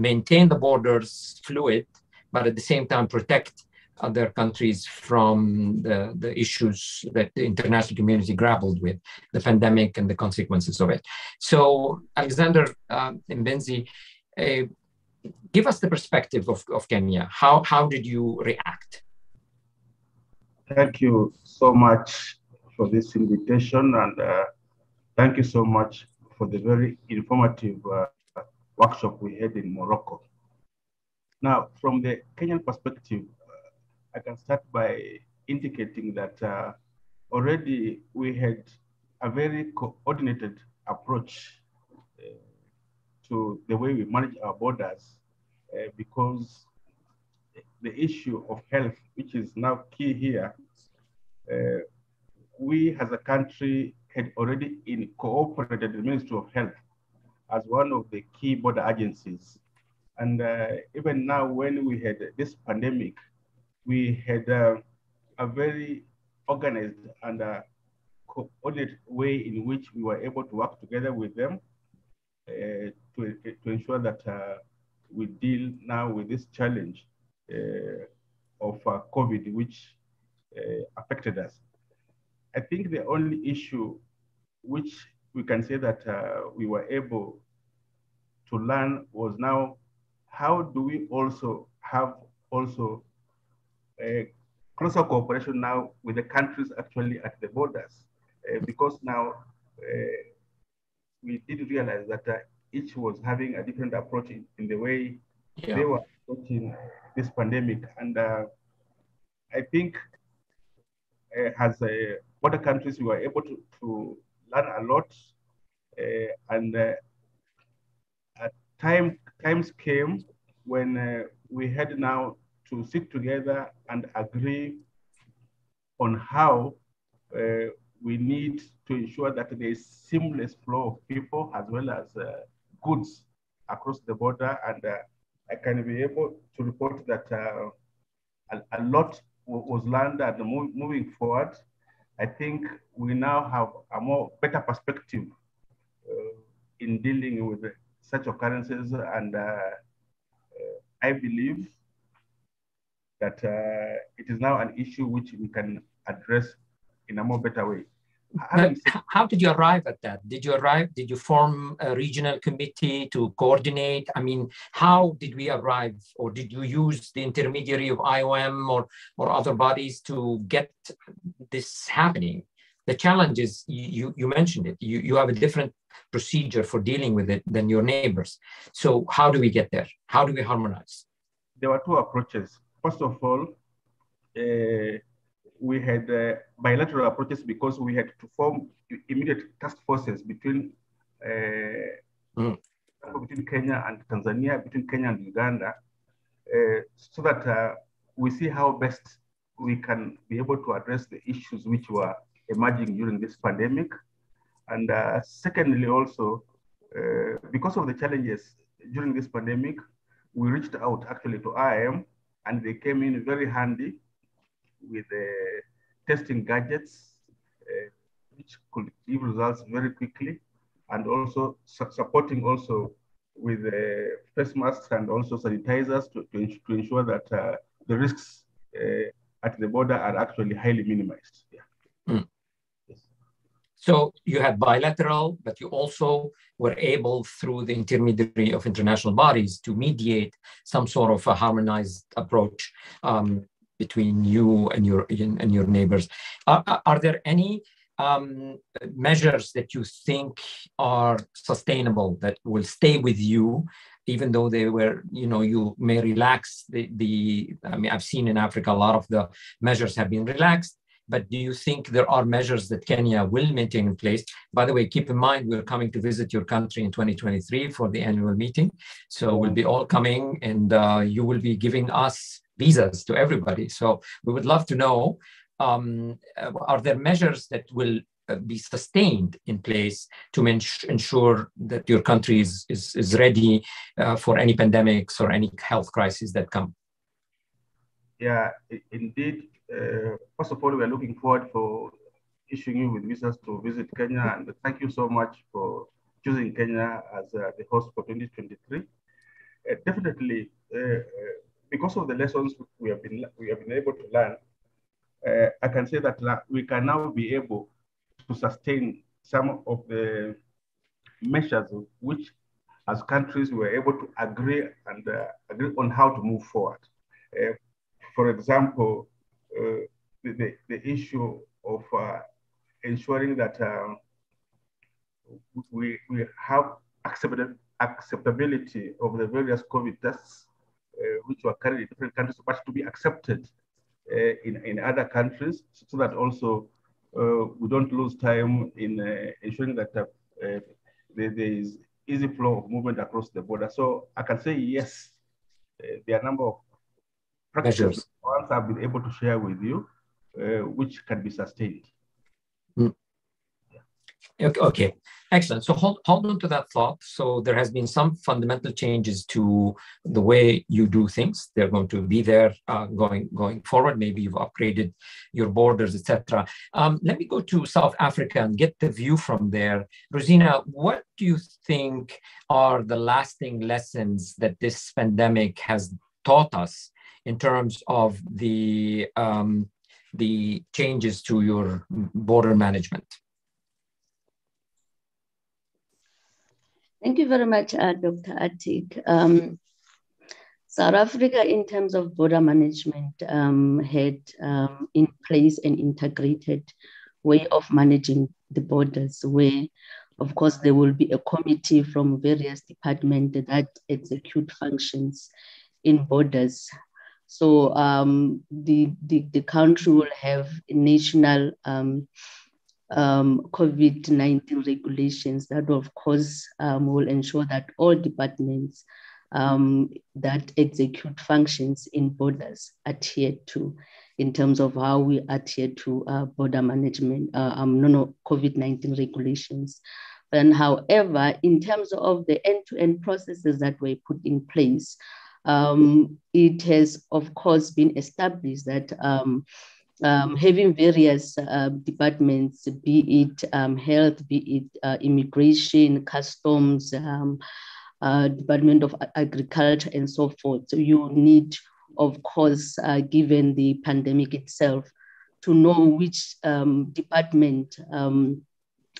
maintain the borders fluid, but at the same time protect other countries from the, the issues that the international community grappled with, the pandemic and the consequences of it. So, Alexander uh, Imbenzi, uh, give us the perspective of, of Kenya. How, how did you react? Thank you so much for this invitation, and uh, thank you so much for the very informative uh, workshop we had in Morocco. Now, from the Kenyan perspective, uh, I can start by indicating that uh, already we had a very coordinated approach uh, to the way we manage our borders uh, because the issue of health, which is now key here, uh, we as a country had already incorporated the Ministry of Health as one of the key border agencies. And uh, even now, when we had this pandemic, we had uh, a very organized and uh, coordinated way in which we were able to work together with them uh, to, to ensure that uh, we deal now with this challenge uh, of COVID, which affected us. I think the only issue which we can say that uh, we were able to learn was now how do we also have also a closer cooperation now with the countries actually at the borders uh, because now uh, we did realize that uh, each was having a different approach in, in the way yeah. they were approaching this pandemic. And uh, I think uh, as uh, other countries, we were able to, to learn a lot. Uh, and uh, at time, times came when uh, we had now to sit together and agree on how uh, we need to ensure that there is seamless flow of people as well as uh, goods across the border. And uh, I can be able to report that a, a, lot was learned and moving forward. I think we now have a more better perspective uh, in dealing with such occurrences. And uh, uh, I believe that it is now an issue which we can address in a more better way. How did you arrive at that? Did you arrive? Did you form a regional committee to coordinate? I mean, how did we arrive, or did you use the intermediary of IOM or or other bodies to get this happening? The challenge is you you mentioned it. You you have a different procedure for dealing with it than your neighbors. So how do we get there? How do we harmonize? There were two approaches. First of all, uh, we had uh, bilateral approaches because we had to form immediate task forces between uh, mm. between Kenya and Tanzania, between Kenya and Uganda, uh, so that uh, we see how best we can be able to address the issues which were emerging during this pandemic. And uh, secondly, also, uh, because of the challenges during this pandemic, we reached out actually to IOM and they came in very handy with uh, testing gadgets, uh, which could give results very quickly, and also su supporting also with uh, face masks and also sanitizers to, to, to ensure that the risks at the border are actually highly minimized. Yeah. Mm. So you had bilateral, but you also were able, through the intermediary of international bodies, to mediate some sort of a harmonized approach um, between you and your and your neighbors. Are, are there any um, measures that you think are sustainable that will stay with you, even though they were, you know, you may relax the the. I mean, I've seen in Africa a lot of the measures have been relaxed. But do you think there are measures that Kenya will maintain in place? By the way, keep in mind we're coming to visit your country in 2023 for the annual meeting, so we'll be all coming, and uh, you will be giving us visas to everybody. So we would love to know, um, are there measures that will uh, be sustained in place to ensure that your country is, is, is ready uh, for any pandemics or any health crises that come? Yeah, indeed. Uh, first of all, we are looking forward for issuing you with visas to visit Kenya. And thank you so much for choosing Kenya as uh, the host for 2023. Uh, definitely, uh, because of the lessons we have been we have been able to learn, uh, I can say that we can now be able to sustain some of the measures which, as countries, we were able to agree and uh, agree on how to move forward. Uh, for example, uh, the, the, the, issue of uh, ensuring that um, we, we have acceptability of the various COVID tests Uh, which were carried in different countries, but to be accepted uh, in, in other countries so that also uh, we don't lose time in uh, ensuring that uh, there, there is easy flow of movement across the border. So I can say yes, there are a number of practices ones I've been able to share with you, which can be sustained. Mm. Okay, excellent. So hold, hold on to that thought. So there has been some fundamental changes to the way you do things. They're going to be there uh, going going forward. Maybe you've upgraded your borders, etc. Um, let me go to South Africa and get the view from there. Rosina, what do you think are the lasting lessons that this pandemic has taught us in terms of the um, the changes to your border management? Thank you very much, uh, Dr. Atick. Um, South Africa, in terms of border management, um, had um, in place an integrated way of managing the borders where of course, there will be a committee from various departments that execute functions in borders. So um, the, the, the country will have national um, um, COVID-19 regulations that of course um, will ensure that all departments um, that execute functions in borders adhere to in terms of how we adhere to uh, border management, uh, um, no, no, COVID-19 regulations. And however, in terms of the end-to-end processes that were put in place, um, it has of course been established that um, having various uh, departments, be it um, health, be it uh, immigration, customs, um, uh, Department of Agriculture, and so forth. So you need, of course, uh, given the pandemic itself, to know which um, department um,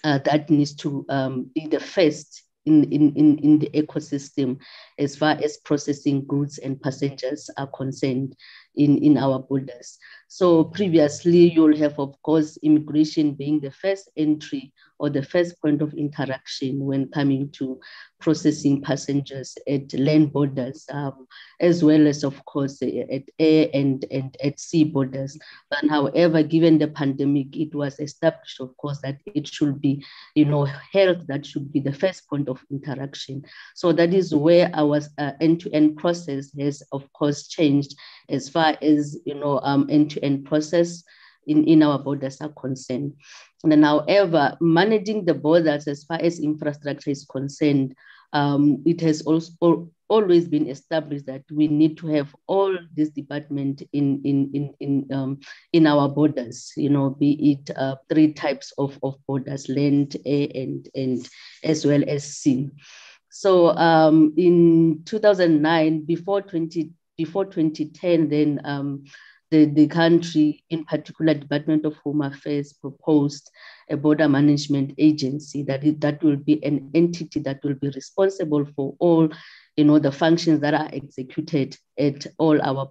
uh, that needs to um, be the first in, in, in, in the ecosystem as far as processing goods and passengers are concerned in, in our borders. So previously, you'll have, of course, immigration being the first entry or the first point of interaction when coming to processing passengers at land borders, um, as well as, of course, at air and, and at sea borders. But however, given the pandemic, it was established, of course, that it should be, you know, health that should be the first point of interaction. So that is where our uh, end-to-end process has, of course, changed as far as, you know, um, end-to-end process in, in our borders are concerned. And then, however, managing the borders as far as infrastructure is concerned, um, it has also always been established that we need to have all this department in in in in, um, in our borders. You know, be it uh, three types of, of borders: land, air, and and as well as sea. So um, in 2009, before 20 before 2010, then um, the, the country, in particular Department of Home Affairs, proposed a border management agency that, that will be an entity that will be responsible for all you know, the functions that are executed at all our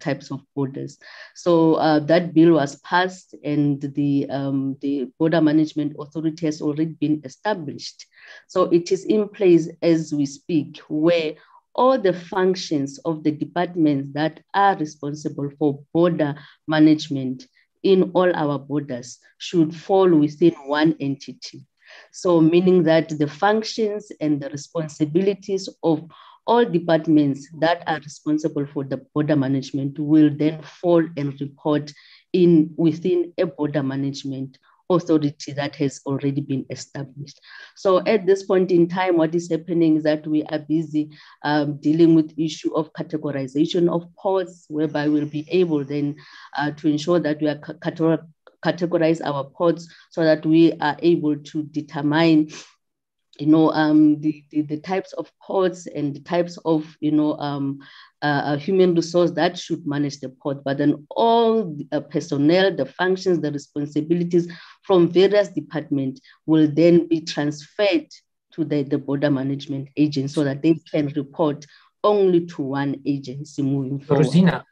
types of borders. So uh, that bill was passed and the, um, the Border Management Authority has already been established. So it is in place as we speak, where all the functions of the departments that are responsible for border management in all our borders should fall within one entity. So, meaning that the functions and the responsibilities of all departments that are responsible for the border management will then fall and report in within a border management authority that has already been established. So at this point in time, what is happening is that we are busy um, dealing with issue of categorization of ports, whereby we'll be able then uh, to ensure that we are categorize our ports so that we are able to determine you know, um, the, the, the, types of ports and the types of, you know, um, uh, human resource that should manage the port, but then all the uh, personnel, the functions, the responsibilities from various departments will then be transferred to the, the border management agent so that they can report only to one agency moving forward. Rosina,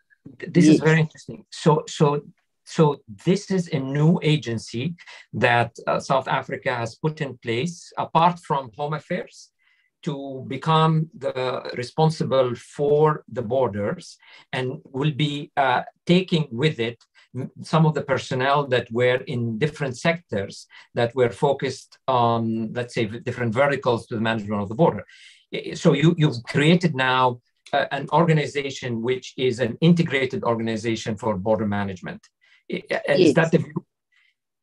this yes. is very interesting. So, so so this is a new agency that uh, South Africa has put in place, apart from Home Affairs, to become the responsible for the borders and will be uh, taking with it some of the personnel that were in different sectors that were focused on, let's say, different verticals to the management of the border. So you, you've created now uh, an organization which is an integrated organization for border management. Is that the view?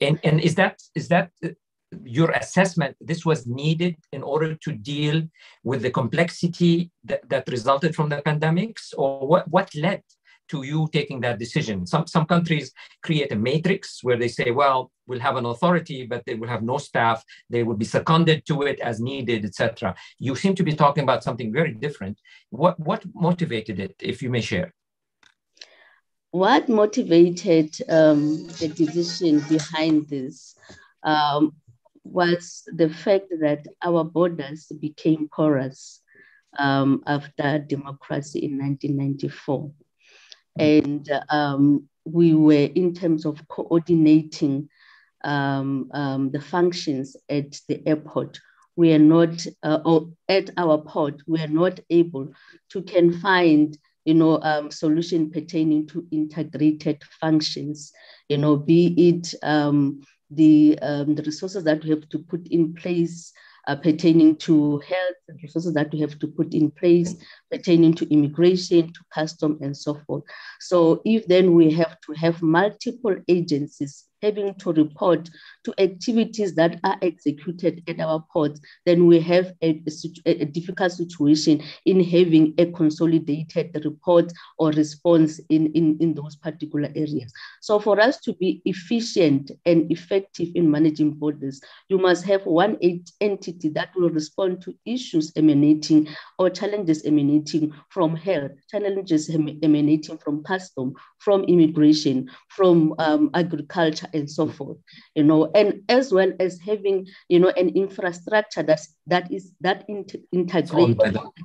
And, and is that is that uh, your assessment this was needed in order to deal with the complexity that, that resulted from the pandemics? Or what, what led to you taking that decision? Some, some countries create a matrix where they say well we'll have an authority but they will have no staff. They will be seconded to it as needed etc you seem to be talking about something very different. What, what motivated it if you may share what motivated um, the decision behind this um, was the fact that our borders became porous um, after democracy in 1994. And um, we were, in terms of coordinating um, um, the functions at the airport, we are not, uh, or at our port, we are not able to can find you know, um, solution pertaining to integrated functions, you know, be it um, the, um, the resources that we have to put in place uh, pertaining to health, and resources that we have to put in place pertaining to immigration, to custom, and so forth. So if then we have to have multiple agencies having to report to activities that are executed at our ports, then we have a, a, a, difficult situation in having a consolidated report or response in, in, in those particular areas. So for us to be efficient and effective in managing borders, you must have one entity that will respond to issues emanating or challenges emanating from health, challenges emanating from custom, from immigration, from um, agriculture, and so forth. You know, and as well as having you know an infrastructure that's that is that inter- integrate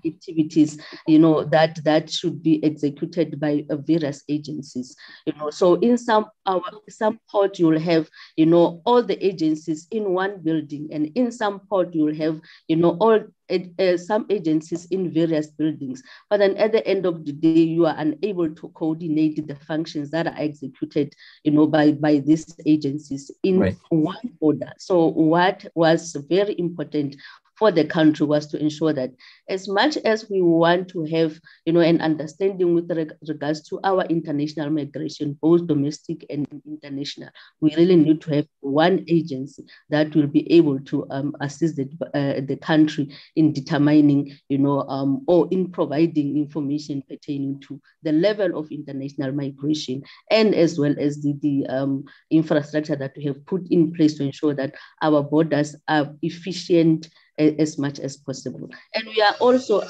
activities you know that that should be executed by uh, various agencies you know so in some our some port you'll have you know all the agencies in one building and in some port you'll have you know all uh, some agencies in various buildings. But then at the end of the day, you are unable to coordinate the functions that are executed, you know, by, by these agencies in right. one order. So what was very important for the country was to ensure that as much as we want to have, you know, an understanding with regards to our international migration, both domestic and international, we really need to have one agency that will be able to um, assist the, uh, the country in determining, you know, um, or in providing information pertaining to the level of international migration and as well as the, the um, infrastructure that we have put in place to ensure that our borders are efficient as much as possible. And we are also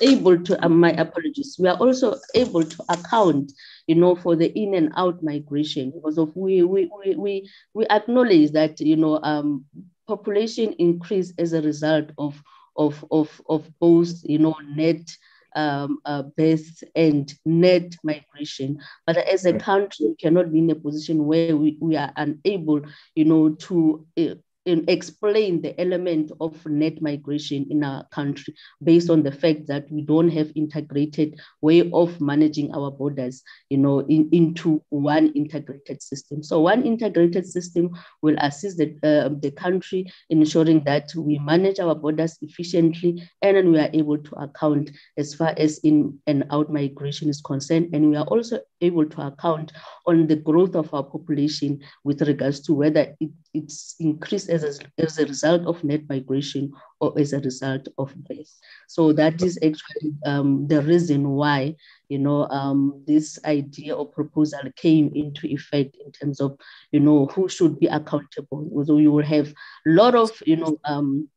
able to, um, my apologies, we are also able to account, you know, for the in and out migration because of we, we, we, we, we acknowledge that, you know, um, population increase as a result of, of, of, of both, you know, net um, uh, birth and net migration. But as a country, we cannot be in a position where we, we are unable, you know, to uh, explain the element of net migration in our country based on the fact that we don't have integrated way of managing our borders you know in, into one integrated system. So one integrated system will assist the, uh, the country in ensuring that we manage our borders efficiently and we are able to account as far as in and out migration is concerned. And we are also able to account on the growth of our population with regards to whether it, it's increased as a, as a result of net migration or as a result of birth. So that is actually um, the reason why, you know, um, this idea or proposal came into effect in terms of, you know, who should be accountable. So you will have a lot of, you know, um,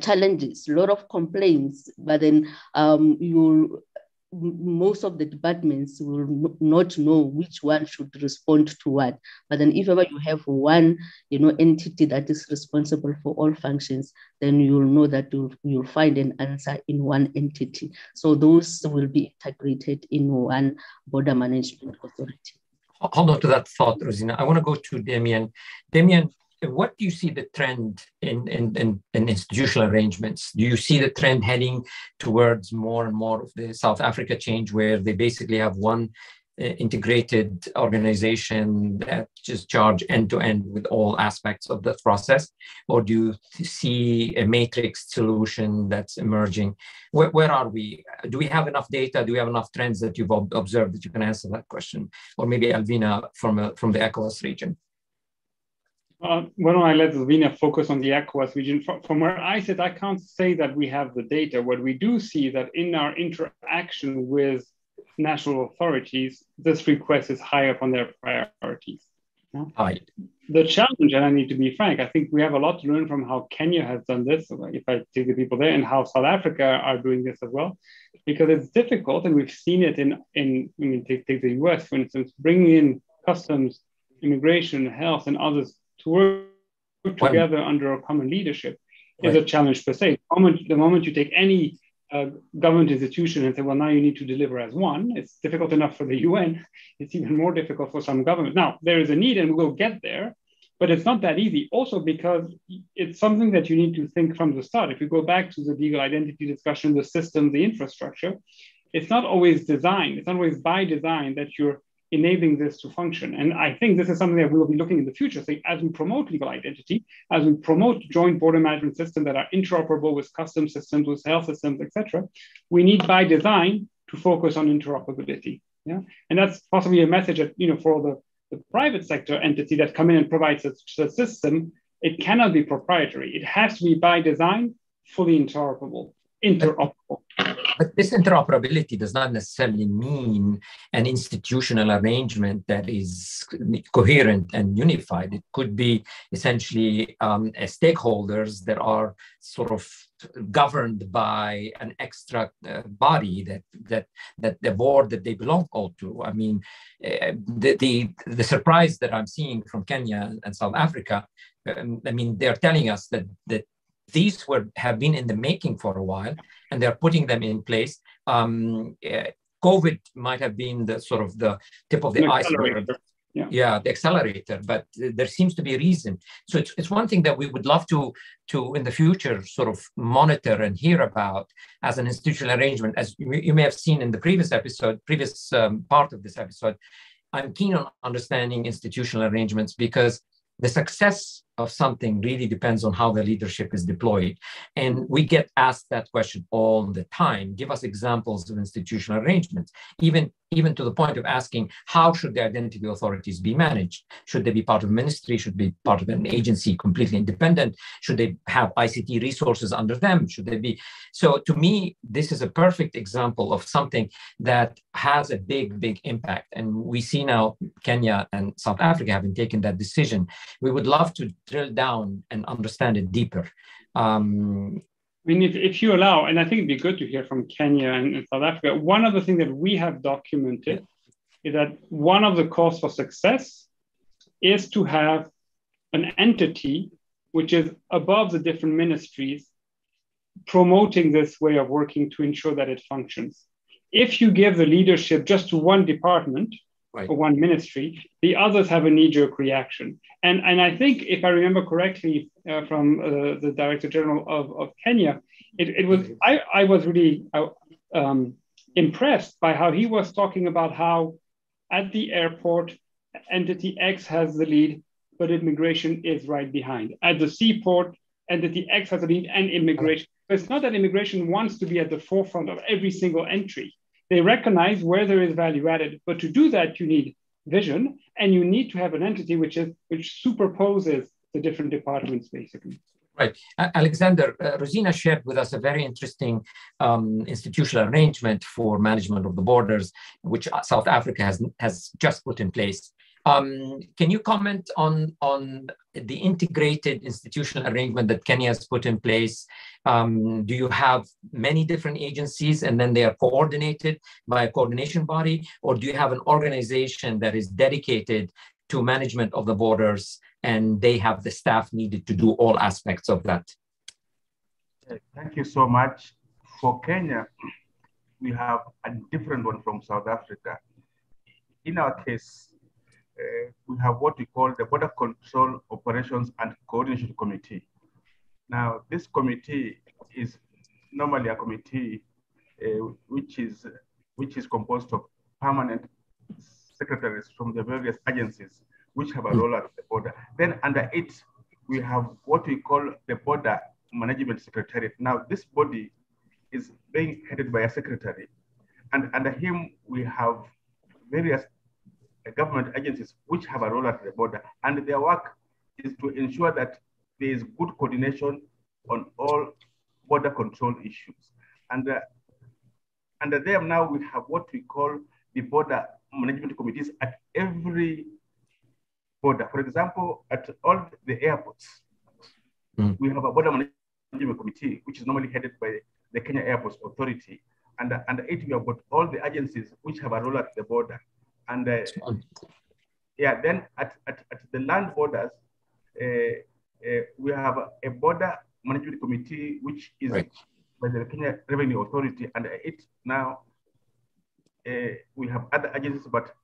challenges, a lot of complaints, but then um, you most of the departments will not know which one should respond to what. But then if ever you have one, you know, entity that is responsible for all functions, then you'll know that you'll, you'll find an answer in one entity. So those will be integrated in one border management authority. Hold on to that thought, Rosina. I want to go to Damien. Damien, what do you see the trend in, in, in, in, institutional arrangements? Do you see the trend heading towards more and more of the South Africa change where they basically have one uh, integrated organization that just charge end to end with all aspects of the process? Or do you see a matrix solution that's emerging? Where, where are we? Do we have enough data? Do we have enough trends that you've observed that you can answer that question? Or maybe Alvina from, uh, from the ECOWAS region. Uh, why don't I let Alvina focus on the ECOWAS region? From, from, where I sit, I can't say that we have the data. What we do see is that in our interaction with national authorities, this request is high up on their priorities. Right. The challenge, and I need to be frank, I think we have a lot to learn from how Kenya has done this, if I take the people there, and how South Africa are doing this as well, because it's difficult, and we've seen it in, in I mean, take, take the US, for instance, bringing in customs, immigration, health, and others to work together under a common leadership right. is a challenge per se. The moment, the moment you take any uh, government institution and say, well, now you need to deliver as one, it's difficult enough for the UN. It's even more difficult for some governments. Now, there is a need, and we'll get there. but it's not that easy. Also, because it's something that you need to think from the start. If you go back to the legal identity discussion, the system, the infrastructure, it's not always designed. It's not always by design that you're enabling this to function. And I think this is something that we'll be looking in the future. So as we promote legal identity, as we promote joint border management systems that are interoperable with custom systems, with health systems, etc., we need by design to focus on interoperability. Yeah, and that's possibly a message that you know for the, the private sector entity that come in and provides a, a system. It cannot be proprietary. It has to be by design, fully interoperable interoperable. But this interoperability does not necessarily mean an institutional arrangement that is coherent and unified. It could be essentially um, stakeholders that are sort of governed by an extra uh, body that that that the board that they belong all to. I mean, uh, the, the the surprise that I'm seeing from Kenya and South Africa. Um, I mean, they're telling us that that these were have been in the making for a while, and they're putting them in place. Um, uh, COVID might have been the sort of the tip of the iceberg. Yeah. yeah. the accelerator, but there seems to be a reason. So it's, it's one thing that we would love to, to in the future sort of monitor and hear about as an institutional arrangement. As you, you may have seen in the previous episode, previous um, part of this episode, I'm keen on understanding institutional arrangements because the success of something really depends on how the leadership is deployed. And we get asked that question all the time. Give us examples of institutional arrangements, even, even to the point of asking how should the identity authorities be managed? Should they be part of a ministry? Should be part of an agency completely independent? Should they have ICT resources under them? Should they be? So to me, this is a perfect example of something that has a big, big impact. And we see now Kenya and South Africa having taken that decision. We would love to drill down and understand it deeper. Um, I mean, if, if you allow, and I think it'd be good to hear from Kenya and, and South Africa, one of the things that we have documented is that one of the cause for success is to have an entity which is above the different ministries promoting this way of working to ensure that it functions. If you give the leadership just to one department, right. or one ministry, the others have a knee jerk reaction. And, and I think, if I remember correctly uh, from uh, the Director General of, of Kenya, it, it was I, I was really uh, um, impressed by how he was talking about how at the airport, entity X has the lead, but immigration is right behind. At the seaport, entity X has the lead and immigration. But it's not that immigration wants to be at the forefront of every single entry. They recognize where there is value added, but to do that, you need vision and you need to have an entity which is which superposes the different departments, basically. Right. Alexander, uh, Rosina shared with us a very interesting um, institutional arrangement for management of the borders, which South Africa has, has just put in place. Um, can you comment on, on the integrated institutional arrangement that Kenya has put in place? Um, do you have many different agencies and then they are coordinated by a coordination body? Or do you have an organization that is dedicated to management of the borders and they have the staff needed to do all aspects of that? Thank you so much. For Kenya, we have a different one from South Africa. In our case, uh, we have what we call the Border Control Operations and Coordination Committee. Now, this committee is normally a committee uh, which is which is composed of permanent secretaries from the various agencies which have a role at the border. Then under it, we have what we call the Border Management Secretariat. Now, this body is being headed by a secretary, and under him we have various government agencies which have a role at the border, and their work is to ensure that there is good coordination on all border control issues. And uh, under them now we have what we call the border management committees at every border. For example, at all the airports, mm. we have a border management committee, which is normally headed by the Kenya Airports Authority. And under it, we have got all the agencies which have a role at the border. And uh, yeah, then at, at, at, the land borders, uh, uh, we have a border management committee, which is right. by the Kenya Revenue Authority. And it now, uh, we have other agencies, but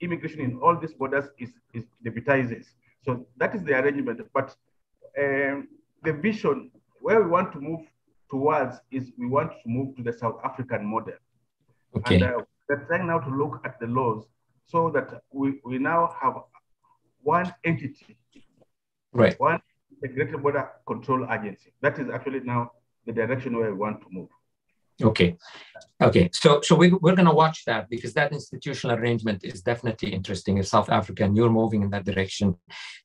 immigration in all these borders is, is deputizes. So that is the arrangement. But um, the vision where we want to move towards is we want to move to the South African model. Okay. And uh, we're trying now to look at the laws so that we, we now have one entity, right? One integrated border control agency. That is actually now the direction where we want to move. Okay, okay. So so we, we're going to watch that because that institutional arrangement is definitely interesting. In South Africa, and you're moving in that direction,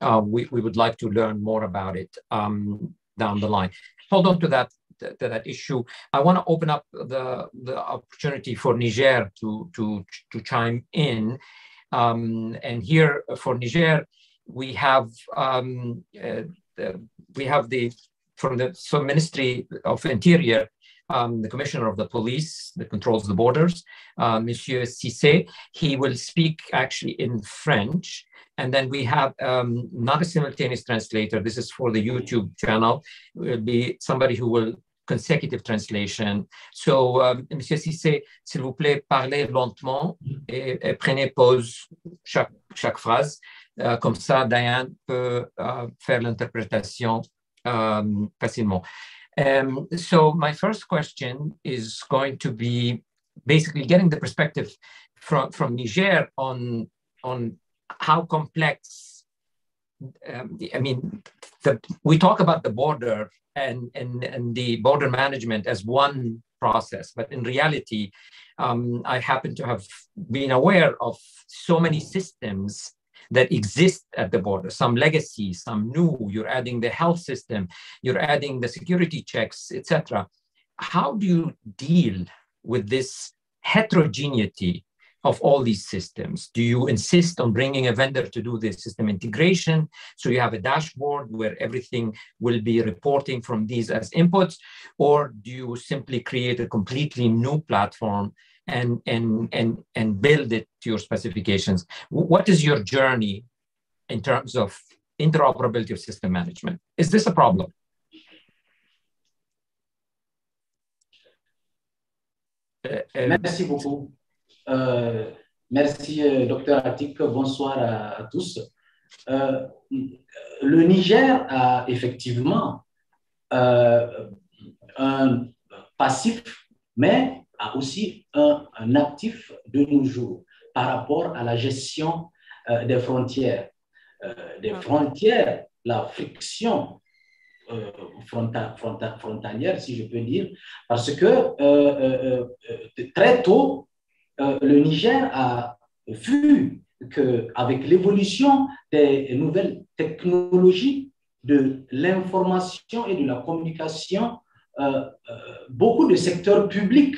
uh, we we would like to learn more about it um, down the line. Hold on to that to that issue. I want to open up the the opportunity for Niger to to to chime in. Um, and here for Niger, we have um, uh, the, we have the from the so Ministry of Interior, um, the Commissioner of the Police that controls the borders, uh, Monsieur Cissé. He will speak actually in French. And then we have um, not a simultaneous translator. This is for the YouTube channel. It will be somebody who will consecutive translation. So, um, Monsieur Cissé, s'il vous plaît, parlez lentement et, et prenez pause chaque, chaque phrase. Uh, comme ça, Diane peut uh, faire l'interprétation um, facilement. Um, so my first question is going to be basically getting the perspective from, from Niger on, on how complex, um, I mean, the, we talk about the border and, and, and the border management as one process, but in reality, um, I happen to have been aware of so many systems that exist at the border, some legacy, some new, you're adding the health system, you're adding the security checks, etc. How do you deal with this heterogeneity of all these systems? Do you insist on bringing a vendor to do the system integration? So you have a dashboard where everything will be reporting from these as inputs, or do you simply create a completely new platform and and and and build it to your specifications. What is your journey in terms of interoperability of system management? Is this a problem? Uh, um, merci beaucoup. Euh, merci, euh, docteur Atik. Bonsoir à, à tous. Euh, le Niger a effectivement euh, un passif, mais a aussi un, un, actif de nos jours par rapport à la gestion des frontières. Des frontières, la friction euh, fronta, fronta, frontalière, si je peux dire, parce que très tôt, le Niger a vu qu'avec l'évolution des nouvelles technologies de l'information et de la communication, beaucoup de secteurs publics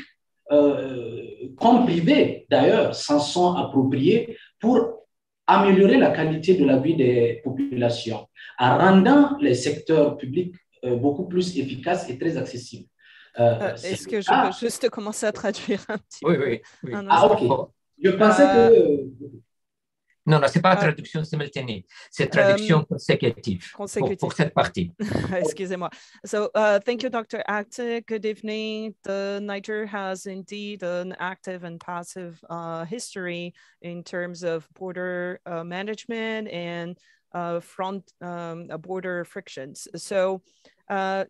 euh, comme privés d'ailleurs, s'en sont appropriés pour améliorer la qualité de la vie des populations, en rendant les secteurs publics euh, beaucoup plus efficaces et très accessibles. Euh, Est-ce que je peux juste commencer à traduire un petit oui, peu Oui, oui. Ah, ok. Je pensais que non, non, ce n'est pas traduction simultanée, c'est traduction um, consécutive, consécutive. Pour, pour, cette partie. Excusez-moi. So, uh, thank you, Dr. Atick. Good evening. The Niger has indeed an active and passive uh, history in terms of border uh, management and uh, front um, border frictions. So, uh,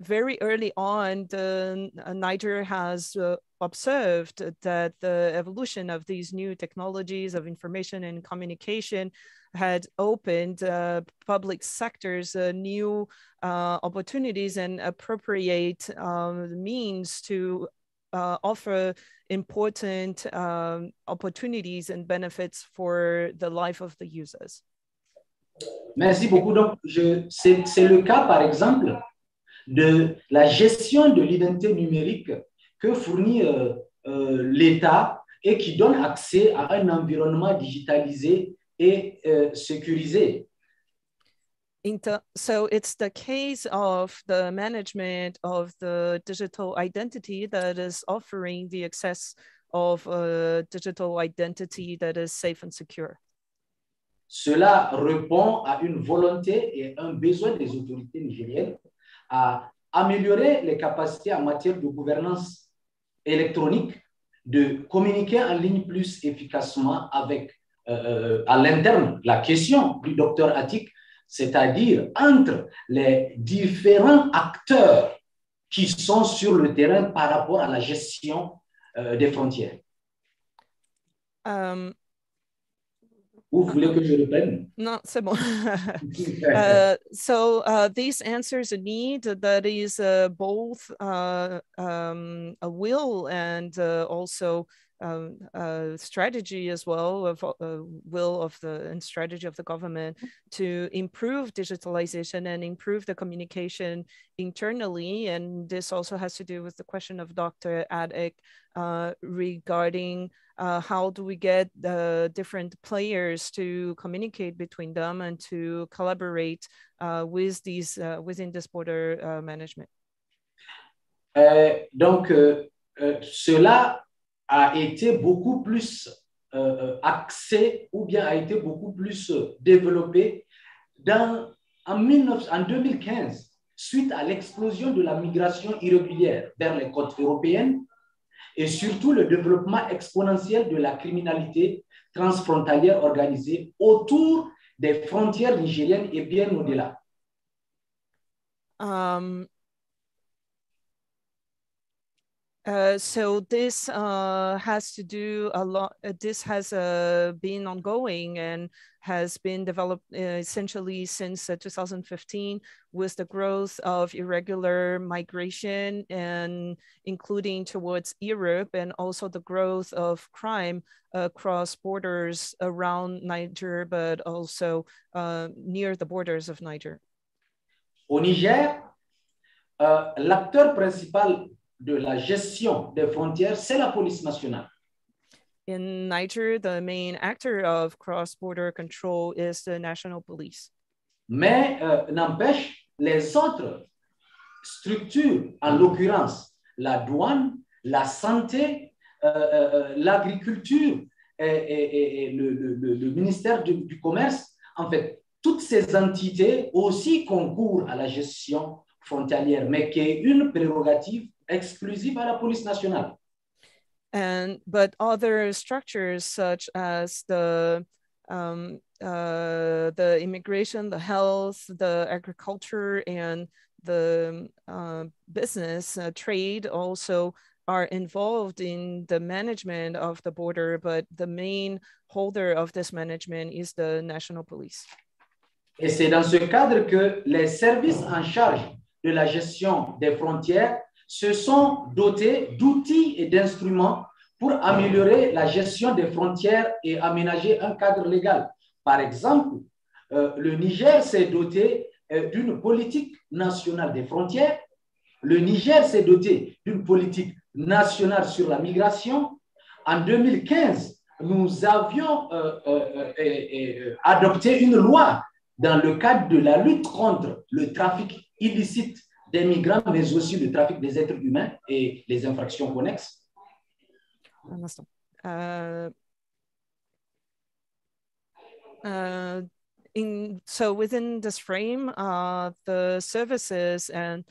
very early on, the uh, Niger has uh, observed that the evolution of these new technologies of information and communication had opened uh, public sectors uh, new uh, opportunities and appropriate um, means to uh, offer important um, opportunities and benefits for the life of the users. Merci beaucoup. Donc, c'est le cas, par exemple, de la gestion de l'identité numérique que fournit euh, euh, l'État et qui donne accès à un environnement digitalisé et euh, sécurisé. So it's the case of the management of the digital identity that is offering the access of a digital identity that is safe and secure. Cela répond à une volonté et un besoin des autorités nigériennes améliorer les capacités en matière de gouvernance électronique, de communiquer en ligne plus efficacement avec à l'interne la question du docteur Attic, c'est-à-dire entre les différents acteurs qui sont sur le terrain par rapport à la gestion des frontières. Um, Vous voulez que je reprenne? No, c'est bon. uh, so uh, this answers a need that is uh, both uh, um, a will and uh, also um, strategy as well of uh, will of the and strategy of the government to improve digitalization and improve the communication internally. And this also has to do with the question of Dr. Atick uh, regarding uh, how do we get the different players to communicate between them and to collaborate uh, with these uh, within this border management. donc, cela a été beaucoup plus euh, axé ou bien a été beaucoup plus développé dans, en, 19, en 2015 suite à l'explosion de la migration irrégulière vers les côtes européennes et surtout le développement exponentiel de la criminalité transfrontalière organisée autour des frontières nigériennes et bien au-delà. Um, Uh, so this uh, has to do a lot. Uh, this has uh, been ongoing and has been developed uh, essentially since 2015 with the growth of irregular migration and including towards Europe and also the growth of crime across borders around Niger, but also near the borders of Niger. Au Niger, l'acteur principal de la gestion des frontières, c'est la police nationale. In Niger, the main actor of cross-border control is the national police. Mais euh, n'empêche, les autres structures, en l'occurrence la douane, la santé, euh, euh, l'agriculture et, et, et le, le, le, ministère du, du Commerce, en fait, toutes ces entités aussi concourent à la gestion frontalière, mais qui est une prérogative exclusive à la police nationale. And but other structures such as the um, uh, the immigration, the health, the agriculture, and the uh, business uh, trade also are involved in the management of the border, but the main holder of this management is the national police. Et c'est dans ce cadre que les services en charge de la gestion des frontières se sont dotés d'outils et d'instruments pour améliorer la gestion des frontières et aménager un cadre légal. Par exemple, euh, le Niger s'est doté euh, d'une politique nationale des frontières. Le Niger s'est doté d'une politique nationale sur la migration. En 2015, nous avions euh, adopté une loi dans le cadre de la lutte contre le trafic illicite des migrants, mais aussi le trafic des êtres humains et les infractions connexes Un instant. Uh, uh, in, so within this frame, uh, the services and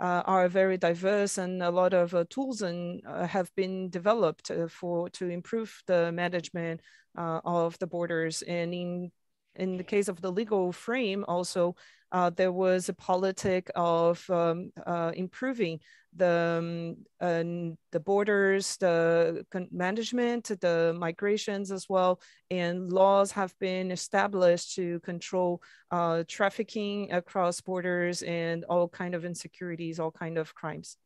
uh, are very diverse and a lot of uh, tools and uh, have been developed for to improve the management of the borders and in in the case of the legal frame also uh, there was a politic of um, uh, improving the um, the borders, the management, the migrations as well, and laws have been established to control uh, trafficking across borders and all kind of insecurities, all kind of crimes.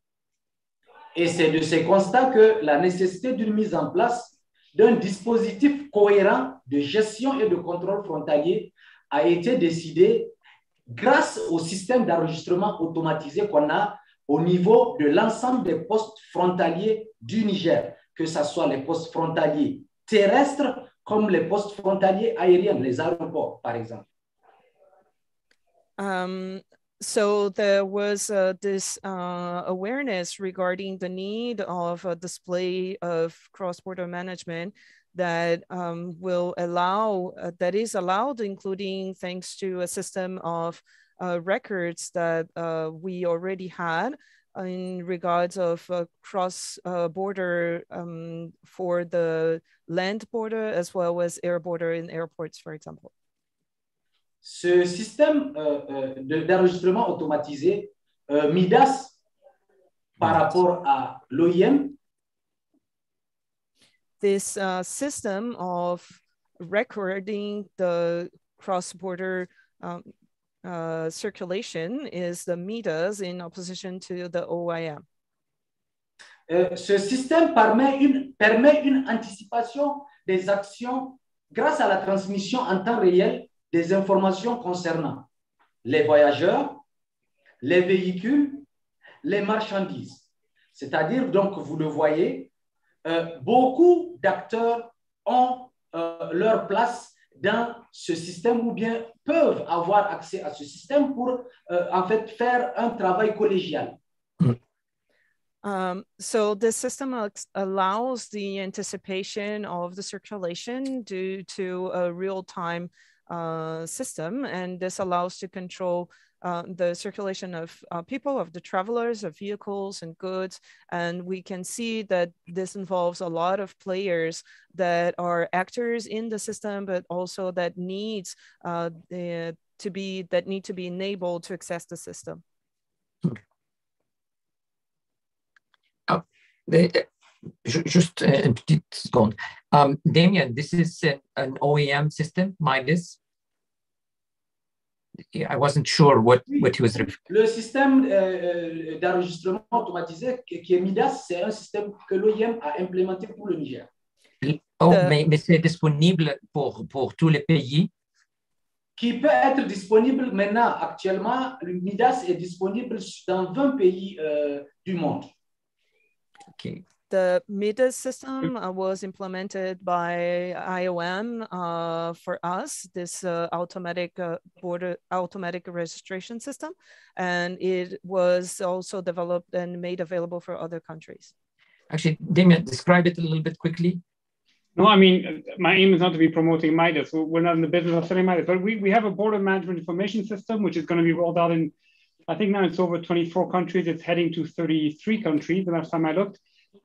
Et c'est de ces constats que la nécessité d'une mise en place d'un dispositif cohérent de gestion et de contrôle frontalier a été décidée grâce au système d'enregistrement automatisé qu'on a au niveau de l'ensemble des postes frontaliers du Niger, que ce soit les postes frontaliers terrestres comme les postes frontaliers aériens, les aéroports, par exemple. Um, so there was uh, this uh, awareness regarding the need of a display of cross-border management that um, will allow, uh, that is allowed, including thanks to a system of uh, records that uh, we already had in regards of uh, cross uh, border um, for the land border as well as air border in airports, for example? Ce système euh, euh d'enregistrement automatisé, euh, MIDAS, par rapport à l'OIM. This uh, system of recording the cross-border um, uh, circulation is the opposition to the OIM. Euh, ce système permet une, permet une anticipation des actions grâce à la transmission en temps réel des informations concernant les voyageurs, les véhicules, les marchandises. C'est-à-dire, donc, vous le voyez, euh, beaucoup d'acteurs ont euh, leur place dans ce système ou bien peuvent avoir accès à ce système pour, euh, en fait, faire un travail collégial. Um, so the system allows the anticipation of the circulation due to a real-time uh, system, and this allows to control uh, the circulation of uh, people, of the travelers, of vehicles and goods. And we can see that this involves a lot of players that are actors in the system, but also that needs uh, the, to be, that need to be enabled to access the system. Oh, the, just a petite seconde. Um, Damien, this is an IOM system, Midas. I wasn't sure what, what he was Le système euh, d'enregistrement automatisé qui est MIDAS, c'est un système que l'OIM a implémenté pour le Niger. Oh, mais, mais c'est disponible pour, pour tous les pays? Qui peut être disponible maintenant, actuellement, le MIDAS est disponible dans 20 pays euh, du monde. Okay. The MIDAS system uh, was implemented by IOM uh, for us, this uh, automatic uh, border automatic registration system, and it was also developed and made available for other countries. Actually, Damien, describe it a little bit quickly. No, I mean, my aim is not to be promoting MIDAS. We're not in the business of selling MIDAS, but we, we have a border management information system, which is going to be rolled out in, I think now it's over 24 countries. It's heading to 33 countries the last time I looked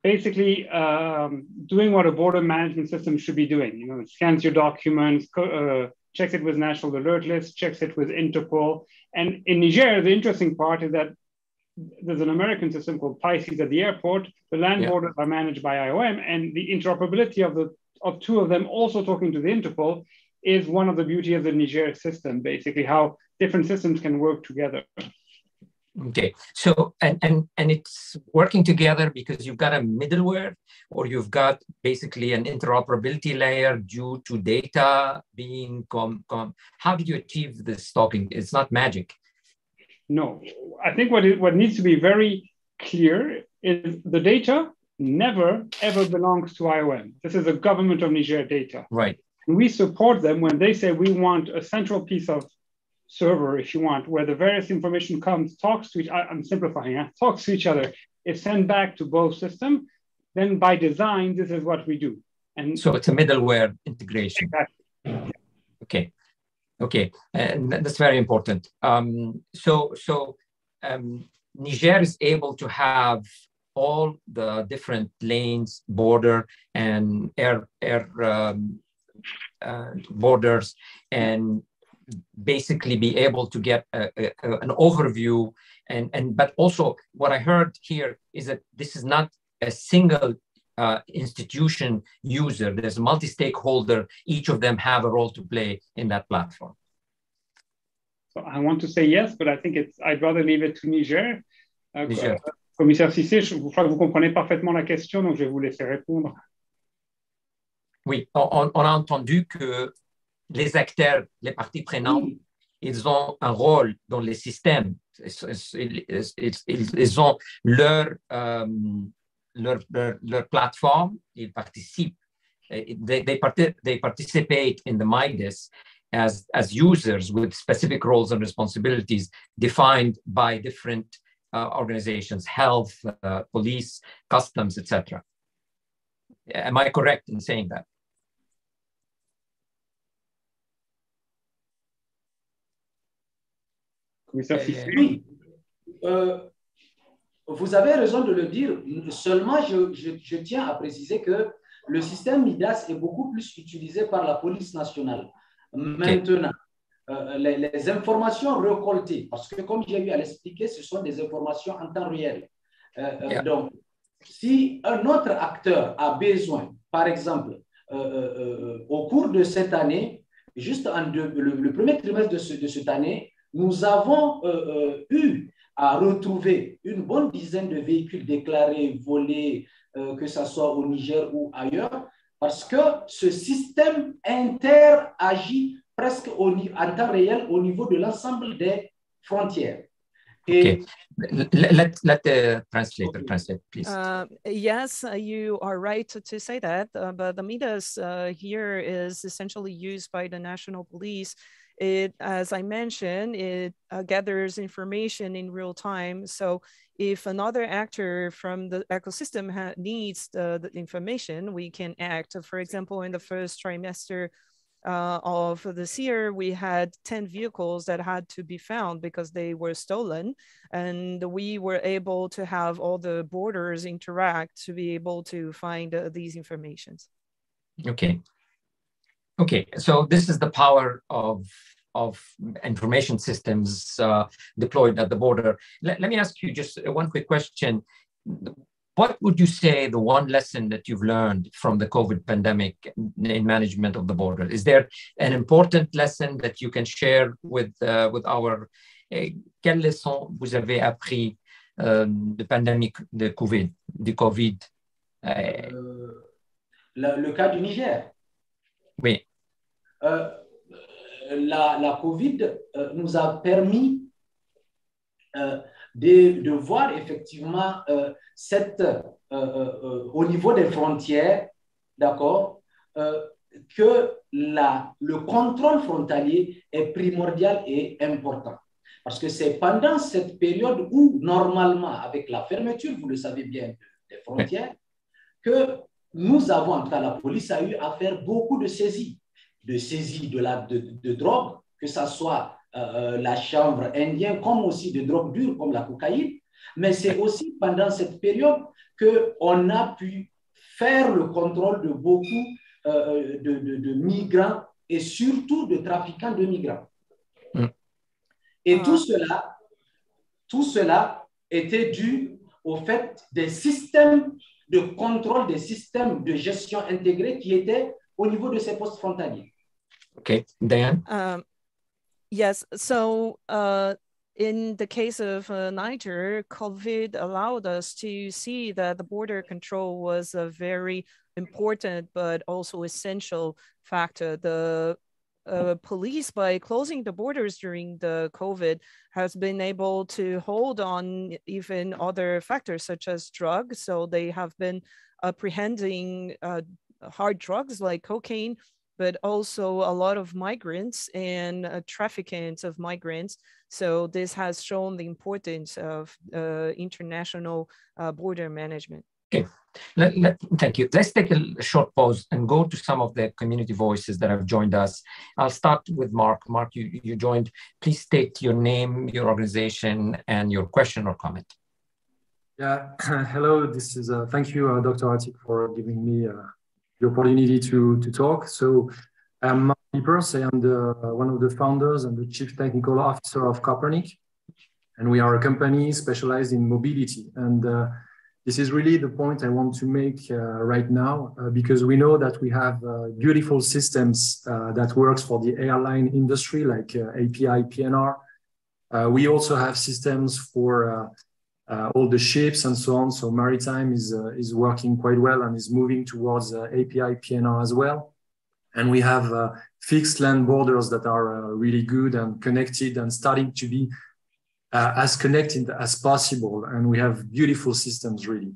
basically um, doing what a border management system should be doing. You know, it scans your documents, uh, checks it with national alert list, checks it with Interpol. And in Niger, the interesting part is that there's an American system called Pisces at the airport. The land yeah. borders are managed by IOM, and the interoperability of the of two of them also talking to the Interpol is one of the beauty of the Niger system. Basically, how different systems can work together. Okay, so and and and it's working together because you've got a middleware or you've got basically an interoperability layer due to data being com, com how did you achieve this talking? It's not magic. No, I think what it, what needs to be very clear is the data never ever belongs to IOM. This is a government of Niger data. Right. And we support them when they say we want a central piece of server, if you want, where the various information comes, talks to each, I'm simplifying, uh, talks to each other, is sent back to both system, then by design, this is what we do. And so it's a middleware integration. Exactly. Okay. Okay, and that's very important. Um, so, so um, Niger is able to have all the different lanes, border, and air air um, uh, borders, and basically be able to get a, a, an overview. And and but also what i heard here is that this is not a single uh, institution user. There's a multi-stakeholder. Each of them have a role to play in that platform. So i want to say yes but i think it's i'd rather leave it to niger, uh, niger. commissaire Cissé, je crois que vous comprenez parfaitement la question, donc je vais vous laisser répondre. Oui, on, on a entendu que les acteurs, les parties prenantes, ils ont un rôle dans les systèmes. Ils, ils, ont leur, euh, leur, leur, leur, plateforme, ils participent. They, they, they participate in the MIDAS as, as users with specific roles and responsibilities defined by different uh, organizations, health, uh, police, customs, etc. Am I correct in saying that? Oui. Euh, vous avez raison de le dire. Seulement, je, je, je, tiens à préciser que le système MIDAS est beaucoup plus utilisé par la police nationale. Maintenant, euh, les, les, informations récoltées, parce que comme j'ai eu à l'expliquer, ce sont des informations en temps réel. Euh, yeah. Donc, si un autre acteur a besoin, par exemple, au cours de cette année, juste en deux, le, le, premier trimestre de, ce, de, cette année, nous avons eu à retrouver une bonne dizaine de véhicules déclarés, volés, euh, que ce soit au Niger ou ailleurs, parce que ce système interagit presque au, en temps réel au niveau de l'ensemble des frontières. Okay. Let, let the translator translate, please. Uh, yes, you are right to say that, uh, but the MIDAS uh, here is essentially used by the national police it, as I mentioned, it uh, gathers information in real time. So if another actor from the ecosystem needs the, the, information, we can act. For example, in the first trimester uh, of this year, we had 10 vehicles that had to be found because they were stolen. And we were able to have all the borders interact to be able to find uh, these informations. Okay. Okay, so this is the power of of information systems uh, deployed at the border. Let, let me ask you just one quick question. What would you say the one lesson that you've learned from the COVID pandemic in management of the border? Is there an important lesson that you can share with, uh, with our... Uh, quelle leçon vous avez appris euh, de pandémie de COVID, du COVID? Euh, le, le, cas du Niger. Oui. Euh, la, la COVID euh, nous a permis euh, de, voir effectivement euh, cette, au niveau des frontières, d'accord, que la, le contrôle frontalier est primordial et important. Parce que c'est pendant cette période où, normalement, avec la fermeture, vous le savez bien, des frontières, que nous avons, en tout cas la police a eu à faire beaucoup de saisies de saisie de, la, de, de drogue, que ce soit euh, la chambre indienne, comme aussi de drogues dures comme la cocaïne. Mais c'est aussi pendant cette période qu'on a pu faire le contrôle de beaucoup euh, de, de, de, migrants et surtout de trafiquants de migrants. Mm. Et tout cela, tout cela était dû au fait des systèmes de contrôle, des systèmes de gestion intégrés qui étaient au niveau de ces postes frontaliers. Okay, Dan? Um, yes, so uh, in the case of uh, Niger, COVID allowed us to see that the border control was a very important but also essential factor. The uh, police, by closing the borders during the COVID, has been able to hold on even other factors such as drugs. So they have been apprehending uh, hard drugs like cocaine but also a lot of migrants and uh, traffickings of migrants. So this has shown the importance of uh, international uh, border management. Okay, let, let, thank you. Let's take a short pause and go to some of the community voices that have joined us. I'll start with Mark. Mark, you, you joined. Please state your name, your organization, and your question or comment. Yeah, hello. This is, uh, thank you, uh, Dr. Atick, for giving me uh, the opportunity to, to talk. So I'm Mark Lippers. I am the, one of the founders and the chief technical officer of Copernic. And we are a company specialized in mobility. And uh, this is really the point I want to make uh, right now, uh, because we know that we have uh, beautiful systems uh, that works for the airline industry, like uh, API PNR. we also have systems for uh, all the ships and so on. So maritime is, uh, is working quite well and is moving towards uh, API PNR as well. And we have uh, fixed land borders that are uh, really good and connected and starting to be uh, as connected as possible. And we have beautiful systems really.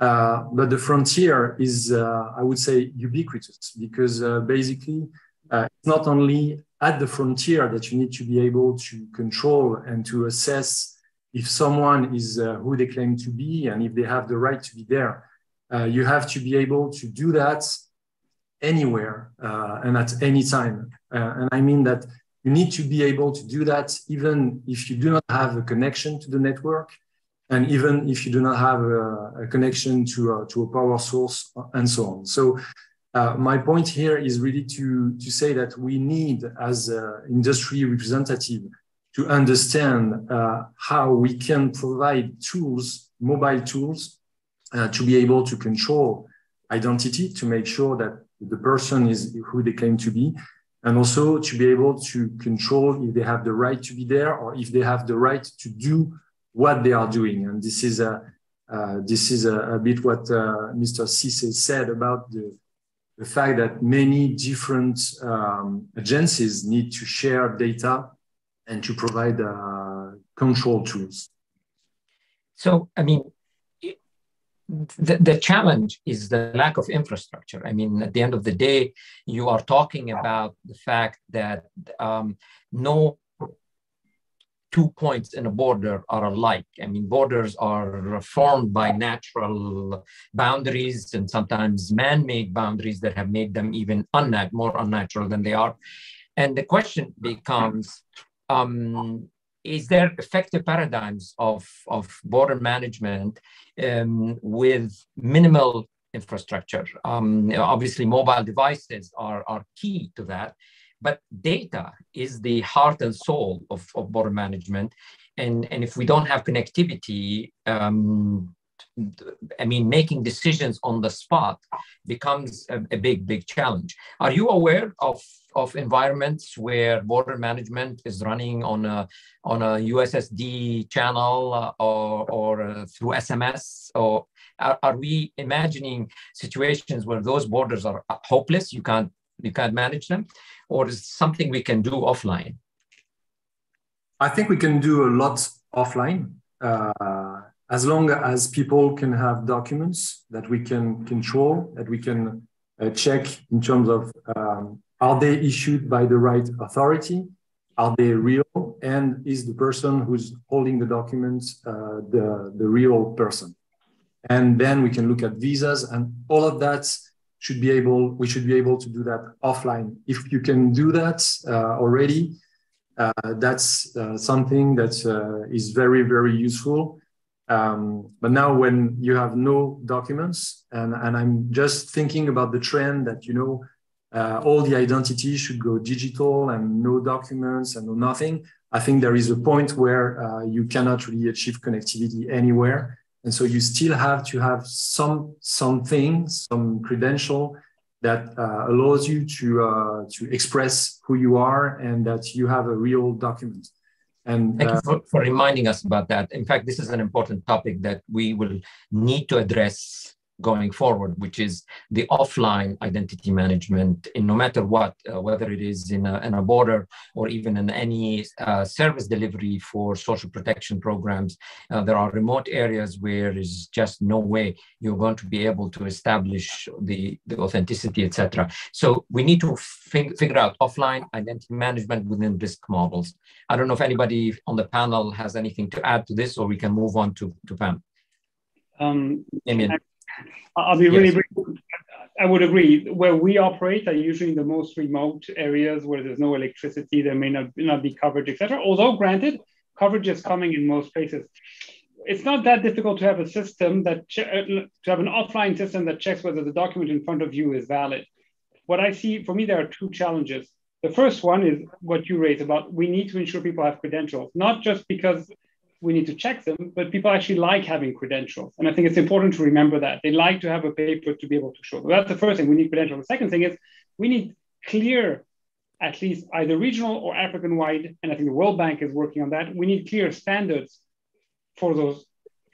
but the frontier is, I would say, ubiquitous because basically it's not only at the frontier that you need to be able to control and to assess if someone is uh, who they claim to be and if they have the right to be there, uh, you have to be able to do that anywhere uh, and at any time. Uh, and I mean that you need to be able to do that even if you do not have a connection to the network. and even if you do not have a, a connection to, a, to a power source and so on. So uh, my point here is really to, to say that we need, as industry representative, to understand uh, how we can provide tools, mobile tools, uh, to be able to control identity, to make sure that the person is who they claim to be, and also to be able to control if they have the right to be there or if they have the right to do what they are doing. And this is a, uh, this is a, a bit what uh, Mr. Cissé said about the, the fact that many different um, agencies need to share data and to provide uh, control tools. So, I mean, the, the challenge is the lack of infrastructure. I mean, at the end of the day, you are talking about the fact that um, no two points in a border are alike. I mean, borders are formed by natural boundaries and sometimes man-made boundaries that have made them even unnat- more unnatural than they are. And the question becomes, um, is there effective paradigms of, of border management um, with minimal infrastructure? Um, obviously, mobile devices are, are key to that. But data is the heart and soul of, of border management. And, and if we don't have connectivity, um, I mean, making decisions on the spot becomes a, a, big, big challenge. Are you aware of, of environments where border management is running on a, on a USSD channel uh, or, or uh, through SMS? Or are, are, we imagining situations where those borders are hopeless? You can't, you can't manage them? or is something we can do offline? I think we can do a lot offline. Uh, as long as people can have documents that we can control, that we can uh, check in terms of um, are they issued by the right authority? Are they real? And is the person who's holding the documents uh, the, the real person? And then we can look at visas and all of that should be able we should be able to do that offline if you can do that uh, already uh, that's uh, something that uh, is very very useful um, but now when you have no documents and, and i'm just thinking about the trend that you know uh, all the identities should go digital and no documents and no nothing i think there is a point where uh, you cannot really achieve connectivity anywhere and so you still have to have some something, some credential that uh, allows you to uh, to express who you are and that you have a real document. And thank uh, you for, for reminding us about that. In fact, this is an important topic that we will need to address going forward, which is the offline identity management in no matter what, uh, whether it is in a, in a, border or even in any uh, service delivery for social protection programs. Uh, there are remote areas where there's just no way you're going to be able to establish the, the authenticity, etc. So we need to fig figure out offline identity management within risk models. I don't know if anybody on the panel has anything to add to this, or we can move on to, to Pam. Um, I'll be really, yes. I would agree. Where we operate are usually in the most remote areas where there's no electricity, there may not, not be coverage, etc. Although, granted, coverage is coming in most places. It's not that difficult to have a system that uh, to have an offline system that checks whether the document in front of you is valid. What I see for me, there are two challenges. The first one is what you raised about we need to ensure people have credentials, not just because we need to check them, but people actually like having credentials. And I think it's important to remember that. They like to have a paper to be able to show. That's the first thing, we need credentials. The second thing is we need clear, at least either regional or African wide, and I think the World Bank is working on that. We need clear standards for those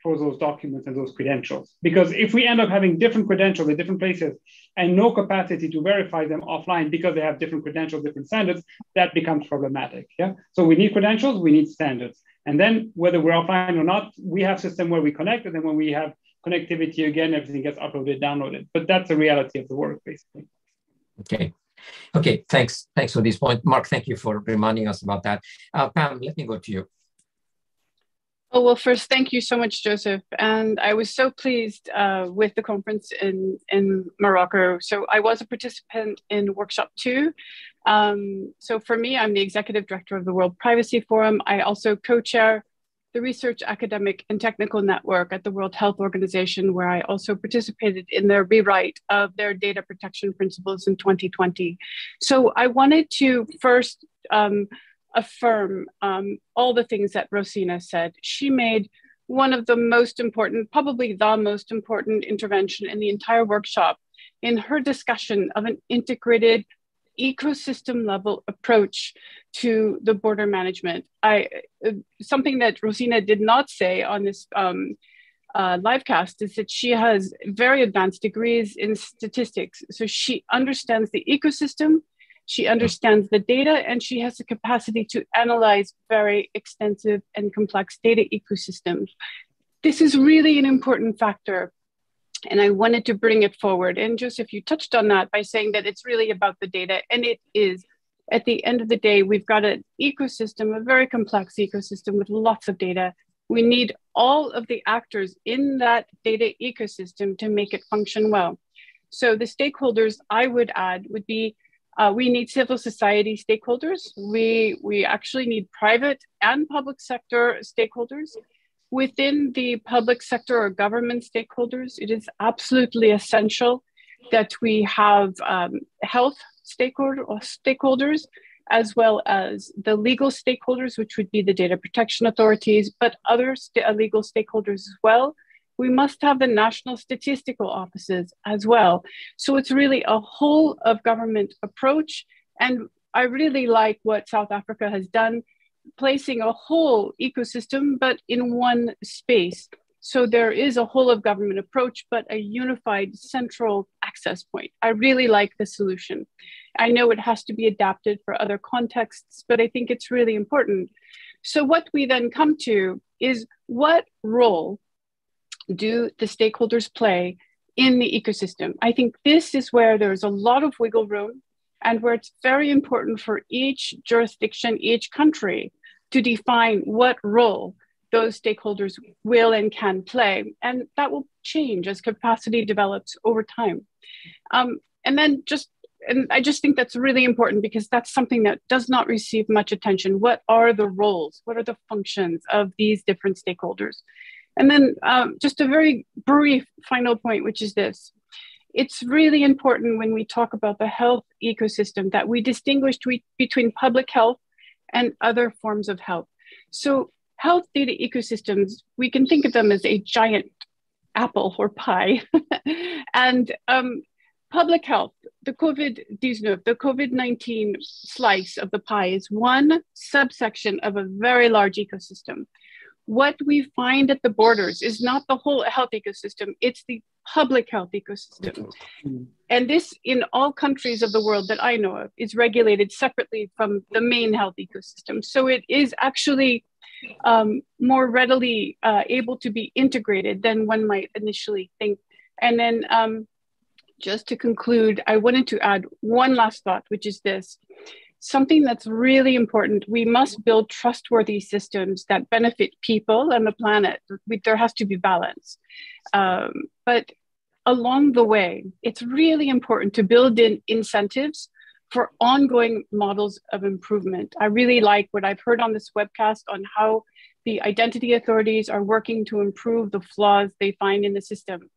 for those documents and those credentials. Because if we end up having different credentials at different places and no capacity to verify them offline because they have different credentials, different standards, that becomes problematic. Yeah. So we need credentials, we need standards. And then whether we're offline or not, we have system where we connect, and then when we have connectivity again, everything gets uploaded, downloaded. But that's the reality of the work, basically. Okay. Okay, thanks. Thanks for this point. Mark, thank you for reminding us about that. Uh, Pam, let me go to you. Oh, well, first, thank you so much, Joseph. And I was so pleased uh, with the conference in, in Morocco. So I was a participant in workshop two. Um, so for me, I'm the executive director of the World Privacy Forum. I also co-chair the Research Academic and Technical Network at the World Health Organization, where I also participated in their rewrite of their data protection principles in 2020. So I wanted to first um, affirm um, all the things that Rosina said. She made one of the most important, probably the most important intervention in the entire workshop in her discussion of an integrated ecosystem level approach to the border management. I uh, something that Rosina did not say on this um, uh, livecast is that she has very advanced degrees in statistics, so she understands the ecosystem, she understands the data, and she has the capacity to analyze very extensive and complex data ecosystems. This is really an important factor and I wanted to bring it forward. And Joseph, you touched on that by saying that it's really about the data, and it is. At the end of the day, we've got an ecosystem, a very complex ecosystem with lots of data. We need all of the actors in that data ecosystem to make it function well. So the stakeholders I would add would be uh, we need civil society stakeholders. We, we actually need private and public sector stakeholders within the public sector or government stakeholders, it is absolutely essential that we have um, health stakeholder stakeholders as well as the legal stakeholders, which would be the data protection authorities, but other st- legal stakeholders as well. We must have the national statistical offices as well. So it's really a whole of government approach. And I really like what South Africa has done placing a whole ecosystem, but in one space. So there is a whole of government approach, but a unified central access point. I really like the solution. I know it has to be adapted for other contexts, but I think it's really important. So what we then come to is what role do the stakeholders play in the ecosystem? I think this is where there's a lot of wiggle room and where it's very important for each jurisdiction, each country to define what role those stakeholders will and can play. And that will change as capacity develops over time. Um, and then just, and I just think that's really important because that's something that does not receive much attention. What are the roles? What are the functions of these different stakeholders? And then um, just a very brief final point, which is this it's really important when we talk about the health ecosystem that we distinguish between public health and other forms of health. So health data ecosystems, we can think of them as a giant apple or pie. and um, public health, the COVID-19, the COVID-19 slice of the pie is one subsection of a very large ecosystem what we find at the borders is not the whole health ecosystem, it's the public health ecosystem. And this, in all countries of the world that I know of, is regulated separately from the main health ecosystem. So it is actually um, more readily uh, able to be integrated than one might initially think. And then um, just to conclude, I wanted to add one last thought, which is this something that's really important. We must build trustworthy systems that benefit people and the planet. We, there has to be balance. Um, but along the way, it's really important to build in incentives for ongoing models of improvement. I really like what I've heard on this webcast on how the identity authorities are working to improve the flaws they find in the system.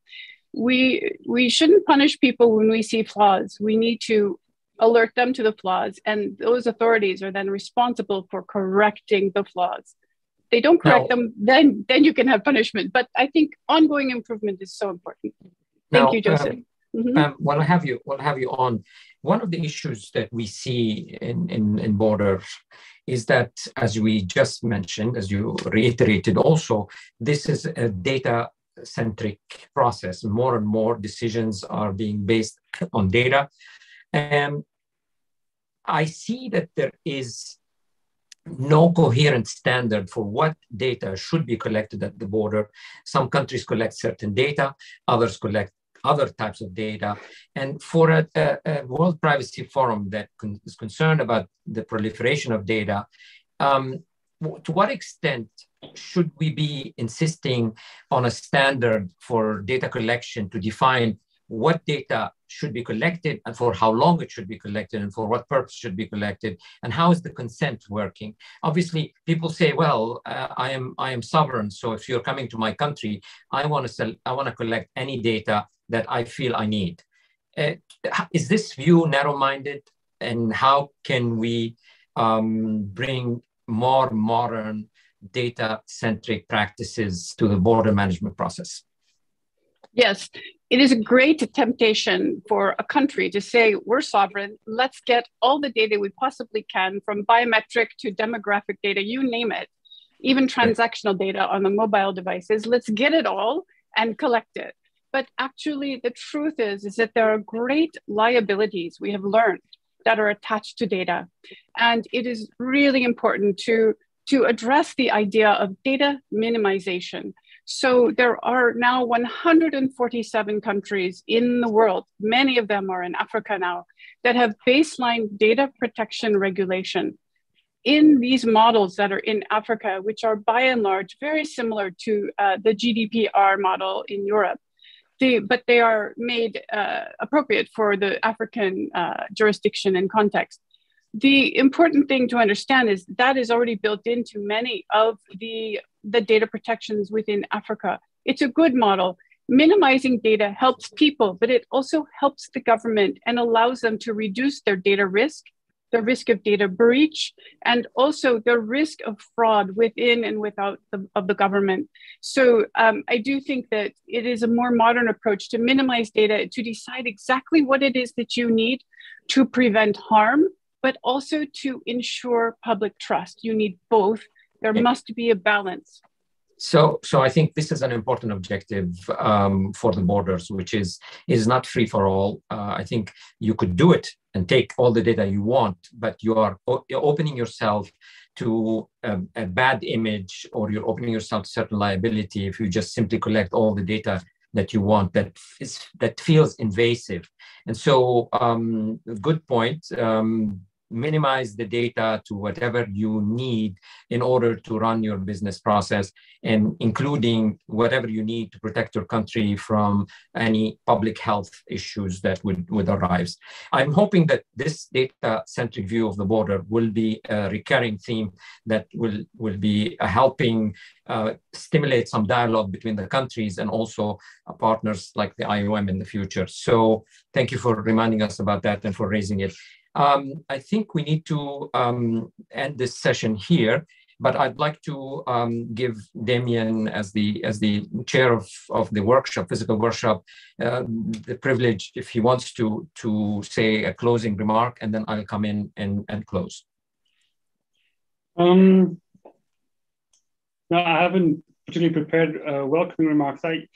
We, we shouldn't punish people when we see flaws. We need to alert them to the flaws, and those authorities are then responsible for correcting the flaws. They don't correct now, them, then then you can have punishment. But I think ongoing improvement is so important. Thank now, you, Joseph. Um, mm-hmm. um, while I have you, while I have you on, one of the issues that we see in, in, in borders is that, as we just mentioned, as you reiterated also, this is a data centric process. More and more decisions are being based on data. And I see that there is no coherent standard for what data should be collected at the border. Some countries collect certain data, others collect other types of data. And for a, a, a World Privacy Forum that con is concerned about the proliferation of data, um, to what extent should we be insisting on a standard for data collection to define what data should be collected and for how long it should be collected and for what purpose should be collected and how is the consent working. Obviously people say well uh, i am i am sovereign. So if you're coming to my country i want to sell i want to collect any data that i feel i need. Uh, is this view narrow-minded? And how can we um, bring more modern data-centric practices to the border management process? Yes, it is a great temptation for a country to say, we're sovereign, let's get all the data we possibly can from biometric to demographic data, you name it, even transactional data on the mobile devices. Let's get it all and collect it. But actually, the truth is, is that there are great liabilities we have learned that are attached to data. And it is really important to, to address the idea of data minimization so there are now 147 countries in the world, many of them are in Africa now, that have baseline data protection regulation in these models that are in Africa, which are by and large very similar to uh, the GDPR model in Europe. They, but they are made uh, appropriate for the African uh, jurisdiction and context the important thing to understand is that is already built into many of the, the data protections within Africa. It's a good model. Minimizing data helps people, but it also helps the government and allows them to reduce their data risk, the risk of data breach, and also the risk of fraud within and without the, of the government. So um, I do think that it is a more modern approach to minimize data, to decide exactly what it is that you need to prevent harm but also to ensure public trust. You need both. There yeah. must be a balance. So, so I think this is an important objective um, for the borders, which is is not free for all. Uh, I think you could do it and take all the data you want, but you are opening yourself to a, a, bad image, or you're opening yourself to certain liability if you just simply collect all the data that you want that is that feels invasive. And so, um, good point. Um, minimize the data to whatever you need in order to run your business process and including whatever you need to protect your country from any public health issues that would, would arise. I'm hoping that this data-centric view of the border will be a recurring theme that will, will be helping uh, stimulate some dialogue between the countries and also partners like the IOM in the future. So thank you for reminding us about that and for raising it. Um, I think we need to um, end this session here, but I'd like to um, give Damien, as the as the chair of, of the workshop, physical workshop, uh, the privilege, if he wants to, to say a closing remark, and then I'll come in and, and close. Um, no, I haven't particularly prepared uh, welcoming remarks. I,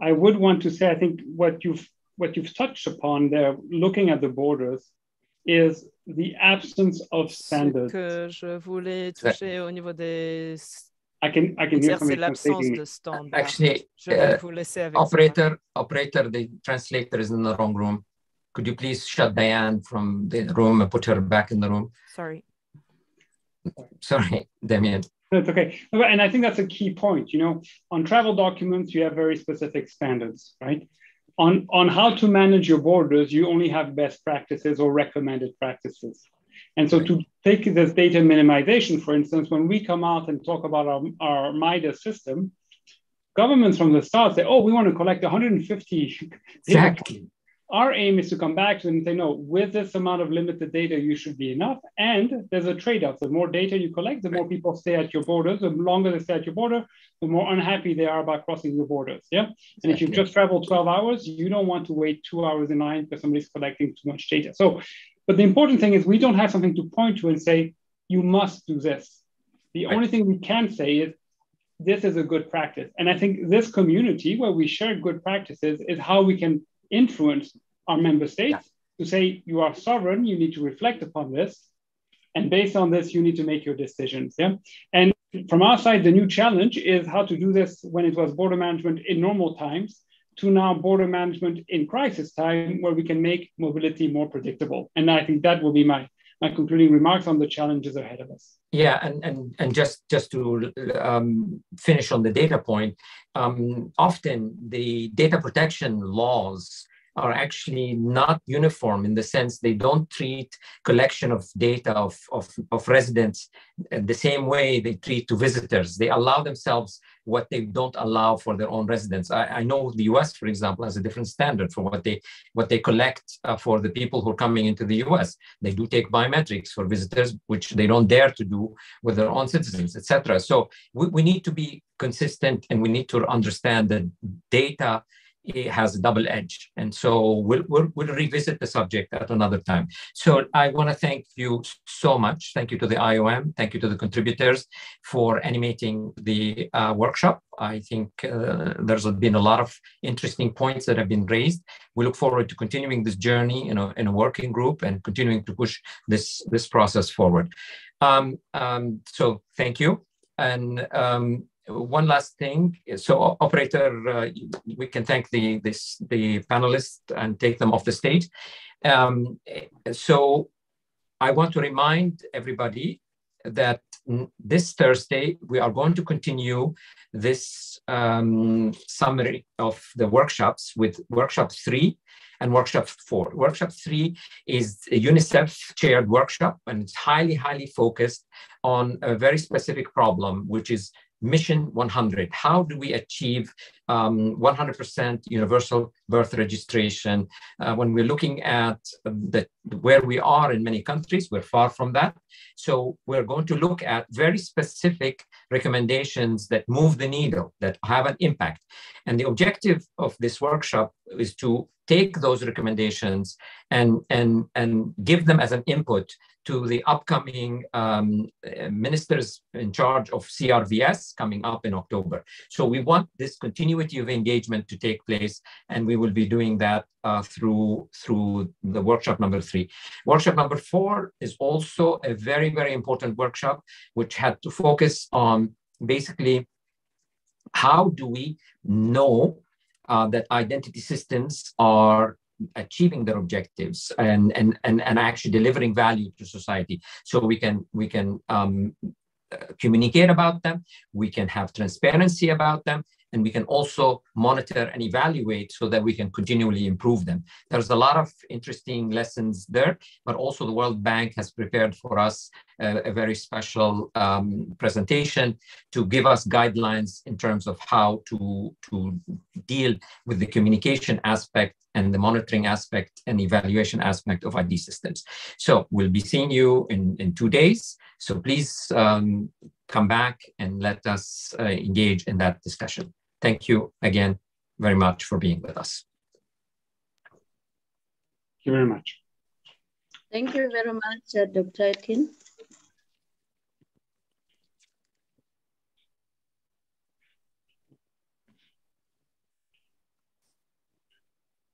I would want to say, I think what you've what you've touched upon there, looking at the borders, is the absence of standards. Ce que je voulais toucher au niveau des I can, I can hear c'est l'absence de standards. Actually, uh, operator, operator, the translator is in the wrong room. Could you please shut Diane from the room and put her back in the room? Sorry. Sorry, Damien. That's okay. And I think that's a key point. You know, on travel documents, you have very specific standards, right? On, on how to manage your borders, you only have best practices or recommended practices. And so to take this data minimization, for instance, when we come out and talk about our, our MIDAS system, governments from the start say, oh, we want to collect 150 exactly our aim is to come back to them and say, no, with this amount of limited data, you should be enough. And there's a trade-off. The more data you collect, the more people stay at your borders. The longer they stay at your border, the more unhappy they are about crossing your borders. Yeah. And if you've just traveled 12 hours, you don't want to wait two hours in line because somebody's collecting too much data. So, but the important thing is we don't have something to point to and say, you must do this. The only thing we can say is this is a good practice. And I think this community where we share good practices is how we can influence our member states yeah. to say you are sovereign, you need to reflect upon this. And based on this, you need to make your decisions. Yeah. And from our side, the new challenge is how to do this when it was border management in normal times to now border management in crisis time, where we can make mobility more predictable. And I think that will be my my concluding remarks on the challenges ahead of us. Yeah, and and and just just to um, finish on the data point, um, often the data protection laws are actually not uniform in the sense they don't treat collection of data of, of, of residents the same way they treat to visitors. They allow themselves what they don't allow for their own residents. I, I know the US, for example, has a different standard for what they what they collect uh, for the people who are coming into the US. They do take biometrics for visitors, which they don't dare to do with their own citizens, etc. So we, we need to be consistent and we need to understand that data it has a double edge. And so we'll, we'll, we'll, revisit the subject at another time. So I want to thank you so much. Thank you to the IOM. Thank you to the contributors for animating the uh, workshop. I think uh, there's been a lot of interesting points that have been raised. We look forward to continuing this journey in a, in a working group and continuing to push this, this process forward. Um, um, so thank you. And um, one last thing. So, operator, uh, we can thank the this the panelists and take them off the stage. Um, so, I want to remind everybody that this Thursday we are going to continue this um, summary of the workshops with workshop three and workshop four. Workshop three is a UNICEF chaired workshop and it's highly, highly focused on a very specific problem, which is Mission 100. How do we achieve 100% um, universal birth registration? Uh, when we're looking at the, where we are in many countries, we're far from that. So we're going to look at very specific recommendations that move the needle, that have an impact. And the objective of this workshop is to take those recommendations and, and, and give them as an input to the upcoming um, ministers in charge of CRVS coming up in October. So we want this continuity of engagement to take place, and we will be doing that uh, through, through the workshop number three. Workshop number four is also a very, very important workshop, which had to focus on basically how do we know uh, that identity systems are achieving their objectives and, and, and, and actually delivering value to society. So we can, we can um, communicate about them, we can have transparency about them, and we can also monitor and evaluate so that we can continually improve them. There's a lot of interesting lessons there, but also the World Bank has prepared for us a, a very special um, presentation to give us guidelines in terms of how to, to deal with the communication aspect and the monitoring aspect and evaluation aspect of ID systems. So we'll be seeing you in, in two days. So please um, come back and let us uh, engage in that discussion. Thank you again very much for being with us. Thank you very much. Thank you very much, uh, Dr. Atick.